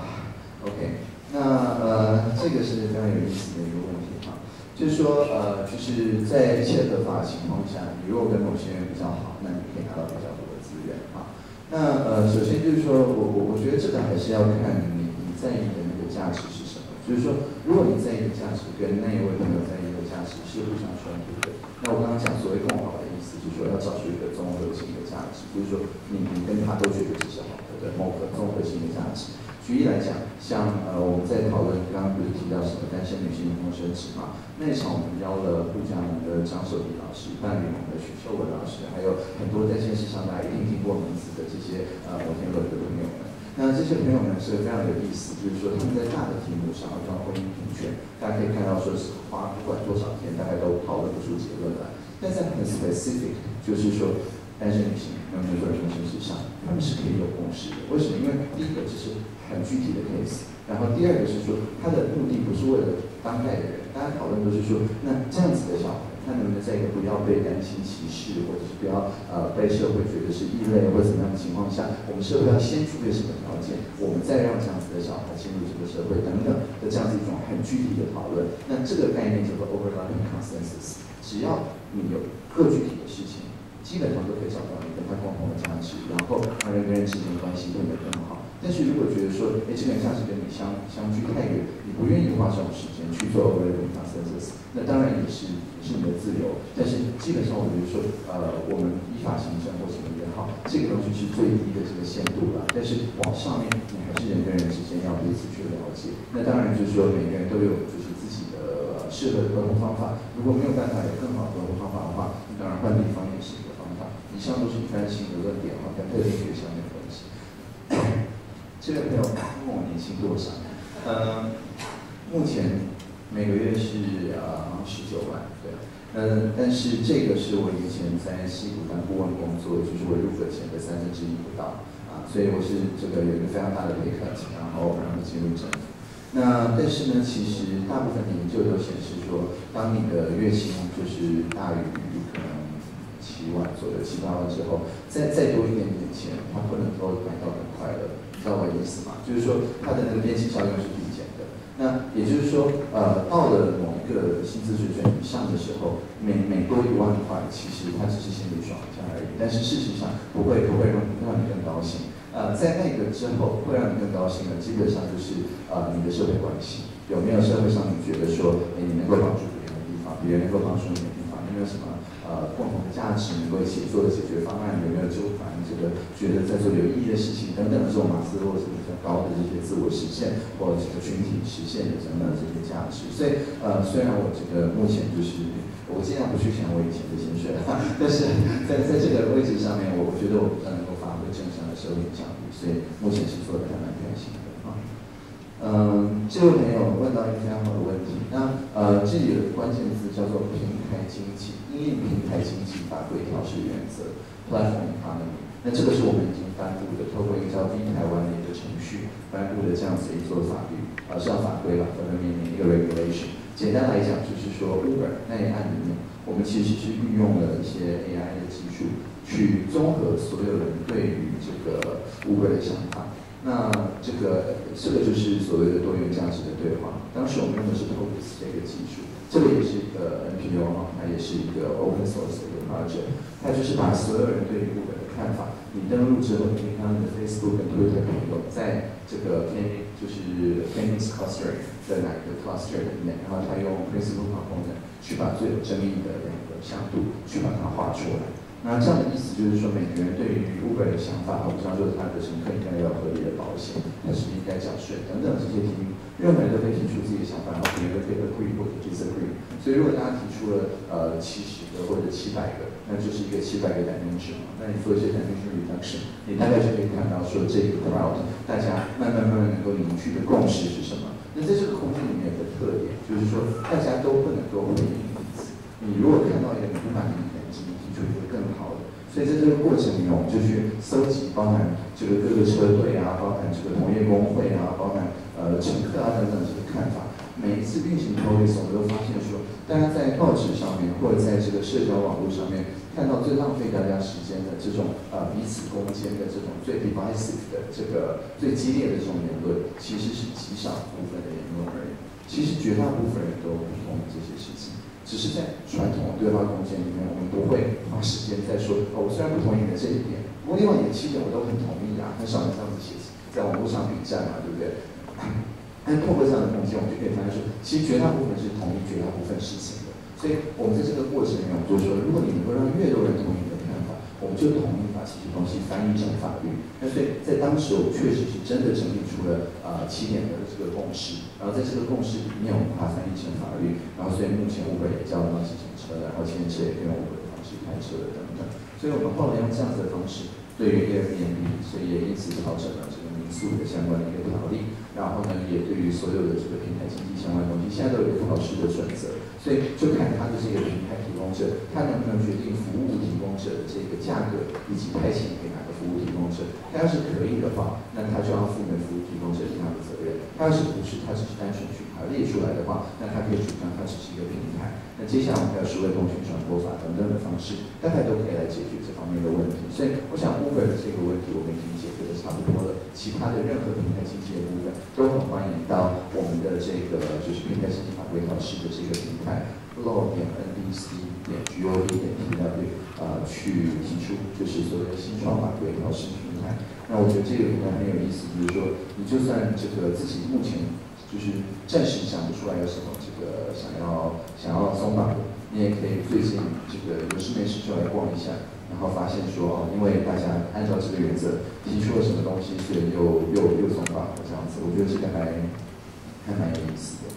，OK，那呃，这个是非常有意思的一个问题哈，就是说呃，就是在一切合法情况下，你如果跟某些人比较好，那你可以拿到比较多的资源哈。那呃，首先就是说我我我觉得这个还是要看你你在意的那个价值。就是说，如果你在意的价值跟那一位朋友在意的价值是互相冲突的，那我刚刚讲所谓共好的意思，就是说要找出一个综合性的价值，就是说你你跟他都觉得这是好的，对某个综合性的价值。举例来讲，像呃我们在讨论刚刚不是提到什么单身女性的终身制嘛？那场我们邀了顾家门的张守迪老师、伴侣盟的许秀文老师，还有很多在电视上大家一定听过名字的这些呃摩天轮的朋友。那这些朋友们是非常有意思，就是说他们在大的题目上，比如婚姻平权，大家可以看到说是花不管多少天，大概都讨论不出结论来。但在很 specific，就是说单身女性有没有做人生事上，他们是可以有共识的。为什么？因为第一个只是很具体的 case，然后第二个是说他的目的不是为了当代的人，大家讨论都是说，那这样子的小孩。他能不能在一个不要被担心歧视，或者是不要呃被社会觉得是异类或者怎么样的情况下，我们社会要先具备什么条件，我们再让这样子的小孩进入这个社会等等的这样子一种很具体的讨论。那这个概念叫做 overlapping consensus。只要你有个具体的事情，基本上都可以找到你跟他共同的价值，然后让人跟人之间的关系变得更好。但是如果觉得说，哎，这个价值跟你相相距太远，你不愿意花这种时间去做 overlapping consensus，那当然也是。是你的自由，但是基本上我觉得说，呃，我们依法行政或什么也好，这个东西是最低的这个限度了。但是往上面，你还是人跟人之间要彼此去了解。那当然就是说，每个人都有就是自己的适合的沟通方法。如果没有办法有更好的沟通方法的话，那当然换地方也是一个方法。以上都是一般性的论点哈，跟特定学校没有关系。*coughs* 这个朋友问我年薪多少？嗯，目前。每个月是呃十九万，对，嗯，但是这个是我以前在西谷当顾问工作，就是我入职前的三分之一不到，啊，所以我是这个有一个非常大的 pay cut，然后然后进入政府。那但是呢，其实大部分的研究都显示说，当你的月薪就是大于可能七万左右、七八万之后，再再多一点点钱，它不能够感到很快乐，你知道我意思吗？就是说它的那个边际效应是。那也就是说，呃，到了某一个薪资水准以上的时候，每每多一万块，其实它只是心里爽一下而已。但是事实上，不会不会让让你更高兴。呃，在那个之后，会让你更高兴的，基本上就是呃你的社会关系有没有社会上你觉得说，哎，你能够帮助别人的地方，别人能够帮助你的地方，有没有什么？呃，共同的价值能够一起做的解决方案有没有纠团？这个觉得在做有意义的事情等等，这种马斯洛是比较高的这些自我实现或者这个群体实现的等等这些价值。所以呃，虽然我这个目前就是我尽量不去想我以前的薪水，但是在在这个位置上面，我觉得我比较能够发挥正向的社会影响力，所以目前是做的还蛮。嗯，这位朋友问到一个非常好的问题。那呃，这里的关键词叫做平台经济，因为平台经济法规调试原则 （Platform Economy）。那这个是我们已经颁布的，透过一个叫 V 台湾的一个程序颁布的这样子一座法律，呃，是要法规吧，法律面临一个 regulation。简单来讲，就是说 Uber 那一案里面，我们其实是运用了一些 AI 的技术，去综合所有人对于这个 Uber 的想法。那这个这个就是所谓的多元价值的对话。当时我们用的是 TOPIS 这个技术，这个也是一个 NPO 哈，它也是一个 open source 的一个 project。它就是把所有人对于 Uber 的看法，你登录之后，你可以看你的 Facebook 跟 Twitter 朋友在这个 K 就是 Famous Cluster 的哪一个 cluster 里面，然后他用 Principal Component 去把最有争议的两个向度去把它画出来。那这样的意思就是说，每个人对于 Uber 的想法，比方说他的乘客应该要合理的保险，他是应该缴税等等这些题目，任何人都可以提出自己的想法，然后别人可以 agree 或者 disagree。所以如果大家提出了呃七十个或者七百个，那就是一个七百个点阵纸嘛。那你做一些 dimension reduction，你大概就可以看到说这个 crowd 大家慢慢慢慢能够凝聚的共识是什么。那在这个空间里面的特点，就是说大家都不能够回应彼此。你如果看到一个你不满意的人，你提出一个更好的。所以在这个过程里面，我们就去搜集包含这个各个车队啊，包含这个同业工会啊，包含呃乘客啊等等这个看法。每一次运行 policy，我们都发现说，大家在报纸上面或者在这个社交网络上面看到最浪费大家时间的这种呃彼此攻坚的这种最 divisive 的这个最激烈的这种言论，其实是极少部分的言论而已。其实绝大部分人都不同这些事情。只是在传统的对话空间里面，我们不会花时间在说哦，我虽然不同意你的这一点，不过另外你的七点我都很同意啊。很少人这样子写，在网络上比战嘛，对不对？但透过这样的空间，我们就可以发现说，其实绝大部分是同意绝大部分事情的。所以我们在这个过程里面，我们就说，如果你能够让越多人同意你的看法，我们就同意把这些东西翻译成法律。那所以在当时，我确实是真的整理出了呃七点的这个共识。然后在这个共识里面，我们把它翻译成法律，然后所以目前 Uber 也叫到计程车，然后前车也可以用 Uber 的方式开车的等等。所以我们后来用这样子的方式对于 Airbnb，所以也因此调整了这个民宿的相关的一个条例。然后呢，也对于所有的这个平台经济相关的东西，现在都有一个考试的准则。所以就看他的这个平台提供者，他能不能决定服务提供者的这个价格，以及派遣给哪个服务提供者。他要是可以的话，那他就要负每服务提供者一样的责任。他要是不是，他只是单纯去把它列出来的话，那他可以主张它只是一个平台。那接下来我们还有数位通讯传播法等等的方式，大概都可以来解决这方面的问题。所以我想 Uber 的这个问题我们已经解决的差不多了，其他的任何平台经济的部分都很欢迎到我们的这个就是平台经济法规考试的这个平台 law 点 NDC 点 gov 点 tw 呃去提出就是所谓的新创法规考试平台。那我觉得这个平台很有意思，比如说你就算这个自己目前就是暂时想不出来有什么这个想要想要松绑的，你也可以最近这个有事没事就来逛一下，然后发现说，因为大家按照这个原则提出了什么东西，所以又又又松绑了这样子，我觉得这个还还蛮有意思的。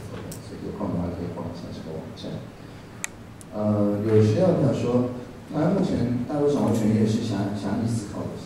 所以有空的话可以逛一下这个网站。呃，有学校朋友说，那目前大陆掌握权益是想想你思考的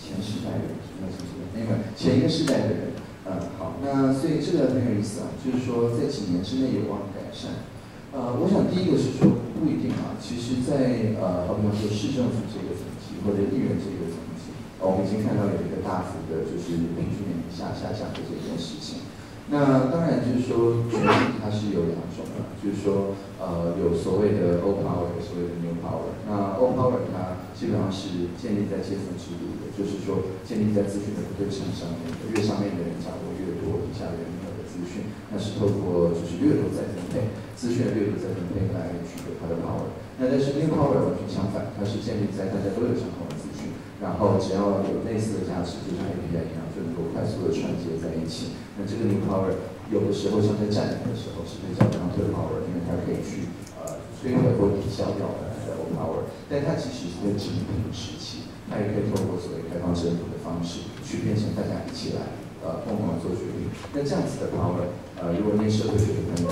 前时代的人，什么什么那个前一个时代的人。嗯，好，那所以这个很有意思啊，就是说在几年之内有望改善。呃，我想第一个是说不一定啊，其实，在呃，好比方说市政府这个层级或者议员这个层级，呃我们已经看到有一个大幅的就是平均年龄下下降的这件事情。那当然就是说权力它是有两种的，就是说呃有所谓的 old power，有所谓的 new power。那 old power 它基本上是建立在阶层制度的，就是说建立在资讯的不对称上面的，越上面的人掌握越多底下的人没有的资讯，那是透过就是掠夺再分配资讯的掠夺再分配来取得它的 power。那但是 new power 完全相反，它是建立在大家都有相同的资讯，然后只要有类似的价值，就像 API 一样，够快速的串接在一起。那这个 new power 有的时候像在战争的时候是比较 counter power，因为它可以去呃摧毁或抵消掉的 old power，但它其实是在殖民时期，它也可以透过所谓开放政府的方式去变成大家一起来呃共同做决定。那这样子的 power，呃如果念社会学的朋友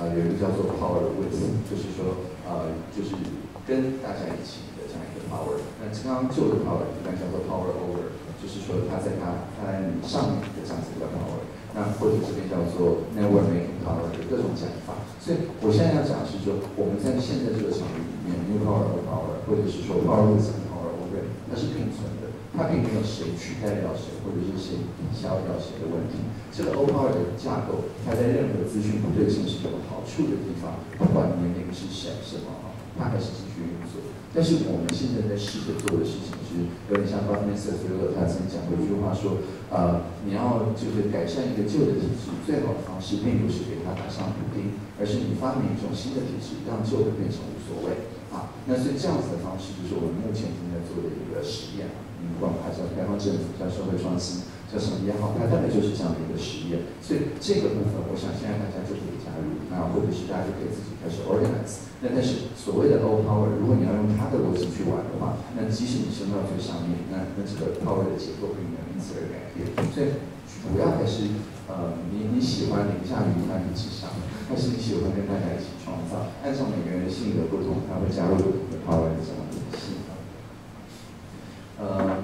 呃有一个叫做 power with，就是说呃就是跟大家一起的这样一个 power。那刚刚旧的 power 一般叫做 power over，就是说它在它它在上面的这样子一个 power。那或者这边叫做 never making power 的各种讲法。所以我现在要讲的是说，我们在现在这个场域里面，new power old power，或者是说 power with power over，它是并存的，它并没有谁取代掉谁，或者是谁抵消掉谁的问题。这个 O power 的架构，它在任何资讯不对称是有好处的地方，不管年龄是谁什么，它还是继续运作。但是我们现在在试着做的事情是，有点像 Buckminster Fuller 他曾经讲过一句话说，呃，你要就是改善一个旧的体制，最好的方式并不是给它打上补丁，而是你发明一种新的体制，让旧的变成无所谓。啊，那所以这样子的方式就是我们目前正在做的一个实验。不管它叫开放政府，叫社会创新，叫什么也好，它大概就是这样的一个实验。所以这个部分，我想现在大家就可以加入，那或者是大家就可以自己开始 organize。那但是所谓的 old power，如果你要用它的逻辑去玩的话，那即使你升到最上面，那那这个 power 的结构并没有因此而改变。所以主要还是呃，你你喜欢凌驾于他一起上，还是你喜欢跟大家一起创造？按照每个人的性格不同，他会加入不同的 power 的这样的体系。呃，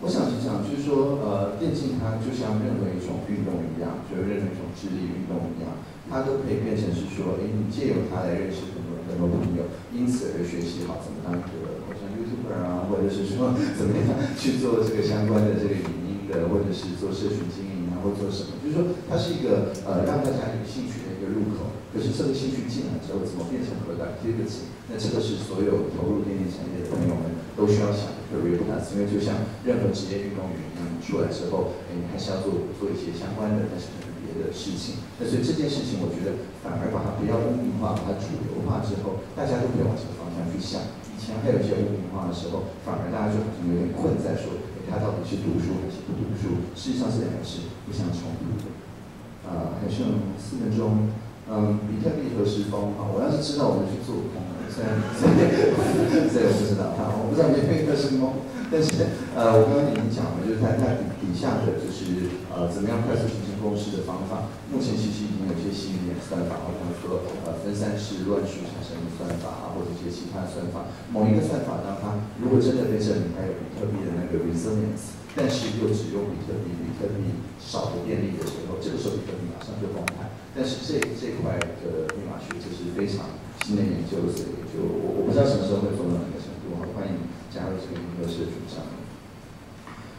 我想是这样，就是说呃，电竞它就像任何一种运动一样，就任何一种智力运动一样，它都可以变成是说，哎，你借由它来认识。很多很多朋友因此而学习好怎么当一个像 YouTuber 啊，或者是说怎么样去做这个相关的这个语音的，或者是做社群经营啊，或做什么，就是说它是一个呃让大家有兴趣的一个入口。可是这个兴趣进来之后，怎么变成核的 activity？那这个是所有投入电竞产业的朋友们都需要想的。因为就像任何职业运动员一样，出来之后，哎，你还是要做做一些相关的，但是别。的事情，那所以这件事情，我觉得反而把它不要污名化，把它主流化之后，大家都可以往这个方向去想。以前还有一些污名化的时候，反而大家就好像有点困在说，哎，他到底是读书还是不读书？事实上是两个是不相冲突的。啊，还剩四分钟。嗯，比特币何时崩？啊，我要是知道，我就去做空了。虽然，虽然，虽然我不知道啊，我不知道比特币何时崩。但是，呃，我刚刚已经讲了，就是它它底底下的就是呃，怎么样快速形成公式的方法。目前其实已经有一些新一点算法，好像说呃分散式乱数产生的算法啊，或者一些其他的算法。某一个算法，当它如果真的被证明它有比特币的那个 resilience，但是又只用比特币，比特币少的电力的时候，这个时候比特币马上就崩盘。但是这这块的密码学就是非常新的研究，所以就我我不知道什么时候会做到那个程度，欢迎。加入这个一个社群上面，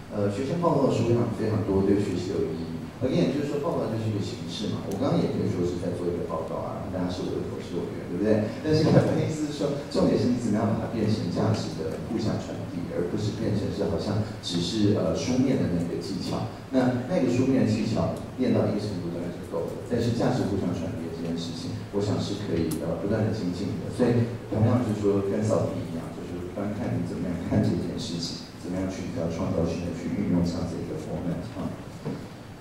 呃，学生报告的数量非常多，对学习有意义。Again，就是说报告就是一个形式嘛。我刚刚也可以说是在做一个报告啊，大家是我的同事委员，对不对？但是我的意思是说，重点是你怎么样把它变成价值的互相传递，而不是变成是好像只是呃书面的那个技巧。那那个书面技巧练到一个程度当然是够的，但是价值互相传递这件事情，我想是可以呃不断的精进的。所以同样是说跟扫地一样。就是端看你怎么样看这件事情，怎么样去比较创造性的去运用这样子一个 format 啊。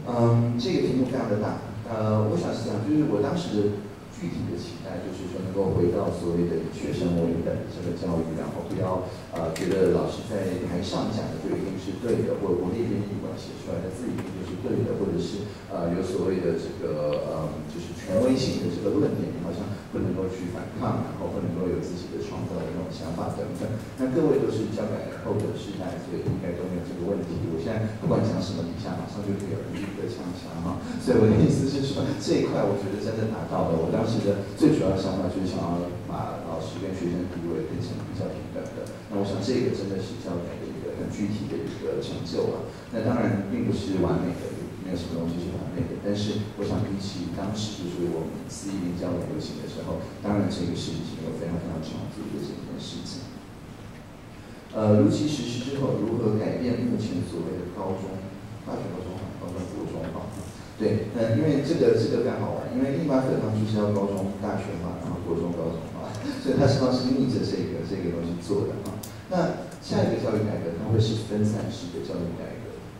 嗯，这个题目非常的大，呃，我想是这样，就是我当时具体的期待就是说能够回到所谓的学生为本这个教育，然后不要呃觉得老师在台上讲的就一定是对的，或我那边译文写出来的字一定就是对的，或者是呃有所谓的这个呃就是权威性的这个论点，好像。不能够去反抗，然后不能够有自己的创造的那种想法等等。那各位都是教改后的时代，所以应该都没有这个问题。我现在不管讲什么，底下马上就可以有人立刻枪枪哈。所以我的意思是说，这一块我觉得真的达到了。我当时的最主要的想法就是想要把老师跟学生地位变成比较平等的。那我想这个真的是教改的一个很具体的一个成就了。那当然并不是完美的。没有什么东西是完美的，但是我想比起当时就是我们四一零教育流行的时候，当然这个事情有非常非常长足的这件事情。呃，如期实施之后，如何改变目前所谓的高中、大学、高中、高中、国中哈？对，呃，因为这个这个非常好玩，因为一般课堂就是要高中、大学嘛，然后国中、高中嘛，*laughs* 所以它实际上是逆着这个这个东西做的哈。那下一个教育改革，它会是分散式的教育改革。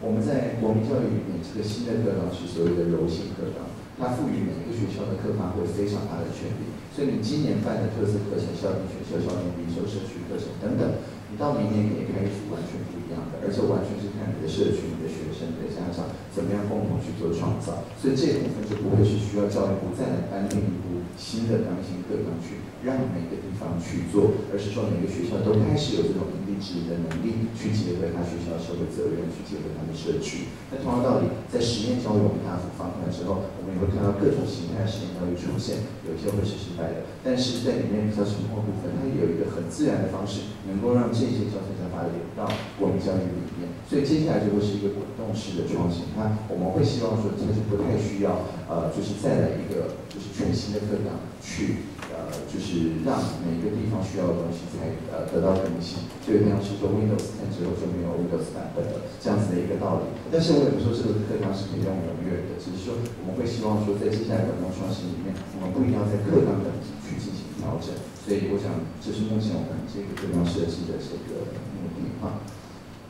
我们在国民教育里面，这个新的课堂是所谓的柔性课堂，它赋予每一个学校的课堂会非常大的权利。所以你今年办的特色课程、校定学校、校定必修、社区课程等等，你到明年可以开始完全不一样的，而且完全是看你的社区、你的学生、你的家长怎么样共同去做创造。所以这部分就不会是需要教育部再来颁定一部新的钢琴课堂去让每个地方去做，而是说每个学校都开始有这种因地制宜的能力，去结合他学校社会责任，去结合他的社区。那同样道理，在实验教育我们大幅放宽之后，我们也会看到各种形态实验教育出现，有些会是失败的，但是在里面比较沉默部分，它有一个很自然的方式，能够让这些教学想法流到我们教育里面。所以接下来就会是一个滚动式的创新。那我们会希望说，这是不太需要呃，就是再来一个就是全新的课堂去。呃，就是让每一个地方需要的东西才呃得到更新，就有点像是说 Windows 10之后就没有 Windows 版本的这样子的一个道理。但是我也不说这个课堂是可以用永远的，只是说我们会希望说在接下来的创新里面，我们不一定要在课堂等级去进行调整。所以我想这是目前我们这个课堂设计的这个目的哈。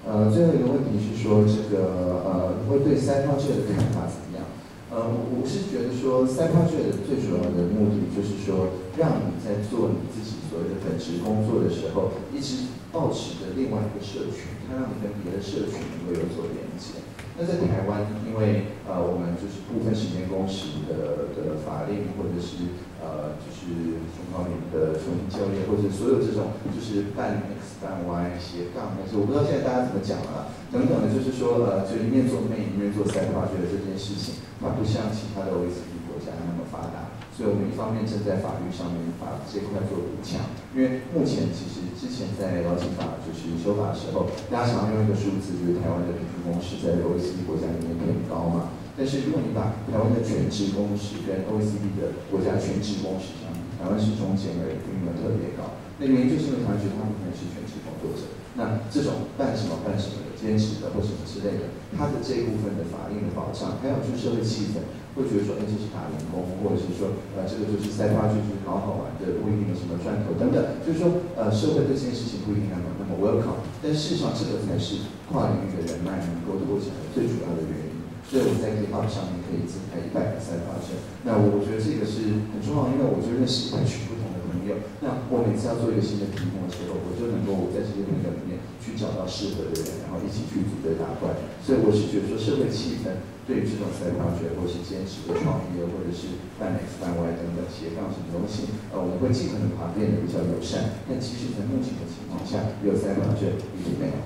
呃，最后一个问题是说这个呃，你会对三创业的看法怎么样？呃，我是觉得说，三创业的最主要的目的就是说，让你在做你自己所谓的本职工作的时候，一直保持着另外一个社群，它让你跟别的社群能够有所连接。那在台湾，因为呃，我们就是部分时间工时的的法令，或者是呃，就是中高龄的重新就业，或者所有这种就是半 X 半 Y 斜杠，但是我不知道现在大家怎么讲了，等等的，就是说呃，就一面做面，一面做三八卷的这件事情，它不像其他的 OECD 国家那么发达。所以我们一方面正在法律上面把这块做补强，因为目前其实之前在劳基法就是修法的时候，大家常用一个数字，就是台湾的平均工时在 OECD 国家里面很高嘛。但是如果你把台湾的全职工时跟 OECD 的国家全职工时相比，台湾是中间而已，并没有特别高。那原因就是因为台湾绝大部分是全职工作者，那这种办什么办什么的兼职的或什么之类的，他的这一部分的法令的保障，还有就是社会气氛。会觉得说，哎，这是打零工，或者是说，呃，这个就是塞发，就是好好玩的，不一定有什么赚头等等。就是说，呃，社会对这件事情不一定那么那么 welcome，但事实上，这个才是跨领域的人脉能够拓展的最主要的原因。所以我们在 GitHub 上面可以增开一百个塞发证。那我我觉得这个是很重要，因为我就认识一群不同的朋友。那我每次要做一个新的题目的时候，我就能够在这些朋友里面去找到适合的人，然后一起去组队打怪。所以我是觉得说，社会气氛。对于这种赛发学，或是坚持的创业，或者是半 X 半 Y 等等斜杠什么东西，呃，我们会尽可能把它变得比较友善。但其实，在目前的情况下，有赛发学已经没有。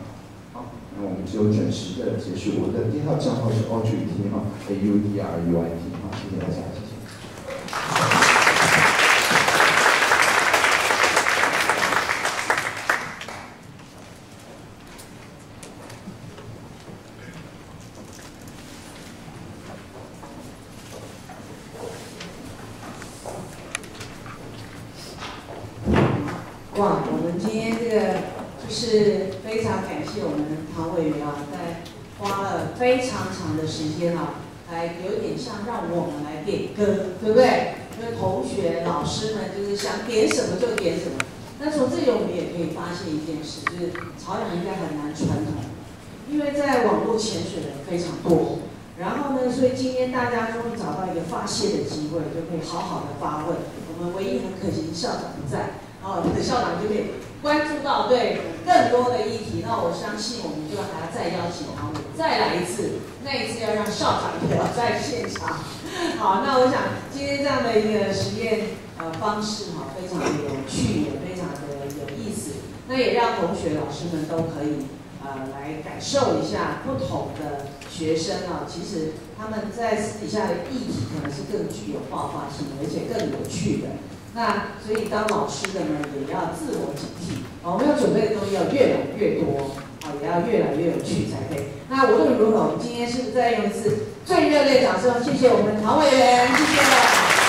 好，那我们就准时的结束。我的第一号账号是 a u d r T 哈，A U D R U I T 哈，谢谢大家。谢谢常长的时间啊，来有点像让我们来点歌，对不对？因为同学、老师们就是想点什么就点什么。那从这里我们也可以发现一件事，就是朝阳应该很难传统，因为在网络潜水的人非常多。然后呢，所以今天大家终于找到一个发泄的机会，就可以好好的发问。我们唯一很可惜校长不在，然后我们的校长就可以关注到对更多的议题。那我相信我们就还要再邀请他们。再来一次，那一次要让校长也要在现场。好，那我想今天这样的一个实验呃方式哈，非常的有趣，也非常的有意思。那也让同学、老师们都可以呃来感受一下不同的学生啊，其实他们在私底下的议题可能是更具有爆发性，而且更有趣的。那所以当老师的呢，也要自我警惕，我们要准备的东西要越来越多。啊也要越来越有趣才可以。那无论如何，我们今天是不是再用一次最热烈掌声？谢谢我们唐委员，谢谢。